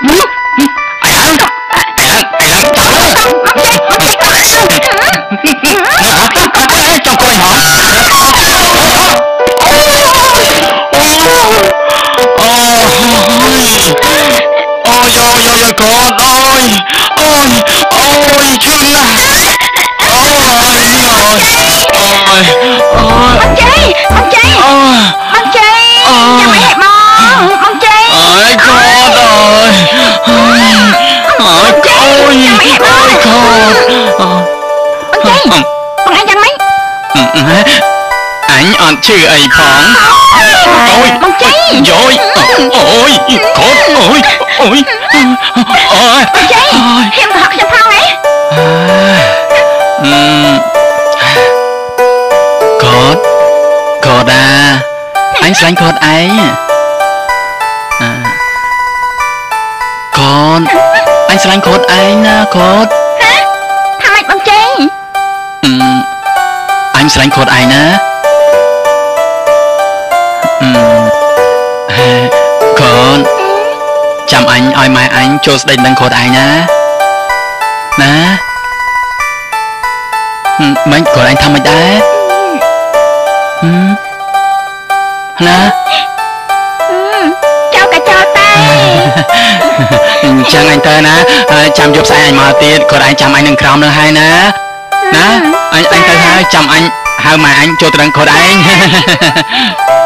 [SPEAKER 3] ឡើ ឈឺអីផងអូយ
[SPEAKER 2] បងជ័យ
[SPEAKER 3] យោយអូយកូនអូយអូយអូយ
[SPEAKER 2] បងជ័យហ៊ានទៅហកខ្ញុំផងហ៎
[SPEAKER 3] អឺកូនកូនដាអញស្រឡាញ់កូនឯងអឺកូនអញស្រឡាញ់កូនឯងណាកូន
[SPEAKER 2] ថាម៉េចបងជ័យ
[SPEAKER 3] អឺអញស្រឡាញ់ខ្លួនឯងណាអឺហេ កូនចាំអញឲ្យម៉ែអញចូលស្ដីនឹងខ្លួនឯងណាណាហឹមមិនខ្លួនឯងធ្វើមិនដែរហឹមណា
[SPEAKER 2] ចៅកាចោតែ
[SPEAKER 3] អញ្ចឹងអញទៅណាហើយចាំយកស្អែកអញមកទៀតខ្លួនឯងចាំអញនឹងក្រោមនឹងហើយណាណាអញអញទៅហើយចាំអញហៅម៉ែអញចូលត្រឹងខ្លួនឯង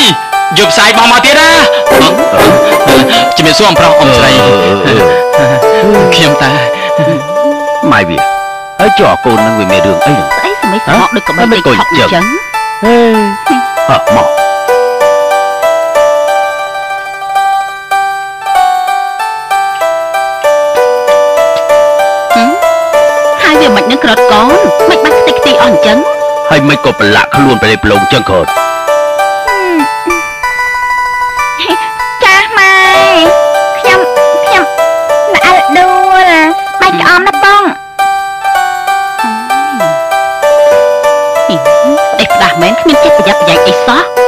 [SPEAKER 3] យយកផ្សាយបងមកទៀតណាជំរាបសួរអំប្រុសអ៊ំស្រីខ្ញុំតា
[SPEAKER 4] ម៉ែវាហើយចុះកូននឹងវាមានរឿងអីហ្នឹង
[SPEAKER 5] ស្អីសមិសមកដូចកុំ
[SPEAKER 4] ហ៎
[SPEAKER 5] បី
[SPEAKER 4] មិន
[SPEAKER 5] តិច
[SPEAKER 4] គួរ
[SPEAKER 5] ថប់អ
[SPEAKER 4] ចឹ
[SPEAKER 5] ញ្ងចឹង
[SPEAKER 4] ហ៎មក
[SPEAKER 5] ហើយវាមិននឹងក្រត់កូនមិនបាច់ខ្ទេចខ្ទីអស់អញ្ចឹង
[SPEAKER 4] ហើយមិនក៏ប្រឡាក់ខ្លួនប្រេប្រឡងចឹងកូន
[SPEAKER 2] មែ
[SPEAKER 5] នគ្មា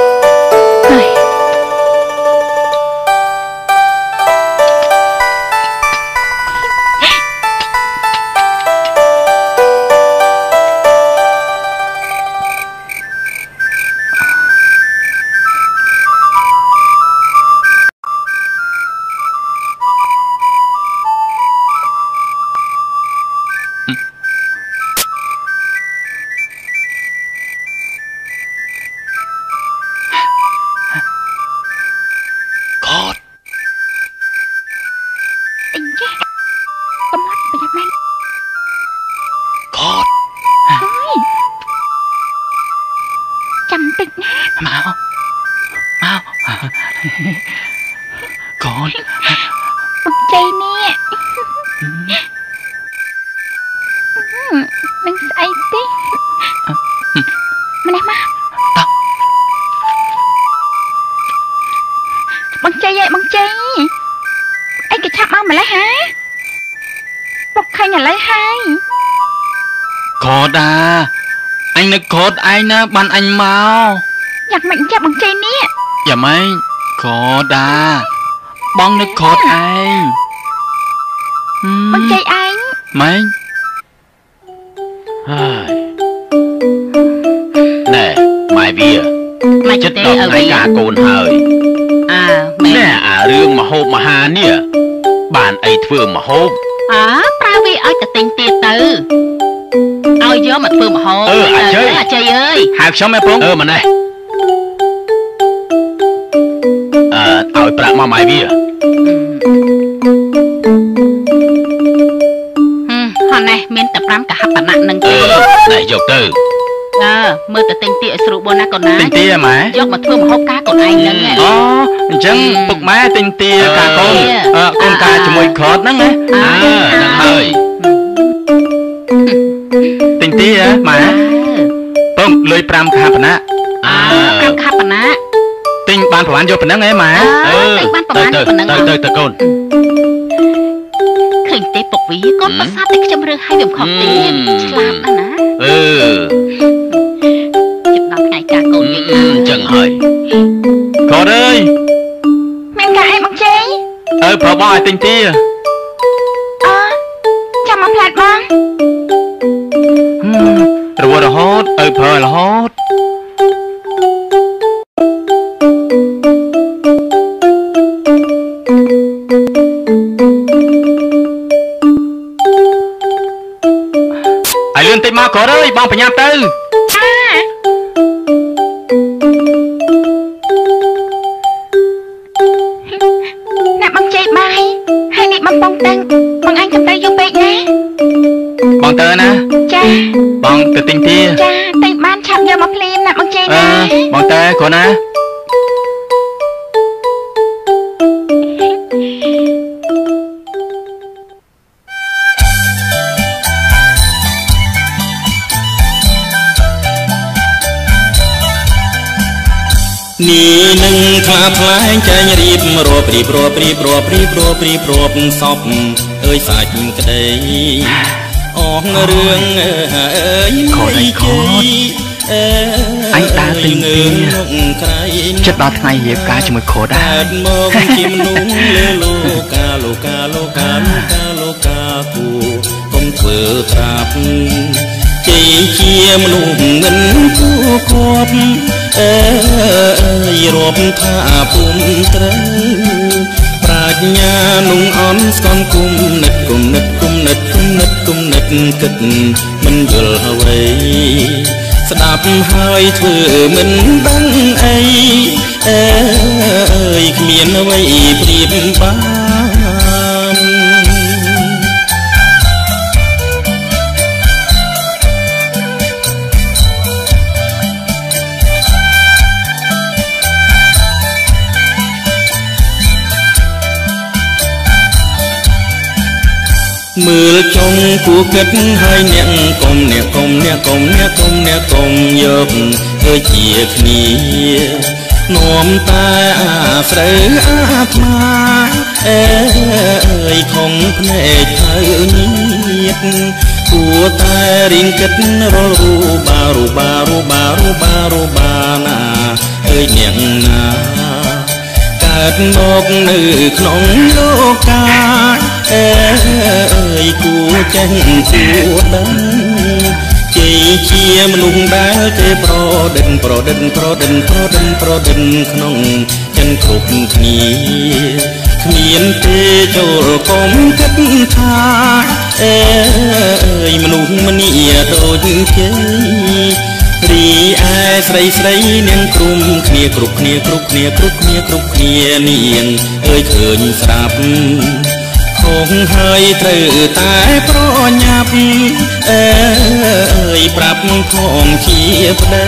[SPEAKER 3] ណាបានអញមក
[SPEAKER 2] យ៉ាងម៉េចចាប់បងជ័យនេះ
[SPEAKER 3] យ៉ាម៉េចខដាបងនឹកខតឯងហឹម
[SPEAKER 2] បងជ័យឯង
[SPEAKER 3] ម៉េច
[SPEAKER 4] ហើយណែម៉ែវា
[SPEAKER 5] មិន
[SPEAKER 4] ចិត្ត
[SPEAKER 5] ទេ
[SPEAKER 4] ដល់
[SPEAKER 5] អើ
[SPEAKER 4] ថ្ងៃ
[SPEAKER 5] វី
[SPEAKER 4] ការកូនហើយ
[SPEAKER 5] អើមែន
[SPEAKER 4] ណែអារឿងមហូបមហានេះបានអីធ្វើមហូប
[SPEAKER 5] ហៅ
[SPEAKER 3] ខ្ញុំឯងពង
[SPEAKER 4] អឺម៉ណេះអឺឲ្យប្រាក់មកម៉ែវា
[SPEAKER 5] ហឹមហ៎ណេះមានតែ5កហបណៈនឹង
[SPEAKER 4] អឺ
[SPEAKER 5] ទេ
[SPEAKER 4] ណែយកទៅ
[SPEAKER 5] អើមើលទៅទិញទៀតឲ្យស្រួលបនណាកូនណា
[SPEAKER 3] ទិញទាម៉ែ
[SPEAKER 5] យកមកធ្វើម្ហូបការកូនឯងហ្នឹងឯង
[SPEAKER 3] អូអញ្ចឹងពុកម៉ែទិញទាកាកូន
[SPEAKER 5] ទា
[SPEAKER 3] អឺកូនកាជាមួយខតហ្នឹងណា
[SPEAKER 4] អើហ្នឹងហើយ
[SPEAKER 3] ទិញទាហ៎ម៉ែ ពងលុយ5ខាបណៈ
[SPEAKER 5] អើ
[SPEAKER 4] អើ
[SPEAKER 5] 5កហបណៈ
[SPEAKER 3] ទិញបានប្រហែលយកប៉ុណ្ណឹងឯងម៉ែ
[SPEAKER 5] អើទិញបានប្រហែល
[SPEAKER 4] ទៅ
[SPEAKER 5] ប៉ុណ្ណឹង
[SPEAKER 4] ទៅទៅទៅកូន
[SPEAKER 5] ឃើញទេពុកវីកូនប្រសាទតែខ្ញុំរើសឲ្យវាមិនខុសទេ
[SPEAKER 4] ហឹម
[SPEAKER 5] ឆ្លាតណាស់ណា
[SPEAKER 4] អឺ
[SPEAKER 5] ជិតដល់ថ្ងៃការកូនយើង
[SPEAKER 4] អញ្ចឹងហើយ
[SPEAKER 3] ខតអើយ
[SPEAKER 2] មានការអីបងជ័យ
[SPEAKER 3] អើប្របោះឲ្យទិញទា ញាប់ទៅ
[SPEAKER 2] រៀ
[SPEAKER 3] បរា
[SPEAKER 1] ប់រៀបរាប់រៀបរាប់រៀបរាប់រៀបរាប់សពអើយសាច់ក្តីអងរឿងអើយ
[SPEAKER 3] ខតអីខត
[SPEAKER 1] អើ
[SPEAKER 3] អញដើរទិញទា
[SPEAKER 1] ក្រៃ
[SPEAKER 3] ចិត្តដល់ថ្ងៃរៀបការជាមួយខតដែរ
[SPEAKER 1] កើតមកជាមនុស្សលើលោកាលោកាលោកាលោកាលោកាគូកុំធ្វើត្រាប់ជ័យជាមនុស្សមិនគួរគប់ អើយរាប់ថាពុំត្រូវប្រាជ្ញានុងអន់ស្គនគុំនិតគុំនិតគុំនិតគុំនិតគុំនិតគិតមិនយល់អ្វីស្ដាប់ហើយធ្វើមិនដឹងអីអើយគ្មានអ្វីប្រៀបបាន មើលចុងគួគិតហើយអ្នកកុំអ្នកកុំអ្នកកុំអ្នកកុំអ្នកកុំយកធ្វើជាគ្នានាំតែអាស្រូវអាត្មាអើយខំភ្នែកទៅញៀតគួរតែរៀងគិតរលរូបារូបារូបារូបារូបាណាអើយអ្នកណាកើតមកនៅក្នុងលោកា អើយគួរចេះគួរដឹងជ័យជាមនុស្សដែលគេប្រដិនប្រដិនប្រដិនប្រដិនប្រដិនក្នុងចិនគ្រប់គ្នាគ្មានទេចូលកុំគិតថាអើយមនុស្សម្នាដូចជ័យរីឯស្រីស្រីនាងគ្រុំគ្នាគ្រប់គ្នាគ្រប់គ្នាគ្រប់គ្នាគ្រប់គ្នានាងអើយឃើញស្រាប់ ខងហើយត្រូវតែប្រញាប់អើយប្រាប់ផងជាប្តី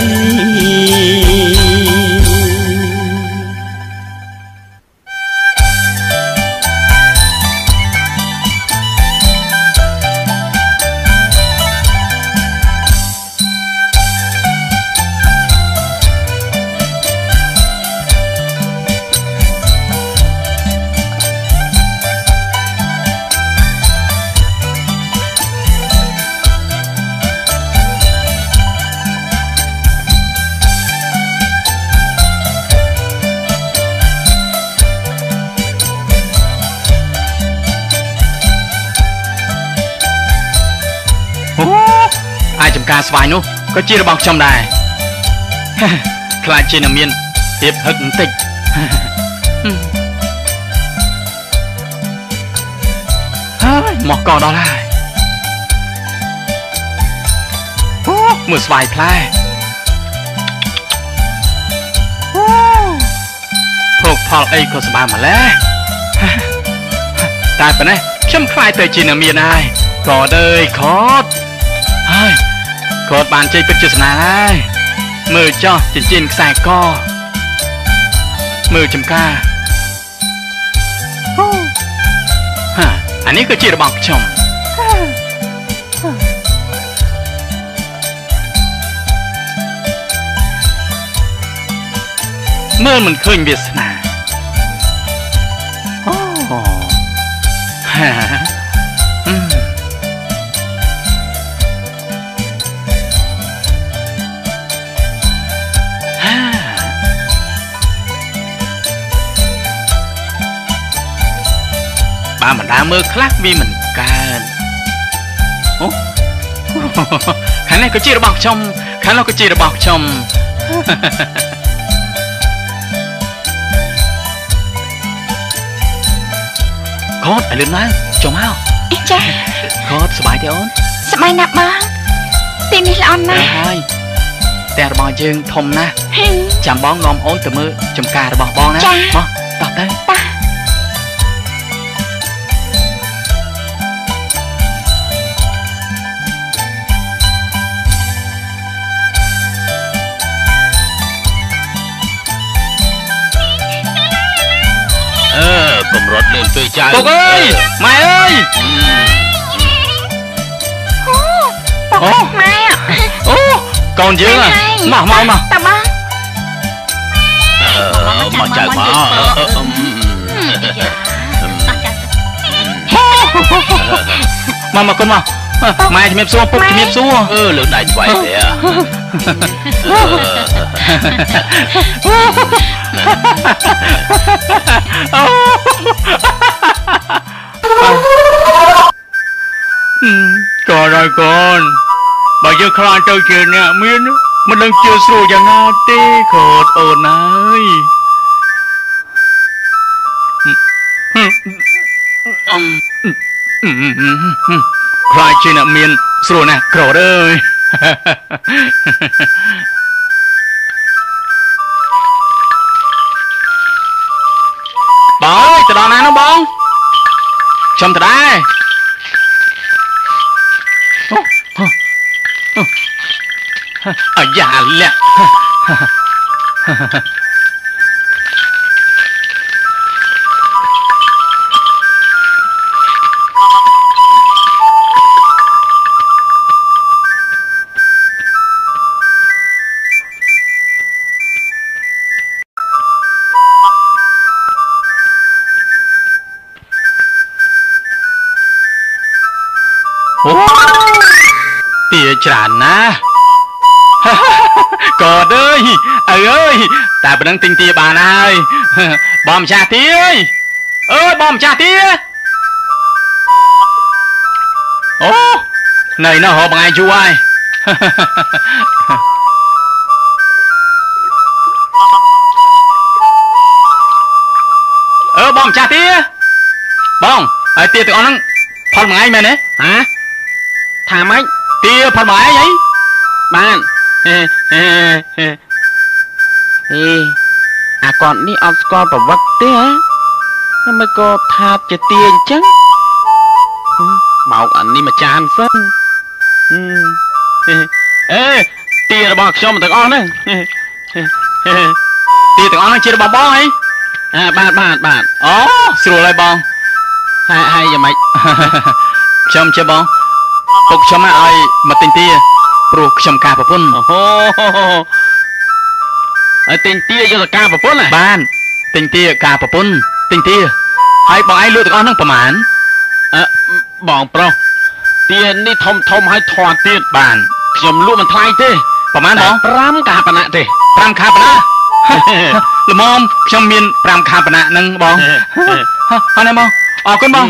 [SPEAKER 3] ក៏ជារបស់ខ្ញុំដែរខ្លាចជានឹងមានភាពហឹកបន្តិចហើយមកក៏ដល់ហើយអូមើលស្វាយផ្លែអូភោគផលអីក៏សម្បើម្ល៉េះតែប៉ុណ្ណេះខ្ញុំខ្លាយទៅជាអ្នកមានហើយក៏ដើយខតហើយ គាត់បានជ័យពិតជាស្នាហើយមើលចោះចិញ្ចៀនខ្សែកមើលចំការអូហាអានេះគឺជារបស់ខ្ញុំមើលមិនឃើញវាសនា បើមិនដើរមើលខ្លះវាមិនកើតអូខាងនេះក៏ជារបស់ខ្ញុំខាងនោះក៏ជារបស់ខ្ញុំកូនឲ្យលឿនឡើងចូលមក
[SPEAKER 2] អីចា
[SPEAKER 3] កូនសុបាយទេអូន
[SPEAKER 2] សប្បាយណាស់បងទីនេះល្អណាស់
[SPEAKER 3] ហើយផ្ទះរបស់យើងធំណាស់
[SPEAKER 2] ហឹម
[SPEAKER 3] ចាំបងនាំអូនទៅមើលចំការរបស់បងណា
[SPEAKER 2] ចា៎
[SPEAKER 3] មកតោះទៅ
[SPEAKER 2] តា
[SPEAKER 4] កម្រិតលឿនពេកចៅ
[SPEAKER 3] ពុកអើយម៉ែអើយ
[SPEAKER 2] អូបងម៉ែ
[SPEAKER 3] អូកូនយើងហ៎មកមកមក
[SPEAKER 2] តាបង
[SPEAKER 4] អឺមកចៅម កអឺអឺអឺ
[SPEAKER 3] មកមកកូនមកម៉ែជំរាបសួរពុកជំរាបសួរ
[SPEAKER 4] អឺលើកដៃស្វែងទេអ
[SPEAKER 3] កូនហើយកូនបើយើងខ្លាចទៅជាអ្នកមានមិនដឹងជឿស្រួលយ៉ាងណាទេកូនអូនហើយខ្លាចជាអ្នកមានស្រួលណាស់ក្រអើយ អើយទៅដល់ណានោះបងខ្ញុំទៅដែរអូអូអាយ៉ាលា ច្រើនណាស់កតអើយឪអើយតែប៉ុណ្្នឹងទិញទាបានហើយបងម្ចាស់ទាអើយអើយបងម្ចាស់ទាអូនៅនោះរកបងឯងយូរហើយអឺបងម្ចាស់ទាបងហើយទាទាំងអស់ហ្នឹងផលមួយថ្ងៃមែនទេ
[SPEAKER 4] ហ៎ថាម៉េច
[SPEAKER 3] ទាផលមួយថ្ងៃអី
[SPEAKER 4] បានហេហេហេហេអាគាត់នេះអត់ស្គាល់ប្រវត្តិទេហ៎ហើយមិនក៏ថាជាទាអញ្ចឹងហឹមបោកអានេះមួយចានសិនហឹមហេអេទារបស់ខ្ញុំទាំងអស់ហ្នឹងហេហេហេ
[SPEAKER 3] ទាទាំងអស់ហ្នឹងជារបស់បងអី
[SPEAKER 4] អាបាទបាទបាទ
[SPEAKER 3] អូស្រួលហើយបង
[SPEAKER 4] ហើយហើយយ៉ាងម៉េច
[SPEAKER 3] ខ្ញុំជាបង ពុកខ្ញុំឲ្យមកទិញទាព្រោះខ្ញុំការប្រពន្ធ
[SPEAKER 4] អូហូហើយទិញទាយកទៅការប្រពន្ធហ៎
[SPEAKER 3] បានទិញទាការប្រពន្ធទិញទាហើយបងឯងលក់ទាំងអស់ហ្នឹងប្រហែល
[SPEAKER 4] អឺបងប្រុសទានេះធំធំហើយធាត់ទៀត
[SPEAKER 3] បាន
[SPEAKER 4] ខ្ញុំលក់មិនថ្លៃទេ
[SPEAKER 3] ប្រហែលបង
[SPEAKER 4] 5កាបណៈទេ
[SPEAKER 3] 5ខាបណាល្មមខ្ញុំមាន5ខាបណាហ្នឹងបងអរណែបងអរគុណបង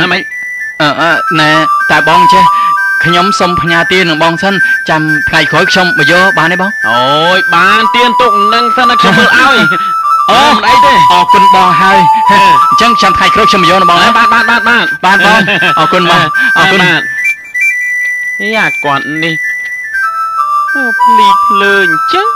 [SPEAKER 4] ហើយម៉េច
[SPEAKER 3] អឺអឺណែតែបងចេះខ្ញុំសុំផ្ញើទាននឹងបងសិនចាំថ្ងៃក្រោយខ្ញុំមកយកបានទេបង
[SPEAKER 4] អូយបានទៀនទុកនឹងសិនណាខ្ញុំមើលឲ្យ
[SPEAKER 3] អូ
[SPEAKER 4] អត់អីទេ
[SPEAKER 3] អរគុណបងហើយអញ្ចឹងចាំថ្ងៃក្រោយខ្ញុំមកយកណាបងណា
[SPEAKER 4] បាទបាទបាទបាទ
[SPEAKER 3] បានបងអរគុណបងអរគុណ
[SPEAKER 4] បាទអីអាគាត់នេះអូភ្លីភ្លើអញ្ចឹង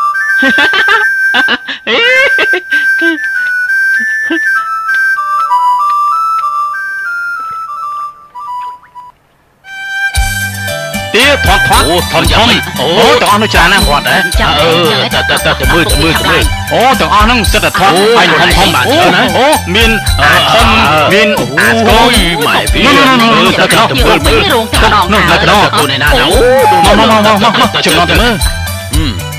[SPEAKER 3] ទាធាត់ធាត់
[SPEAKER 4] អូធំយ៉ាងម៉េច
[SPEAKER 3] អូទាំងអស់នោះច្រើនណាស់
[SPEAKER 4] គាត់ហ៎
[SPEAKER 5] ចាំ
[SPEAKER 4] អឺតើតើតើទៅមើលទៅមើលទៅមើល
[SPEAKER 3] អូទាំងអស់ហ្នឹងសិតតែធាត់
[SPEAKER 4] អូ
[SPEAKER 3] ហើយធំធំ
[SPEAKER 4] បាន
[SPEAKER 3] អូ
[SPEAKER 4] ច្រើនណាស់
[SPEAKER 3] អូមានអាធំមានអាស្គ
[SPEAKER 4] អូ
[SPEAKER 3] យ
[SPEAKER 4] យម៉ែវា
[SPEAKER 3] នោះនោះនោះ
[SPEAKER 4] ទៅទៅទៅមើលមើល
[SPEAKER 5] រោងត្រង់
[SPEAKER 3] នោះនៅក្នុង
[SPEAKER 4] ទៅនេះណាអូ
[SPEAKER 3] មកមកមកមកមកចំណងទៅមើល
[SPEAKER 4] អឺ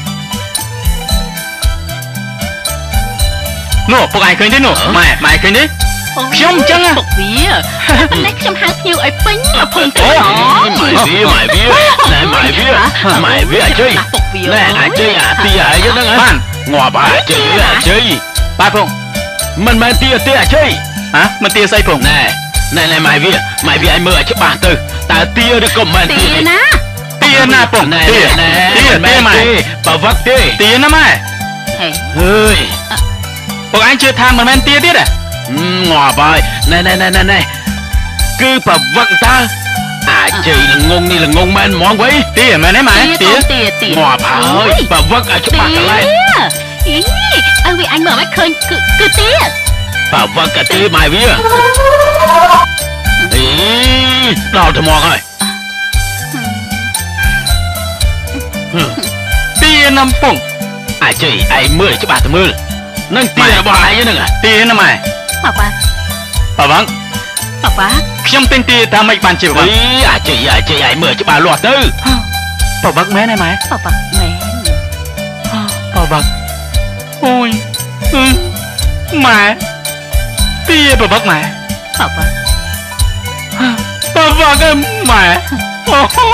[SPEAKER 3] នោះពុកឯងឃើញទេនោះម៉ែម៉ែឃើញទេ ខ្ញុំអញ្ចឹងហ៎
[SPEAKER 5] ពុកវាប៉ុន្តែខ្ញុំហៅភ្ញៀវឲ្យពេញមកភូមិទេ
[SPEAKER 4] អូ
[SPEAKER 5] ណ
[SPEAKER 4] ម៉ែវាម៉ែវាណែម៉ែវាម៉ែវាអជ័យ
[SPEAKER 5] ពុកវា
[SPEAKER 4] ណែអជ័យអាទីអាយហ្នឹងហ្នឹងងាប់អជ័យអជ័យ
[SPEAKER 3] បាទពុក
[SPEAKER 4] មិនមែនទីទេអជ័យ
[SPEAKER 3] ហ៎មិនទាស្អីពុក
[SPEAKER 4] ណែណែណែម៉ែវាម៉ែវាឲ្យមើលឲ្យច្បាស់ទៅតើទីឬក៏មិន
[SPEAKER 5] ទេ
[SPEAKER 4] ទី
[SPEAKER 5] ណា
[SPEAKER 3] ទាណាពុក
[SPEAKER 4] ណែ
[SPEAKER 3] ទា
[SPEAKER 4] ណែ
[SPEAKER 3] ទា
[SPEAKER 4] មែ
[SPEAKER 3] ទា
[SPEAKER 4] ន
[SPEAKER 3] ម៉ែ
[SPEAKER 4] ទេប្រវត្តិទេ
[SPEAKER 3] ទាណាម៉ែ
[SPEAKER 5] ហេ
[SPEAKER 4] ហើយ
[SPEAKER 3] ពុកឯងជឿថាមិនមែនទាទៀតទេ
[SPEAKER 4] ងាប់ហើយណែណែណែណែណែគឺប្រវត្តិតើអាជ័យល្ងងនេះល្ងងមែនហ្មងវៃ
[SPEAKER 3] ទាមែនទេម៉ែ
[SPEAKER 5] ទា
[SPEAKER 3] ទា
[SPEAKER 5] ទាទា
[SPEAKER 4] ងាប់ហើយប្រវត្តិឲ្យច្បាស់កន្លែង
[SPEAKER 5] អីឲ្យវាអញមើលឲ្យឃើញគឺគឺទា
[SPEAKER 4] ប្រវត្តិក៏ទេម៉ែវាអីដល់ថ្មងហើយ
[SPEAKER 3] ទាណាំពុក
[SPEAKER 4] អាជ័យឯងមើលឲ្យច្បាស់ទៅមើលនឹងទីរបស់ឯងហ្នឹង
[SPEAKER 3] ទាណាម៉ែ
[SPEAKER 5] ប៉ាប៉ា
[SPEAKER 3] ប្រវង
[SPEAKER 5] ប៉ាប៉ា
[SPEAKER 3] ខ្ញុំទិញទាថាម៉េចបានជាប្រវ
[SPEAKER 4] អី
[SPEAKER 3] ង
[SPEAKER 4] អាជ័យអាជ័យឯងមើលច្បាស់លាស់ទៅ
[SPEAKER 3] ប្រវងមែនទេម៉ែ
[SPEAKER 5] ប៉ាប៉ាមែន
[SPEAKER 3] ប្រវងអូយអឺម៉ែទាប្រវងម៉ែ
[SPEAKER 5] ប៉ាប៉ា
[SPEAKER 3] ប្រវងអើម៉ែអូអូ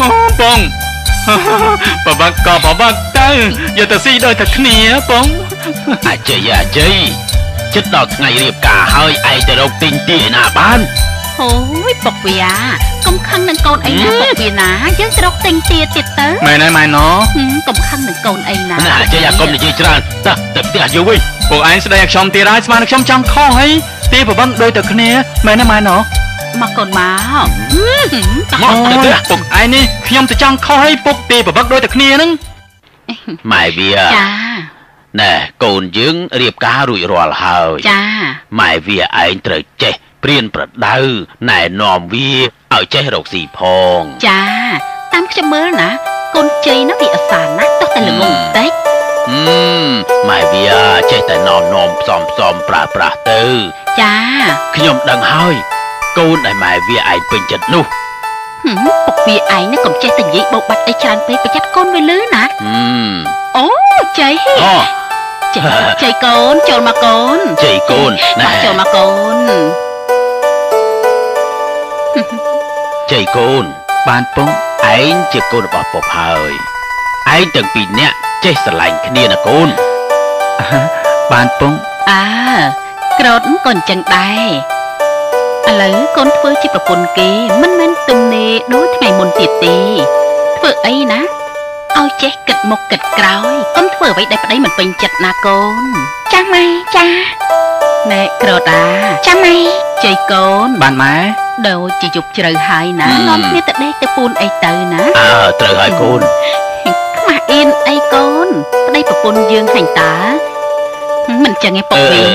[SPEAKER 3] អូបងប្រវងក៏ប្រវងទៅយកទៅស៊ីដូចតែគ្នាបង
[SPEAKER 4] អាជ័យអាជ័យចិត្តដល់ថ្ងៃរៀបការហើយឯងទៅរកទិញទីឯណាបាន
[SPEAKER 5] អូយពុកវាកុំខឹងនឹងកូនអីណាពុកវាណាយើងទៅរកទិញទាទៀតទៅ
[SPEAKER 3] មែនហើយម៉ែណ
[SPEAKER 5] ហឹមកុំខឹងនឹងកូនអីណា
[SPEAKER 4] ណាអាជ័យអាកុំនិយាយច្រើនតើទៅផ្ទះយកវិញ
[SPEAKER 3] ពួកឯងស្ដីឲ្យខ្ញុំទៀតហើយស្មានតែខ្ញុំចង់ខុសហើយទីប្រវងដូចតែគ្នាមែនទេម៉ែណ
[SPEAKER 5] មកកូនមក
[SPEAKER 4] មកទៅផ្ទះ
[SPEAKER 3] ពុកឯងនេះខ្ញុំទៅចង់ខុសឲ្យពុកទីប្រវងដូចតែគ្នាហ្នឹង
[SPEAKER 4] ម៉ែវា
[SPEAKER 5] ចា
[SPEAKER 4] ណែកូនយើងរៀបការរួចរាល់ហើយ
[SPEAKER 5] ចា
[SPEAKER 4] ម៉ែវាឯងត្រូវចេះព្រៀនប្រដៅណែនាំវាឲ្យចេះរកស៊ីផង
[SPEAKER 5] ចាតាមខ្ញុំមើលណា កូនជ័យណាវាអសាណាស់ទោះតែល្ងងបន្តិច
[SPEAKER 4] ហឹមម៉ែវាចេះតែណោមនោមផ្សំផ្សំប្រើប្រាស់ទៅ
[SPEAKER 5] ចា
[SPEAKER 4] ខ្ញុំដឹងហើយកូនដែលម៉ែវាឯងពេញចិត្តនោះ
[SPEAKER 5] ហឹមពុកវាឯងណាកុំចេះតែនិយាយបោកបាត់អីច្រើនពេកប្រយ័ត្នកូនវាលឺណា
[SPEAKER 4] ហឹម
[SPEAKER 5] អូជ័យ
[SPEAKER 4] អូ
[SPEAKER 5] ជ័យជ័យកូនចូលមកកូន
[SPEAKER 4] ជ័យកូនណែ
[SPEAKER 5] មកចូលមកកូន
[SPEAKER 4] ជ័យកូន
[SPEAKER 3] បានពុក
[SPEAKER 4] ឯងជាកូនរបស់ពុកហើយឯងទាំងពីរនាក់ចេះស្រឡាញ់គ្នាណាកូន
[SPEAKER 3] បានពុក
[SPEAKER 5] អើក្រោតក៏អញ្ចឹងដែរឥឡូវកូនធ្វើជាប្រពន្ធគេមិនមែនទំនេរដូចថ្ងៃមុនទៀតទេធ្វើអីណា ឲ្យចេះគិតមុខគិតក្រោយកុំធ្វើអ្វីដែលប្តីមិនពេញចិត្តណាកូន
[SPEAKER 2] ចាស់ម៉ែចា
[SPEAKER 5] ណែក្រោតអា
[SPEAKER 2] ចាស់ម៉ែ
[SPEAKER 5] ជ័យកូន
[SPEAKER 3] បានម៉ែ
[SPEAKER 5] ដូចជាយប់ជ្រៅហើយណា
[SPEAKER 4] ហឹម
[SPEAKER 5] នាំគ្នាទៅដេកទៅពូនអីទៅណា
[SPEAKER 4] អើត្រូវហើយកូន
[SPEAKER 5] ខ្មាស់អៀនអីកូនប្តីប្រពន្ធយើងហាញ់តាមិនចឹងឯងពុកវិញ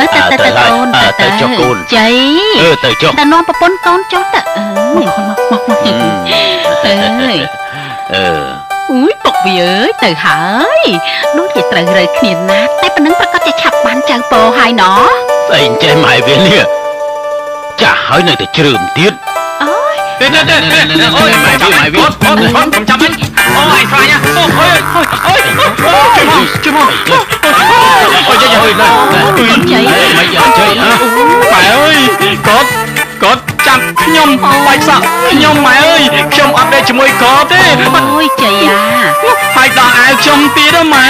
[SPEAKER 5] អឺទៅទៅទៅកូន
[SPEAKER 4] អើទៅចុះកូន
[SPEAKER 5] ជ័យ
[SPEAKER 4] អឺទៅចុះ
[SPEAKER 5] តែនាំប្រពន្ធកូនចុះទៅអឺមកកូនមកមកមក
[SPEAKER 4] ហឹម
[SPEAKER 5] អើយ
[SPEAKER 4] អឺ
[SPEAKER 5] អុយពុកវាអើយទៅហើយដូចជាត្រូវរើគ្នាណាស់តែប៉ុណ្ណឹងប្រកាសជាឆាប់បានចៅពោហើយណោះ
[SPEAKER 4] ស្អីចេះម៉ែវានេះចាស់ហើយនៅតែជ្រើមទៀត
[SPEAKER 5] អូយ
[SPEAKER 3] ទេទេទេអូយម៉ែចាំម៉ែវាអូនអូនខ្ញុំចាំវិញអូយខ្លាញ់អូអូយអូយអូយជួយមកជួយមកអូយយាយហើយណា
[SPEAKER 5] ជ័យ
[SPEAKER 4] មិនយកជ័យហ៎
[SPEAKER 3] ម៉ែអើយគាត់ គាត់ចាប់ខ្ញុំបាច់សក់ខ្ញុំម៉ែអើយខ្ញុំអត់ដេកជាមួយគាត់ទេ
[SPEAKER 5] អូយជ័យអា
[SPEAKER 3] ហើយដល់អាវខ្ញុំទៀតម៉ែ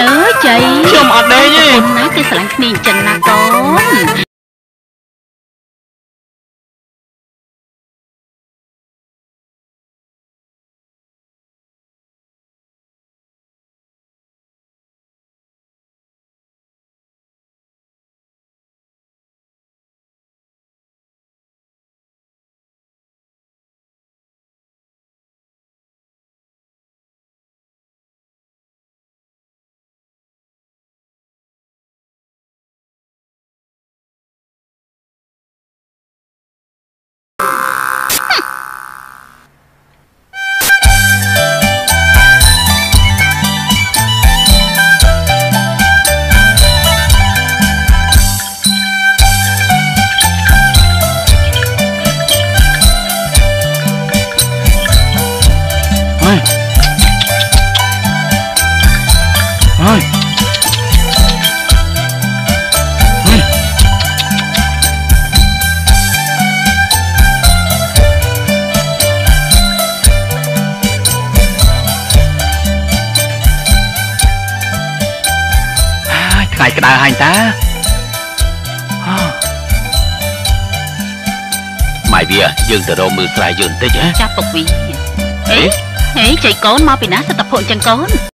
[SPEAKER 5] អើយជ័យ
[SPEAKER 3] ខ្ញុំអត់ដេកទេ
[SPEAKER 5] អូនណាគេស្រឡាញ់គ្នាអញ្ចឹងណាកូន
[SPEAKER 4] យើងទៅរកមើលស្រែយើងបន្តិចហ៎
[SPEAKER 5] ចាប់ទុកវា
[SPEAKER 4] អេ
[SPEAKER 5] ហេចៃកូនមកពីណាសិតតែភក់អញ្ចឹងកូន